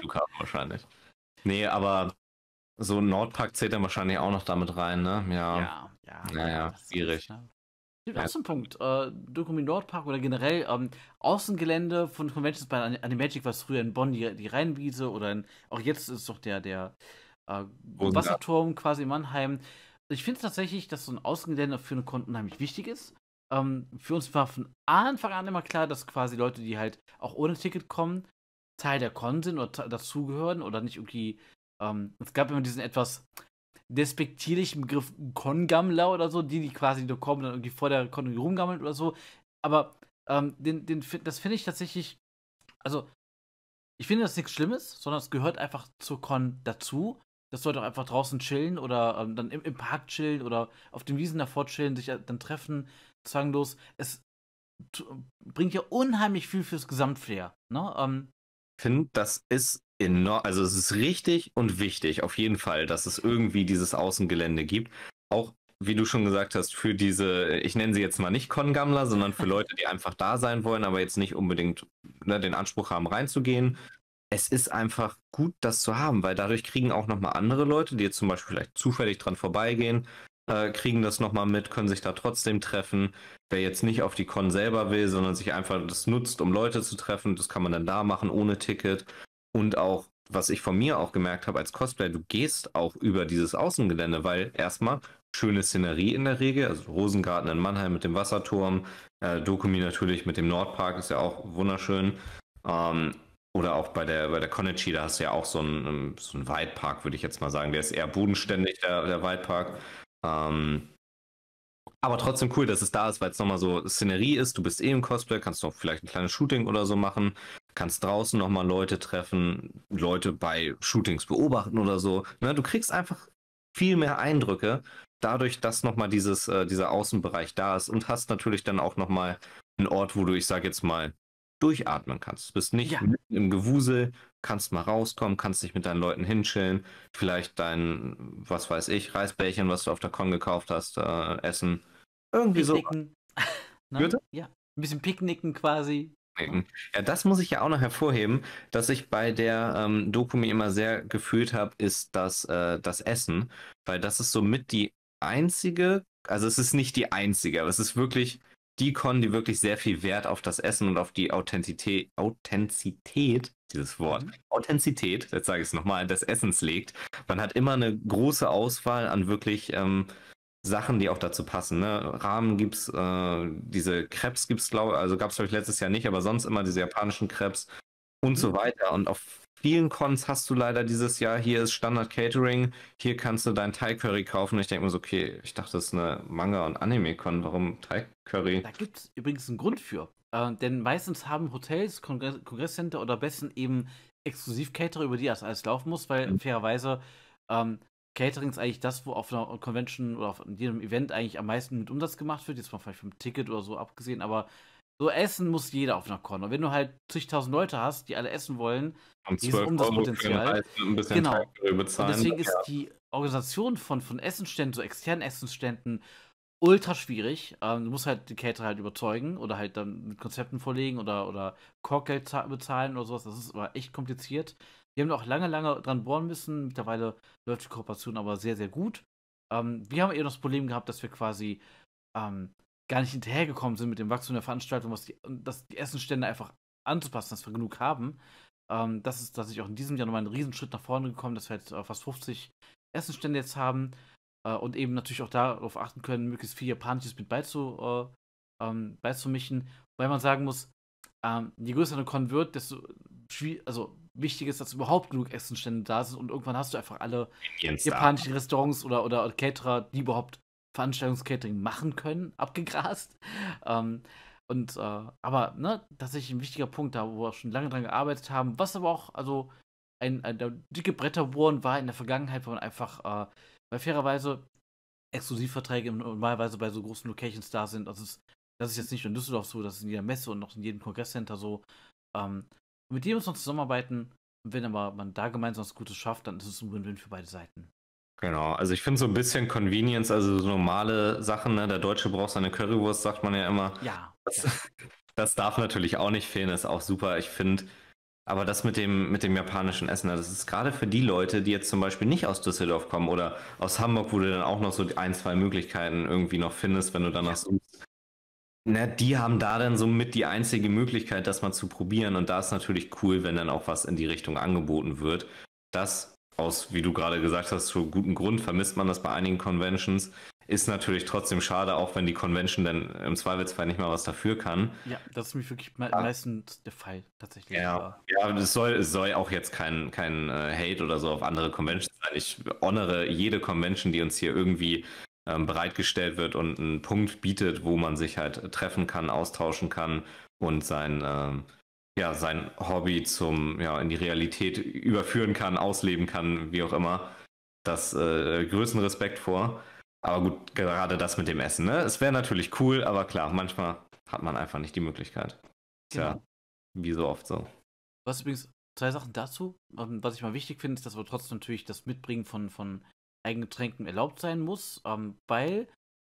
Flughafen wahrscheinlich. Nee, aber so Nordpark zählt dann wahrscheinlich auch noch damit rein, ne? Ja. Ja, ja. Naja, schwierig. Das ist ein Punkt. Äh, Dokumi Nordpark oder generell ähm, Außengelände von Conventions bei Animagic war es früher in Bonn die, die Rheinwiese oder in, auch jetzt ist doch der, der äh, Wasserturm quasi in Mannheim. Ich finde tatsächlich, dass so ein Außengelände für eine Kunden unheimlich wichtig ist. Ähm, für uns war von Anfang an immer klar, dass quasi Leute, die halt auch ohne Ticket kommen, Teil der Con sind oder dazugehören oder nicht irgendwie. Ähm, es gab immer diesen etwas despektierlichen Begriff Con-Gammler oder so, die, die quasi nur kommen, dann irgendwie vor der Con rumgammeln oder so. Aber ähm, den, den, das finde ich tatsächlich. Also, ich finde das nichts Schlimmes, sondern es gehört einfach zur Con dazu. Das sollte auch einfach draußen chillen oder ähm, dann im, im, Park chillen oder auf den Wiesen davor chillen, sich dann treffen, zwanglos. Es bringt ja unheimlich viel fürs Gesamtflair. Ne? Ähm, finde, das ist enorm, also es ist richtig und wichtig, auf jeden Fall, dass es irgendwie dieses Außengelände gibt. Auch wie du schon gesagt hast, für diese, ich nenne sie jetzt mal nicht Kongammler, sondern für Leute, die einfach da sein wollen, aber jetzt nicht unbedingt ne, den Anspruch haben, reinzugehen. Es ist einfach gut, das zu haben, weil dadurch kriegen auch nochmal andere Leute, die jetzt zum Beispiel vielleicht zufällig dran vorbeigehen, äh, kriegen das nochmal mit, können sich da trotzdem treffen. Wer jetzt nicht auf die Con selber will, sondern sich einfach das nutzt, um Leute zu treffen, das kann man dann da machen, ohne Ticket. Und auch, was ich von mir auch gemerkt habe als Cosplayer, du gehst auch über dieses Außengelände, weil erstmal schöne Szenerie in der Regel, also Rosengarten in Mannheim mit dem Wasserturm, äh, Dokumi natürlich mit dem Nordpark, ist ja auch wunderschön. Ähm, oder auch bei der, bei der Konichi, da hast du ja auch so einen, so einen Waldpark, würde ich jetzt mal sagen. Der ist eher bodenständig, der, der Waldpark. Ähm, aber trotzdem cool, dass es da ist, weil es nochmal so Szenerie ist. Du bist eh im Cosplay, kannst noch vielleicht ein kleines Shooting oder so machen, kannst draußen nochmal Leute treffen, Leute bei Shootings beobachten oder so. Ne, du kriegst einfach viel mehr Eindrücke, dadurch, dass nochmal dieses, äh, dieser Außenbereich da ist und hast natürlich dann auch nochmal einen Ort, wo du, ich sag jetzt mal, durchatmen kannst. Du bist nicht Ja. mitten im Gewusel, kannst mal rauskommen, kannst dich mit deinen Leuten hinchillen, vielleicht dein, was weiß ich, Reisbällchen, was du auf der Con gekauft hast, äh, essen. Irgendwie so. Picknicken. ne? Bitte? Ja. Ein bisschen picknicken quasi. Ja, das muss ich ja auch noch hervorheben, dass ich bei der ähm, Doku mir immer sehr gefühlt habe, ist das, äh, das Essen, weil das ist somit die einzige, also es ist nicht die einzige, aber es ist wirklich die Con, die wirklich sehr viel Wert auf das Essen und auf die Authentizität, Authentizität dieses Wort, Mhm. Authentizität, jetzt sage ich es nochmal, des Essens legt. Man hat immer eine große Auswahl an wirklich ähm, Sachen, die auch dazu passen. Ne? Rahmen gibt's, äh, diese Crepes gibt's, glaube also gab's glaube ich letztes Jahr nicht, aber sonst immer diese japanischen Crepes und so Mhm. weiter. Und auf vielen Cons hast du leider dieses Jahr, hier ist Standard Catering, hier kannst du dein Thai Curry kaufen. Ich denke mir so, okay, ich dachte, das ist eine Manga- und Anime-Con, warum Thai Curry? Da gibt es übrigens einen Grund für. Äh, denn meistens haben Hotels, Kongress Kongresscenter oder besten eben Exklusiv-Caterer, über die das alles laufen muss, weil Mhm. fairerweise ähm, Catering ist eigentlich das, wo auf einer Convention oder auf jedem Event eigentlich am meisten mit Umsatz gemacht wird. Jetzt mal vielleicht vom Ticket oder so abgesehen, aber so essen muss jeder auf einer Con. Und wenn du halt zigtausend Leute hast, die alle essen wollen, Um dieses 12 Euro für Umsatzpotenzial. den Reis mit ein bisschen Genau. Curry Und bezahlen. deswegen ist die Organisation von, von Essensständen, so externen Essensständen, ultra schwierig. Ähm, du musst halt die Caterer halt überzeugen oder halt dann mit Konzepten vorlegen oder, oder Korkgeld za- bezahlen oder sowas. Das ist aber echt kompliziert. Wir haben auch lange, lange dran bohren müssen. Mittlerweile läuft die Kooperation aber sehr, sehr gut. Ähm, wir haben eher das Problem gehabt, dass wir quasi ähm, gar nicht hinterhergekommen sind mit dem Wachstum der Veranstaltung, was die, dass die Essensstände einfach anzupassen, dass wir genug haben. Ähm, das ist tatsächlich auch in diesem Jahr nochmal einen Riesenschritt nach vorne gekommen, dass wir jetzt äh, fast 50 Essensstände jetzt haben äh, und eben natürlich auch darauf achten können, möglichst viel Japanisches mit beizu, äh, ähm, beizumischen. Weil man sagen muss, ähm, je größer eine Con wird, desto also wichtig ist, dass überhaupt genug Essensstände da sind und irgendwann hast du einfach alle japanischen Restaurants oder, oder Caterer, die überhaupt Veranstaltungscatering machen können, abgegrast. Ähm, und, äh, aber, ne, tatsächlich ein wichtiger Punkt da, wo wir schon lange dran gearbeitet haben, was aber auch, also, ein, ein der dicke Bretterbohren war in der Vergangenheit, wo man einfach, äh, weil fairerweise Exklusivverträge normalerweise bei so großen Locations da sind. Also, es, das ist jetzt nicht nur in Düsseldorf so, das ist in jeder Messe und noch in jedem Kongresscenter so. Ähm, mit dem muss man zusammenarbeiten. Wenn aber man da gemeinsam was Gutes schafft, dann ist es ein Win-Win für beide Seiten. Genau, also ich finde so ein bisschen Convenience, also so normale Sachen, ne? Der Deutsche braucht seine Currywurst, sagt man ja immer. Ja. Das, ja. das darf natürlich auch nicht fehlen, ist auch super. Ich finde, aber das mit dem, mit dem japanischen Essen, ne, das ist gerade für die Leute, die jetzt zum Beispiel nicht aus Düsseldorf kommen oder aus Hamburg, wo du dann auch noch so ein, zwei Möglichkeiten irgendwie noch findest, wenn du danach suchst. Na, die haben da dann somit die einzige Möglichkeit, das mal zu probieren. Und da ist natürlich cool, wenn dann auch was in die Richtung angeboten wird. Das aus, wie du gerade gesagt hast, zu gutem Grund vermisst man das bei einigen Conventions. Ist natürlich trotzdem schade, auch wenn die Convention dann im Zweifelsfall nicht mal was dafür kann. ja, das ist mir wirklich me Ja. meistens der Fall, tatsächlich. Ja, ja, es soll, es soll auch jetzt kein, kein äh, Hate oder so auf andere Conventions sein. Ich honore jede Convention, die uns hier irgendwie ähm, bereitgestellt wird und einen Punkt bietet, wo man sich halt treffen kann, austauschen kann und sein, ähm, ja, sein Hobby zum, ja, in die Realität überführen kann, ausleben kann, wie auch immer. Das äh, größten Respekt vor. Aber gut, gerade das mit dem Essen, ne? Es wäre natürlich cool, aber klar, manchmal hat man einfach nicht die Möglichkeit. Ist ja Genau. wie so oft so. Was übrigens zwei Sachen dazu. Ähm, Was ich mal wichtig finde, ist, dass aber trotzdem natürlich das Mitbringen von, von Eigengetränken erlaubt sein muss, ähm, weil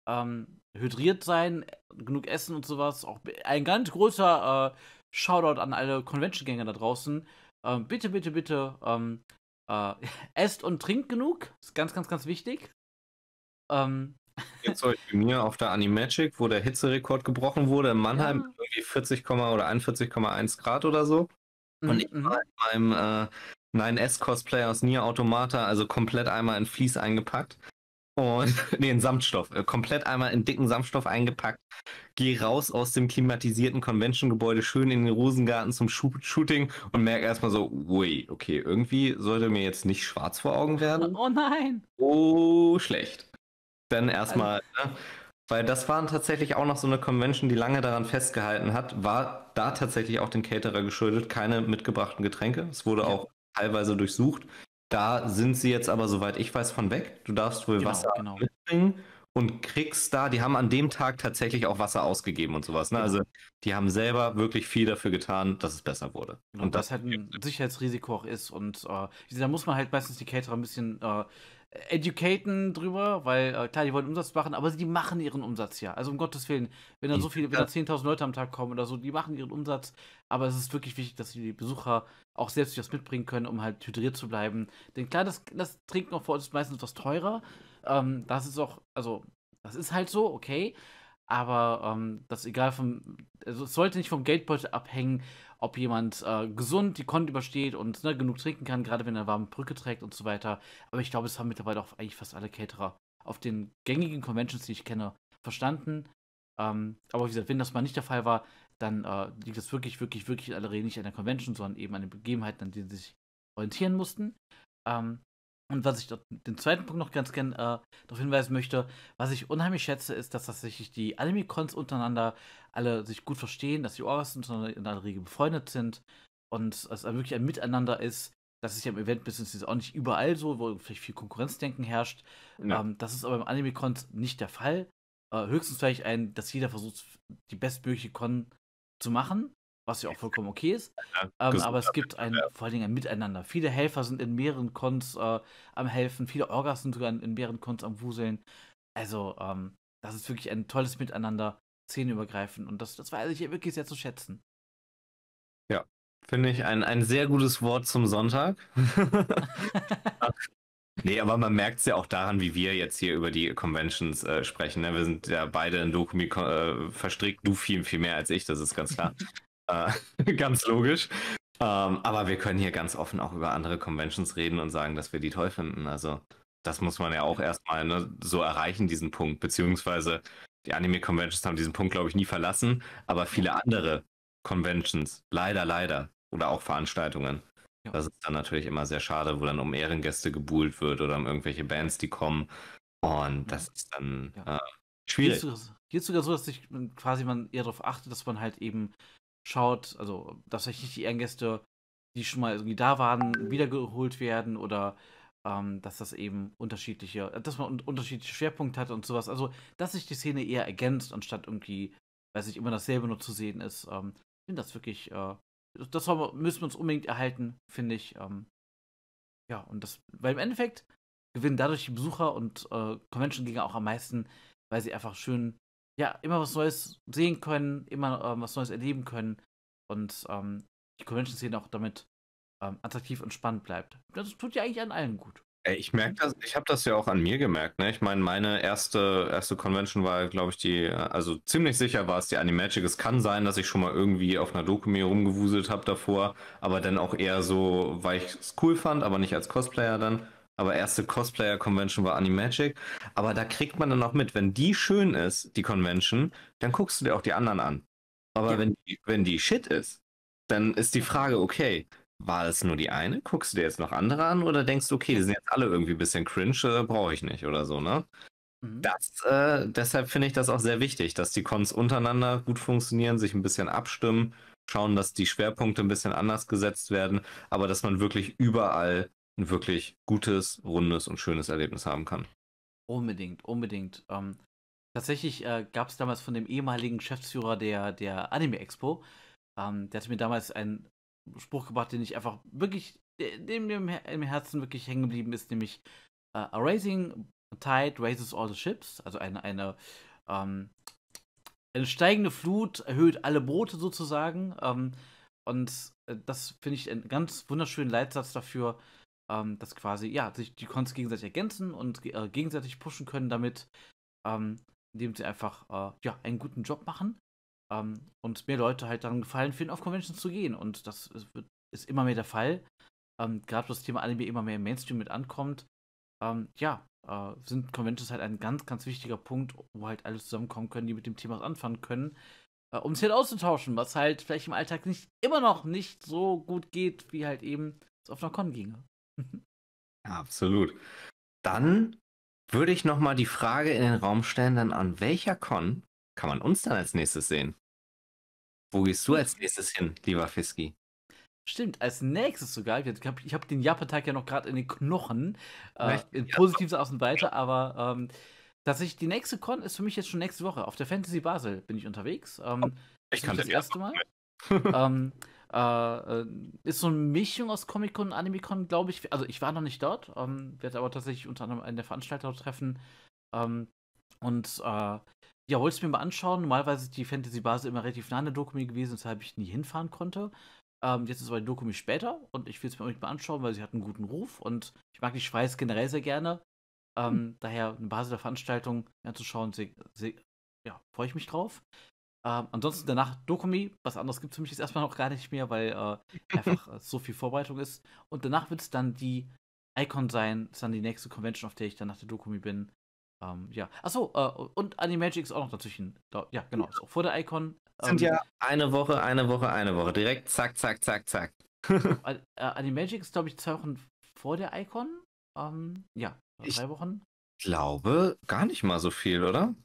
ähm, hydriert sein, genug Essen und sowas, auch ein ganz großer äh, Shoutout an alle Convention-Gänger da draußen. Ähm, bitte, bitte, bitte ähm, äh, esst und trinkt genug. Ist ganz, ganz, ganz wichtig. Ähm, Jetzt heute bei mir auf der Animagic, wo der Hitzerekord gebrochen wurde in Mannheim, Ja. irgendwie 40, oder 41,1 Grad oder so. Und ich mhm, war in meinem äh, 9S-Cosplay aus Nier Automata, also komplett einmal in Vlies eingepackt. Und, nee, in Samtstoff, äh, komplett einmal in dicken Samtstoff eingepackt. Geh raus aus dem klimatisierten Convention-Gebäude, schön in den Rosengarten zum Shooting und merke erstmal so, ui, okay, irgendwie sollte mir jetzt nicht schwarz vor Augen werden. oh nein! Oh, schlecht. Dann erstmal, ne? weil das war tatsächlich auch noch so eine Convention, die lange daran festgehalten hat, war da tatsächlich auch den Caterer geschuldet, keine mitgebrachten Getränke. Es wurde Ja. auch teilweise durchsucht. Da sind sie jetzt aber, soweit ich weiß, von weg. Du darfst wohl Genau, Wasser genau. mitbringen und kriegst da, die haben an dem Tag tatsächlich auch Wasser ausgegeben und sowas. Ne? Also die haben selber wirklich viel dafür getan, dass es besser wurde. Genau, und das, das halt ein Sicherheitsrisiko auch ist. Und äh, da muss man halt meistens die Caterer ein bisschen äh, educaten drüber, weil äh, klar, die wollen Umsatz machen, aber die machen ihren Umsatz ja. Also um Gottes Willen, wenn da so viele, wenn da 10.000 Leute am Tag kommen oder so, die machen ihren Umsatz, aber es ist wirklich wichtig, dass die Besucher auch selbst was mitbringen können, um halt hydriert zu bleiben. Denn klar, das, das Trinken auch vor uns ist meistens etwas teurer. Ähm, das ist auch, also, das ist halt so, okay. Aber ähm, das egal vom, also es sollte nicht vom Geldbeutel abhängen, ob jemand äh, gesund die Konten übersteht und ne, genug trinken kann, gerade wenn er warme Brücke trägt und so weiter. Aber ich glaube, es haben mittlerweile auch eigentlich fast alle Caterer auf den gängigen Conventions, die ich kenne, verstanden. Ähm, aber wie gesagt, wenn das mal nicht der Fall war, dann äh, liegt das wirklich, wirklich, wirklich in aller Regel nicht an der Convention, sondern eben an den Begebenheiten, an denen sie sich orientieren mussten. Ähm, und was ich dort, den zweiten Punkt noch ganz gern äh, darauf hinweisen möchte, was ich unheimlich schätze, ist, dass tatsächlich die Anime-Cons untereinander alle sich gut verstehen, dass die Orgas untereinander in der Regel befreundet sind und es wirklich ein Miteinander ist. Das ist ja im Event-Business auch nicht überall so, wo vielleicht viel Konkurrenzdenken herrscht. Ja. Ähm, das ist aber im Anime-Cons nicht der Fall. Äh, höchstens vielleicht ein, dass jeder versucht, die bestmögliche Con zu machen was ja auch vollkommen okay ist. Ja, ähm, aber es gibt ein, vor allen Dingen ein Miteinander. Viele Helfer sind in mehreren Cons äh, am Helfen, viele Orgas sind sogar in, in mehreren Cons am Wuseln. Also, ähm, das ist wirklich ein tolles Miteinander, szenenübergreifend. Und das, das weiß ich wirklich sehr zu schätzen. Ja, finde ich ein, ein sehr gutes Wort zum Sonntag. Nee, aber man merkt es ja auch daran, wie wir jetzt hier über die Conventions äh, sprechen. Ne? Wir sind ja beide in Dokumi äh, verstrickt, du viel, viel mehr als ich, das ist ganz klar. Äh, ganz logisch. Ähm, aber wir können hier ganz offen auch über andere Conventions reden und sagen, dass wir die toll finden. Also, das muss man ja auch erstmal ne, so erreichen, diesen Punkt. Beziehungsweise, die Anime-Conventions haben diesen Punkt, glaube ich, nie verlassen. Aber viele andere Conventions, leider, leider, oder auch Veranstaltungen, ja. das ist dann natürlich immer sehr schade, wo dann um Ehrengäste gebuhlt wird oder um irgendwelche Bands, die kommen. Und das ist dann ja. äh, schwierig. Hier ist, hier ist sogar so, dass sich quasi man eher darauf achtet, dass man halt eben schaut, also dass tatsächlich die Ehrengäste, die schon mal irgendwie da waren, wiedergeholt werden oder ähm, dass das eben unterschiedliche, dass man unterschiedliche Schwerpunkte hat und sowas. Also, dass sich die Szene eher ergänzt, anstatt irgendwie, weiß ich, immer dasselbe nur zu sehen ist. Ähm, ich finde das wirklich, äh, das müssen wir uns unbedingt erhalten, finde ich. Ähm, ja, und das, weil im Endeffekt gewinnen dadurch die Besucher und äh, Convention-Gegner auch am meisten, weil sie einfach schön ja, immer was Neues sehen können, immer ähm, was Neues erleben können und ähm, die Convention-Szene auch damit ähm, attraktiv und spannend bleibt. Das tut ja eigentlich an allen gut. Ich merke das, ich habe das ja auch an mir gemerkt. Ne? Ich meine, meine erste, erste Convention war, glaube ich, die, also ziemlich sicher war es die Animagic. Es kann sein, dass ich schon mal irgendwie auf einer Doku mir rumgewuselt habe davor, aber dann auch eher so, weil ich es cool fand, aber nicht als Cosplayer dann aber erste Cosplayer-Convention war Animagic. Aber da kriegt man dann auch mit, wenn die schön ist, die Convention, dann guckst du dir auch die anderen an. Aber ja. wenn, die, wenn die shit ist, dann ist die Frage, okay, war es nur die eine? Guckst du dir jetzt noch andere an oder denkst du, okay, die sind jetzt alle irgendwie ein bisschen cringe, äh, brauche ich nicht oder so, ne? Mhm. Das, äh, deshalb finde ich das auch sehr wichtig, dass die Cons untereinander gut funktionieren, sich ein bisschen abstimmen, schauen, dass die Schwerpunkte ein bisschen anders gesetzt werden, aber dass man wirklich überall ein wirklich gutes, rundes und schönes Erlebnis haben kann. Unbedingt, unbedingt. Ähm, tatsächlich äh, gab es damals von dem ehemaligen Geschäftsführer der, der Anime Expo, ähm, der hat mir damals einen Spruch gebracht, den ich einfach wirklich, dem mir im Herzen wirklich hängen geblieben ist, nämlich äh, A Raising Tide raises all the ships, also eine, eine, ähm, eine steigende Flut erhöht alle Boote sozusagen. Ähm, und äh, das finde ich einen ganz wunderschönen Leitsatz dafür, ähm, dass quasi, ja, sich die Cons gegenseitig ergänzen und äh, gegenseitig pushen können damit, ähm, indem sie einfach, äh, ja, einen guten Job machen ähm, und mehr Leute halt daran gefallen finden, auf Conventions zu gehen. Und das ist, ist immer mehr der Fall. Ähm, Gerade das Thema Anime immer mehr im Mainstream mit ankommt. Ähm, ja, äh, sind Conventions halt ein ganz, ganz wichtiger Punkt, wo halt alle zusammenkommen können, die mit dem Thema anfangen können äh, um sich halt auszutauschen, was halt vielleicht im Alltag nicht immer noch nicht so gut geht, wie halt eben es auf einer Con ginge. Ja, absolut. Dann würde ich nochmal die Frage in den Raum stellen, dann an welcher Con kann man uns dann als nächstes sehen? Wo gehst du als nächstes hin, lieber Fiski? Stimmt, als nächstes sogar. Ich habe hab den Japan-Tag ja noch gerade in den Knochen. Äh, in positiv ja. außen weiter, aber ähm, Tatsächlich, die nächste Con ist für mich jetzt schon nächste Woche. Auf der Fantasy Basel bin ich unterwegs. Ähm, oh, ich kann das erste Mal. ähm, äh, äh, ist so eine Mischung aus Comic-Con und Anime-Con, glaube ich. Also ich war noch nicht dort, ähm, werde aber tatsächlich unter anderem einen der Veranstalter treffen. Ähm, und äh, ja, wollte es mir mal anschauen. Normalerweise ist die Fantasy-Basis immer relativ nah an der Dokumi gewesen, weshalb ich nie hinfahren konnte. Ähm, jetzt ist aber die Dokumi später und ich will es mir mal anschauen, weil sie hat einen guten Ruf und ich mag die Schweiß generell sehr gerne. Ähm, mhm. Daher eine Basler Veranstaltung anzuschauen, ja, freue ich mich drauf. Ähm, ansonsten danach Dokumi, was anderes gibt es für mich jetzt erstmal noch gar nicht mehr, weil äh, einfach äh, so viel Vorbereitung ist. Und danach wird es dann die Icon sein, ist dann die nächste Convention, auf der ich dann nach der Dokumi bin. Ähm, ja. Achso, äh, und Animagic ist auch noch dazwischen. Ja, genau, ist auch vor der Icon. Ähm, sind ja eine Woche, eine Woche, eine Woche. Direkt zack, zack, zack, zack. äh, Animagic ist, glaube ich, zwei Wochen vor der Icon. Ähm, ja, drei Wochen. Ich glaube, gar nicht mal so viel, oder?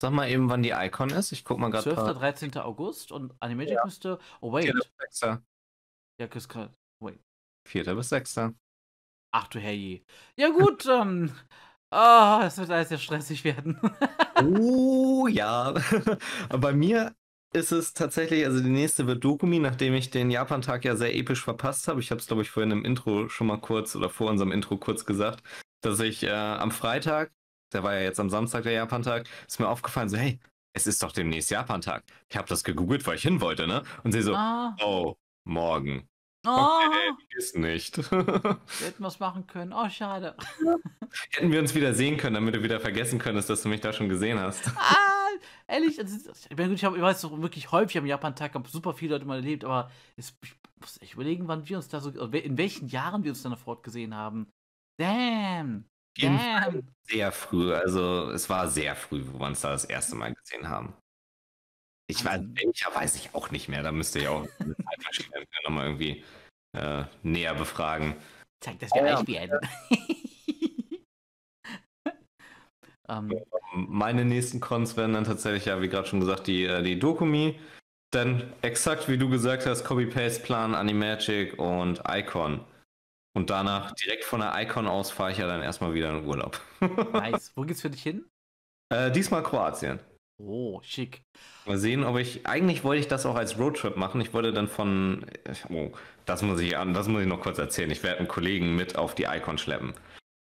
Sag mal eben, wann die Icon ist. Ich guck mal gerade. 12. 13. August und Animagic ja. müsste. Oh, wait. 4. bis 6. Ja, ist gerade. Wait. 4. bis 6. Ach du Herrje. Ja, gut. ähm, oh, es wird alles sehr stressig werden. oh, ja. Bei mir ist es tatsächlich, also die nächste wird Dokumi, nachdem ich den Japan-Tag ja sehr episch verpasst habe. Ich habe es, glaube ich, vorhin im Intro schon mal kurz oder vor unserem Intro kurz gesagt, dass ich äh, am Freitag der war ja jetzt am Samstag der Japan-Tag, ist mir aufgefallen, so, hey, es ist doch demnächst Japan-Tag. Ich habe das gegoogelt, weil ich hin wollte, ne? Und sie so, ah. oh, morgen. Oh. Okay, ist nicht. Wir hätten was machen können. Oh, schade. Hätten wir uns wieder sehen können, damit du wieder vergessen könntest, dass du mich da schon gesehen hast. Ah, ehrlich, also, ich, bin, ich, hab, ich weiß doch wirklich häufig am Japan-Tag, habe super viele Leute mal erlebt, aber ich muss echt überlegen, wann wir uns da so, in welchen Jahren wir uns dann sofort gesehen haben. Damn jeden Fall sehr früh. Also es war sehr früh, wo wir uns da das erste Mal gesehen haben. Ich weiß, welcher weiß ich auch nicht mehr. Da müsste ich auch eine nochmal irgendwie äh, näher befragen. Zeig das mir oh, um. Ähm. Meine nächsten Cons werden dann tatsächlich, ja, wie gerade schon gesagt, die, äh, die Dokumi. Dann exakt wie du gesagt hast, Copy-Paste-Plan, Animagic und Icon. Und danach direkt von der Icon aus fahre ich ja dann erstmal wieder in Urlaub. nice. Wo geht's für dich hin? Äh, diesmal Kroatien. Oh, schick. Mal sehen, ob ich. Eigentlich wollte ich das auch als Roadtrip machen. Ich wollte dann von. Oh, das muss ich an, das muss ich noch kurz erzählen. Ich werde einen Kollegen mit auf die Icon schleppen.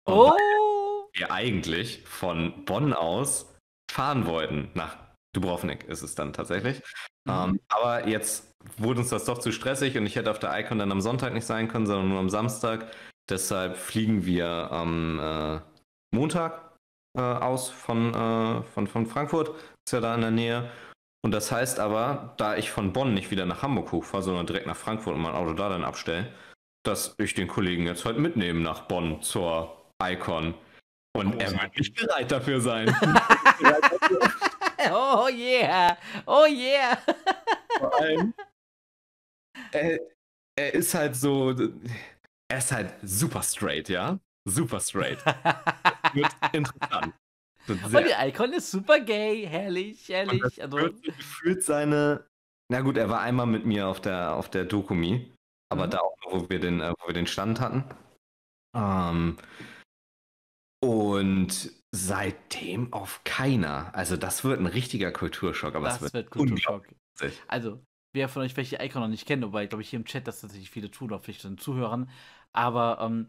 Und oh! Wir eigentlich von Bonn aus fahren wollten. Nach Dubrovnik ist es dann tatsächlich. Mhm. Ähm, aber jetzt wurde uns das doch zu stressig und ich hätte auf der Icon dann am Sonntag nicht sein können, sondern nur am Samstag. Deshalb fliegen wir am äh, Montag äh, aus von, äh, von, von Frankfurt, ist ja da in der Nähe. Und das heißt aber, da ich von Bonn nicht wieder nach Hamburg hochfahre, sondern direkt nach Frankfurt und mein Auto da dann abstelle, dass ich den Kollegen jetzt halt mitnehmen nach Bonn zur Icon. Und oh, er wird nicht bereit dafür sein. oh yeah! Oh yeah! Vor allem, er, er ist halt so, er ist halt super straight, ja? Super straight. wird interessant. Und die Icon ist super gay, herrlich, herrlich. Und also, gefühlt seine, na gut, er war einmal mit mir auf der, auf der Dokumi, aber mhm. da auch, wo wir den, äh, wo wir den Stand hatten. Ähm, und seitdem auf keiner. Also das wird ein richtiger Kulturschock, aber das es wird, wird Kulturschock. Also wer von euch welche Icon noch nicht kennt, wobei, glaube ich, hier im Chat das tatsächlich viele tun, auch vielleicht den Zuhörern. Aber ähm,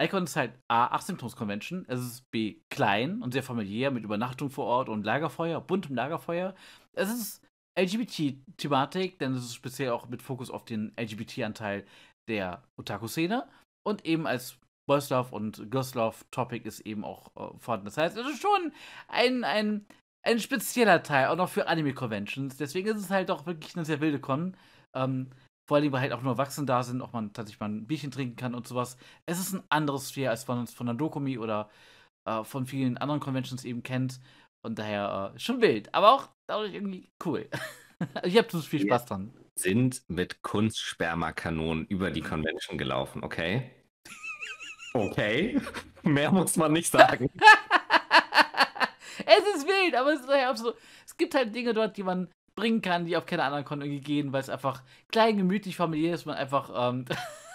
Icon ist halt A, 18 Convention, es ist B, klein und sehr familiär mit Übernachtung vor Ort und Lagerfeuer, buntem Lagerfeuer. Es ist LGBT-Thematik, denn es ist speziell auch mit Fokus auf den LGBT-Anteil der Otaku-Szene und eben als Boys Love und Girls Love Topic ist eben auch äh, vorhanden. Das heißt, es ist schon ein, ein ein spezieller Teil, auch noch für Anime-Conventions. Deswegen ist es halt auch wirklich eine sehr wilde Con. Ähm, vor allem, weil halt auch nur Erwachsene da sind, auch man tatsächlich mal ein Bierchen trinken kann und sowas. Es ist ein anderes Sphäre, als man uns von der Dokumi oder äh, von vielen anderen Conventions eben kennt. Und daher äh, schon wild, aber auch dadurch irgendwie cool. ich habe zu viel Spaß dran. Sind mit Kunstspermakanonen über die Convention gelaufen, okay? Okay. Mehr muss man nicht sagen. es ist wild, aber es ist halt so. Es gibt halt Dinge dort, die man bringen kann, die auf keine anderen Kon irgendwie gehen, weil es einfach klein, gemütlich, familiär ist, man einfach, ähm,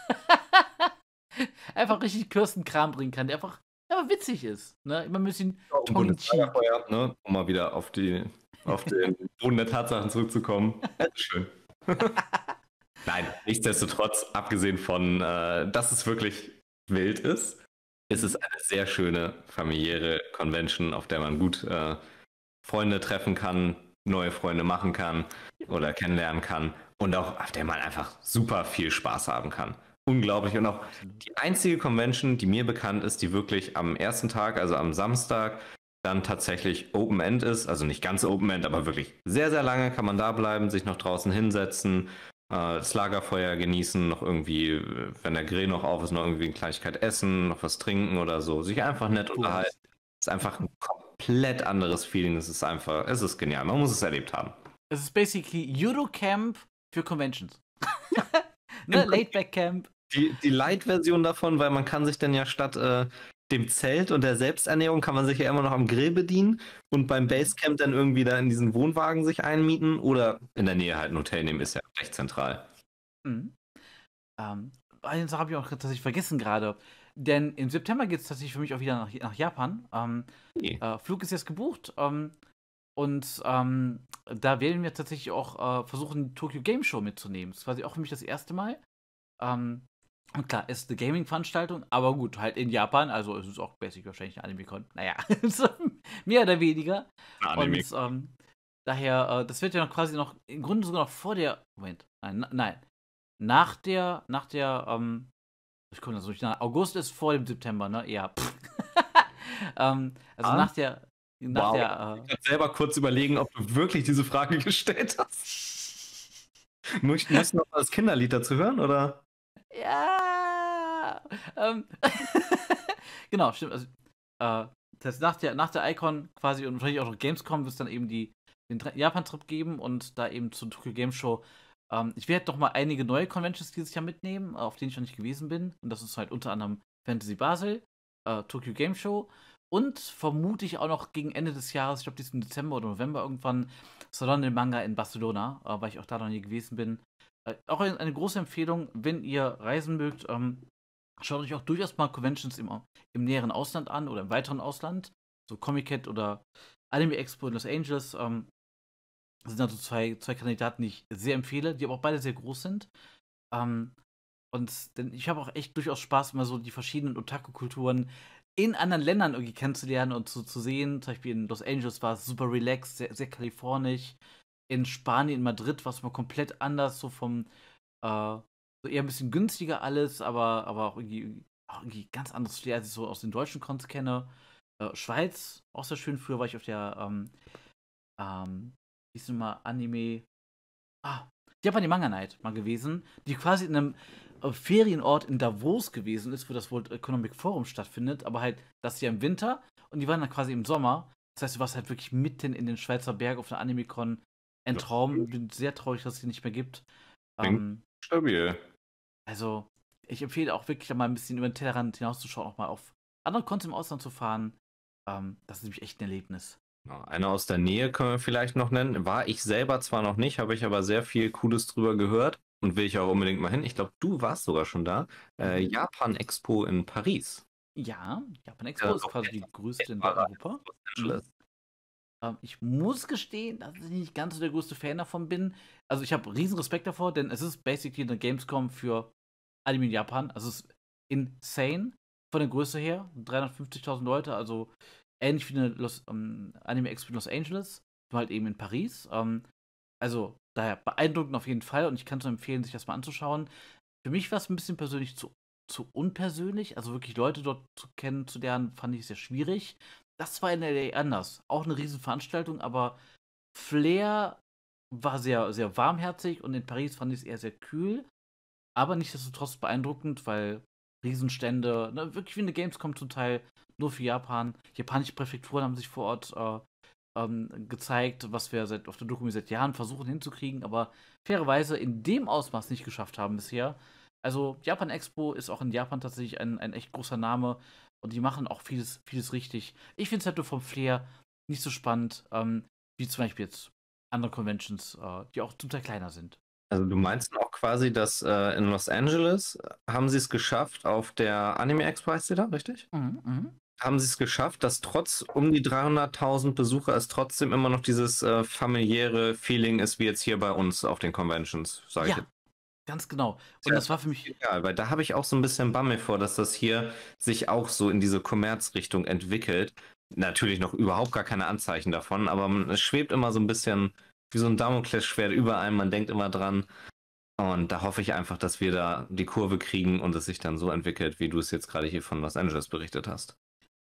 einfach richtig Kürstenkram bringen kann, der einfach aber witzig ist. Ne? Immer ein bisschen cheek. Bundeslagerfeuer, ne? um mal wieder auf, die, auf den Boden der Tatsachen zurückzukommen. Das ist schön. Nein, nichtsdestotrotz, abgesehen von, äh, dass es wirklich wild ist, ist es eine sehr schöne familiäre Convention, auf der man gut äh, Freunde treffen kann, neue Freunde machen kann oder kennenlernen kann und auch auf der man einfach super viel Spaß haben kann. Unglaublich. Und auch die einzige Convention, die mir bekannt ist, die wirklich am ersten Tag, also am Samstag, dann tatsächlich Open End ist. Also nicht ganz Open End, aber wirklich sehr, sehr lange kann man da bleiben, sich noch draußen hinsetzen, das Lagerfeuer genießen, noch irgendwie, äh, wenn der Grill noch auf ist, noch irgendwie eine Kleinigkeit essen, noch was trinken oder so. Sich einfach nett unterhalten. Es ist einfach ein komplett anderes Feeling. Es ist einfach, es ist genial. Man muss es erlebt haben. Es ist basically Judo-Camp für Conventions. ne? Im Laidback-Camp. Die, die Light-Version davon, weil man kann sich dann ja statt äh, dem Zelt und der Selbsternährung kann man sich ja immer noch am Grill bedienen und beim Basecamp dann irgendwie da in diesen Wohnwagen sich einmieten oder in der Nähe halt ein Hotel nehmen, ist ja recht zentral. Mhm. Ähm, eine Sache habe ich auch tatsächlich vergessen gerade. Denn im September geht es tatsächlich für mich auch wieder nach, nach Japan. Ähm, Nee. äh, Flug ist jetzt gebucht. Ähm, und ähm, da werden wir tatsächlich auch äh, versuchen, die Tokyo Game Show mitzunehmen. Das ist quasi auch für mich das erste Mal. Ähm, und klar, es ist eine Gaming-Veranstaltung, aber gut, halt in Japan. Also es ist auch basic wahrscheinlich eine Anime-Con. Naja, mehr oder weniger. Anime. Und ähm, daher, äh, das wird ja noch quasi noch, im Grunde sogar noch vor der, Moment, nein, nein, nach der, nach der, ähm, ich komme da so nicht nach, August ist vor dem September, ne? Ja. ähm, also Ah. nach der, nach Wow. der, Ich kann selber kurz überlegen, ob du wirklich diese Frage gestellt hast. Möcht- Möchtest du noch das Kinderlied dazu hören, oder? Äh, ja, ähm, genau, stimmt, also, äh, das heißt, nach der, nach der Icon quasi und wahrscheinlich auch noch Gamescom wird es dann eben die, den Japan-Trip geben und da eben zur Tokyo Game Show Ähm, ich werde doch mal einige neue Conventions dieses Jahr mitnehmen, auf denen ich noch nicht gewesen bin. Und das ist halt unter anderem Fantasy Basel, äh, Tokyo Game Show und vermute ich auch noch gegen Ende des Jahres, ich glaube diesen Dezember oder November irgendwann, Salon del Manga in Barcelona, äh, weil ich auch da noch nie gewesen bin. Äh, auch eine, große Empfehlung, wenn ihr reisen mögt, ähm, schaut euch auch durchaus mal Conventions im, im näheren Ausland an oder im weiteren Ausland. So Comic-Cat oder Anime Expo in Los Angeles. Ähm, sind also zwei, zwei Kandidaten, die ich sehr empfehle, die aber auch beide sehr groß sind. Ähm, und denn ich habe auch echt durchaus Spaß, mal so die verschiedenen Otaku-Kulturen in anderen Ländern irgendwie kennenzulernen und zu, zu sehen. Zum Beispiel in Los Angeles war es super relaxed, sehr, sehr kalifornisch. In Spanien, in Madrid war es mal komplett anders, so vom, äh, so eher ein bisschen günstiger alles, aber, aber auch irgendwie, auch irgendwie ganz anderes Flair, als ich so aus den deutschen Cons kenne. Äh, Schweiz, auch sehr schön. Früher war ich auf der, ähm, ähm, wie hieß mal, Anime, ah, Japan Manga Night mal gewesen, die quasi in einem äh, Ferienort in Davos gewesen ist, wo das World Economic Forum stattfindet, aber halt das ja im Winter und die waren dann quasi im Sommer. Das heißt, du warst halt wirklich mitten in den Schweizer Bergen auf der Anime-Con. Ein. Traum. Bin sehr traurig, dass es die nicht mehr gibt. Ähm, Stabil. also, ich empfehle auch wirklich mal ein bisschen über den Tellerrand hinauszuschauen, auch mal auf andere Cons im Ausland zu fahren. Ähm, das ist nämlich echt ein Erlebnis. Genau, Eine aus der Nähe können wir vielleicht noch nennen. War ich selber zwar noch nicht, habe ich aber sehr viel Cooles drüber gehört und will ich auch unbedingt mal hin. Ich glaube, du warst sogar schon da. Äh, Mhm. Japan Expo in Paris. Ja, Japan Expo Ja, ist quasi die größte in Europa. Los Angeles. Ähm, ich muss gestehen, dass ich nicht ganz so der größte Fan davon bin. Also ich habe riesen Respekt davor, denn es ist basically eine Gamescom für Anime in Japan. Also es ist insane von der Größe her. 350.000 Leute, also ähnlich wie eine Los, ähm, Anime Expo in Los Angeles, nur halt eben in Paris. Ähm, also daher beeindruckend auf jeden Fall und ich kann es empfehlen, sich das mal anzuschauen. Für mich war es ein bisschen persönlich zu, zu unpersönlich. Also wirklich Leute dort zu kennenzulernen, fand ich sehr schwierig. Das war in LA anders. Auch eine Riesenveranstaltung, aber Flair war sehr, sehr warmherzig und in Paris fand ich es eher sehr kühl. Aber nichtsdestotrotz beeindruckend, weil Riesenstände, ne, wirklich wie eine Gamescom zum Teil, nur für Japan. Japanische Präfekturen haben sich vor Ort äh, ähm, gezeigt, was wir seit, auf der Doku seit Jahren versuchen hinzukriegen, aber fairerweise in dem Ausmaß nicht geschafft haben bisher. Also Japan Expo ist auch in Japan tatsächlich ein, ein echt großer Name und die machen auch vieles, vieles richtig. Ich finde es halt nur vom Flair nicht so spannend, ähm, wie zum Beispiel jetzt andere Conventions, äh, die auch zum Teil kleiner sind. Also du meinst auch quasi, dass äh, in Los Angeles haben sie es geschafft auf der Anime Expo heißt sie da, richtig? Mhm, mhm. haben sie es geschafft, dass trotz um die 300.000 Besucher es trotzdem immer noch dieses äh, familiäre Feeling ist, wie jetzt hier bei uns auf den Conventions, sage Ja. ich. Ganz genau. Und das war für mich. Egal, weil da habe ich auch so ein bisschen Bammel vor, dass das hier sich auch so in diese Kommerzrichtung entwickelt. Natürlich noch überhaupt gar keine Anzeichen davon, aber man- es schwebt immer so ein bisschen wie so ein Damoklesschwert über einem. Man denkt immer dran. Und da hoffe ich einfach, dass wir da die Kurve kriegen und es sich dann so entwickelt, wie du es jetzt gerade hier von Los Angeles berichtet hast.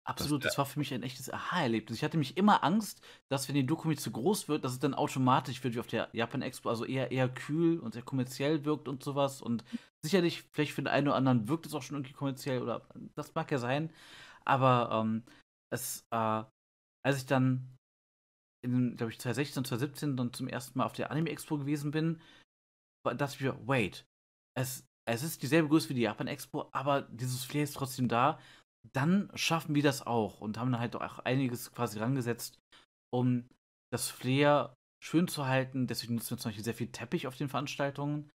Absolut, wär- das war für mich ein echtes Aha-Erlebnis. Ich hatte mich immer Angst, dass wenn die Doku mir zu groß wird, dass es dann automatisch wird wie auf der Japan Expo, also eher eher kühl und sehr kommerziell wirkt und sowas. Und sicherlich, vielleicht für den einen oder anderen wirkt es auch schon irgendwie kommerziell oder das mag ja sein. Aber ähm, es, äh, als ich dann in, glaube ich, 2016, 2017 dann zum ersten Mal auf der Anime Expo gewesen bin, war- dachte ich mir, wait, es, es ist dieselbe Größe wie die Japan Expo, aber dieses Flair ist trotzdem da dann schaffen wir das auch und haben dann halt auch einiges quasi rangesetzt, um das Flair schön zu halten. Deswegen nutzen wir zum Beispiel sehr viel Teppich auf den Veranstaltungen.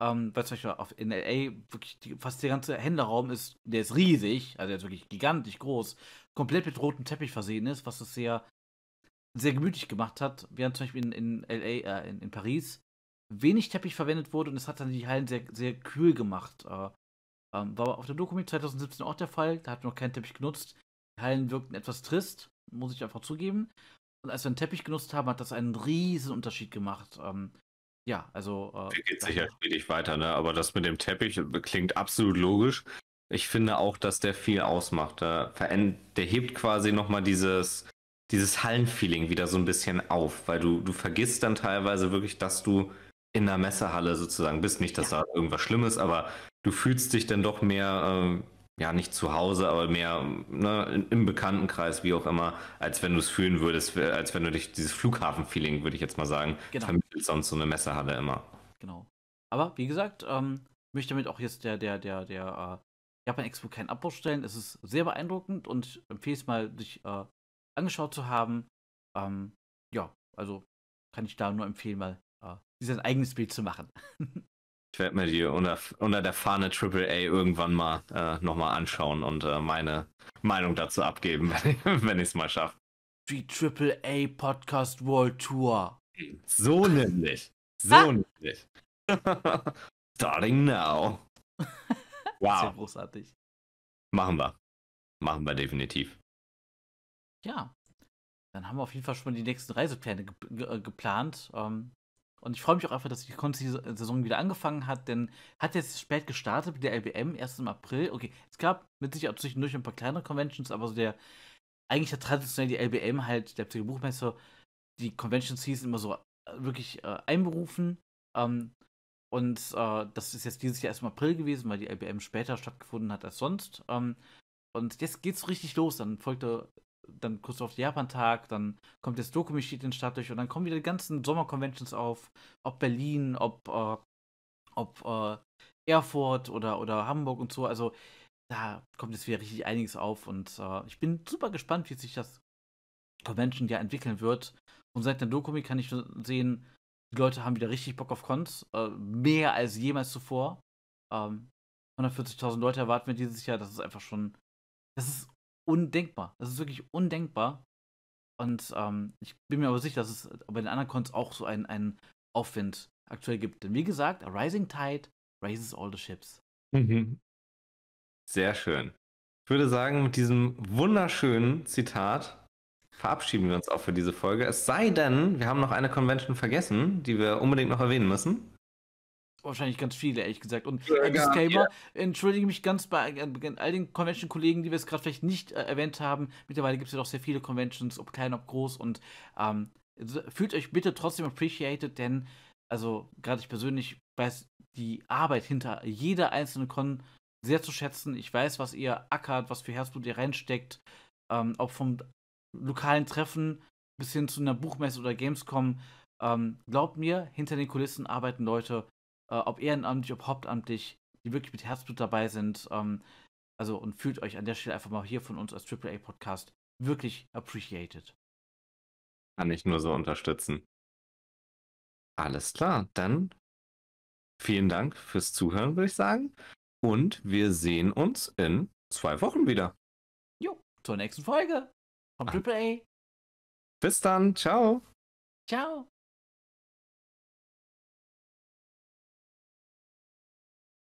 Ähm, weil zum Beispiel auf, in LA wirklich die, fast der ganze Händlerraum ist, der ist riesig, also der ist wirklich gigantisch groß, komplett mit rotem Teppich versehen ist, was es sehr, sehr gemütlich gemacht hat. Während zum Beispiel in, in LA, äh, in, in Paris, wenig Teppich verwendet wurde und es hat dann die Hallen sehr, sehr kühl gemacht. Äh, ähm, war auf der Doku 2017 auch der Fall. Da hatten wir noch keinen Teppich genutzt. Die Hallen wirkten etwas trist, muss ich einfach zugeben. Und als wir einen Teppich genutzt haben, hat das einen riesen Unterschied gemacht. Ähm, ja, also. Äh, Der geht sicher stetig weiter, ne? Aber das mit dem Teppich klingt absolut logisch. Ich finde auch, dass der viel ausmacht. Der, der hebt quasi nochmal dieses, dieses Hallenfeeling wieder so ein bisschen auf, weil du, du vergisst dann teilweise wirklich, dass du in der Messehalle sozusagen bist. Nicht, dass da irgendwas Schlimmes, aber du fühlst dich dann doch mehr, ähm, ja, nicht zu Hause, aber mehr ne, im Bekanntenkreis, wie auch immer, als wenn du es fühlen würdest, äh, als wenn du dich, dieses Flughafen-Feeling, würde ich jetzt mal sagen, Genau. vermittelt sonst so eine Messehalle immer. Genau. Aber wie gesagt, ähm, möchte damit auch jetzt der, der, der, der äh, Japan Expo keinen Abbruch stellen. Es ist sehr beeindruckend und empfehle es mal, sich äh, angeschaut zu haben. Ähm, ja, also kann ich da nur empfehlen, mal äh, sein eigenes Bild zu machen. Ich werde mir die unter, unter der Fahne AAA irgendwann mal äh, nochmal anschauen und äh, meine Meinung dazu abgeben, wenn ich es mal schaffe. Die AAA Podcast World Tour. So nämlich. So Ah. nämlich. Starting now. Wow. großartig. Machen wir. Machen wir definitiv. Ja. Dann haben wir auf jeden Fall schon mal die nächsten Reisepläne ge ge äh, geplant. Ähm, und ich freue mich auch einfach, dass die Con-Saison wieder angefangen hat, denn hat jetzt spät gestartet mit der LBM, erst im April. Okay, es gab mit Sicherheit zwischendurch ein paar kleinere Conventions, aber so der, eigentlich hat traditionell die LBM halt, der Psychobuchmesse, die Convention Season immer so äh, wirklich äh, einberufen. Ähm, und äh, das ist jetzt dieses Jahr erst im April gewesen, weil die LBM später stattgefunden hat als sonst. Ähm, und jetzt geht's richtig los. Dann folgte dann kurz auf den Japan-Tag, dann kommt das Dokumi steht in Stadt durch und dann kommen wieder die ganzen Sommer-Conventions auf. Ob Berlin, ob, äh, ob äh, Erfurt oder, oder Hamburg und so. Also da kommt jetzt wieder richtig einiges auf und äh, ich bin super gespannt, wie sich das Convention ja entwickeln wird. Und seit der Dokumi kann ich sehen, die Leute haben wieder richtig Bock auf Cons. Äh, mehr als jemals zuvor. Ähm, 140.000 Leute erwarten wir dieses Jahr. Das ist einfach schon. Das ist undenkbar. Das ist wirklich undenkbar. Und ähm, ich bin mir aber sicher, dass es bei den anderen Cons auch so einen, einen Aufwind aktuell gibt. Denn wie gesagt, a rising tide raises all the ships. Sehr schön. Ich würde sagen, mit diesem wunderschönen Zitat verabschieden wir uns auch für diese Folge. Es sei denn, wir haben noch eine Convention vergessen, die wir unbedingt noch erwähnen müssen. Wahrscheinlich ganz viele, ehrlich gesagt. Und Ja, ein ja, Disclaimer, entschuldige mich ganz bei äh, all den Convention-Kollegen, die wir jetzt gerade vielleicht nicht äh, erwähnt haben. Mittlerweile gibt es ja doch sehr viele Conventions, ob klein, ob groß. Und ähm, fühlt euch bitte trotzdem appreciated, denn, also gerade ich persönlich weiß die Arbeit hinter jeder einzelnen Con sehr zu schätzen. Ich weiß, was ihr ackert, was für Herzblut ihr reinsteckt. Ähm, auch vom lokalen Treffen bis hin zu einer Buchmesse oder Gamescom. Ähm, glaubt mir, hinter den Kulissen arbeiten Leute, äh, ob ehrenamtlich, ob hauptamtlich, die wirklich mit Herzblut dabei sind. Ähm, also und fühlt euch an der Stelle einfach mal hier von uns als AAA Podcast wirklich appreciated. Kann ich nur so unterstützen. Alles klar, dann vielen Dank fürs Zuhören, würde ich sagen. Und wir sehen uns in zwei Wochen wieder. zur nächsten Folge vom Ah. Triple A. Bis dann. Ciao. Ciao.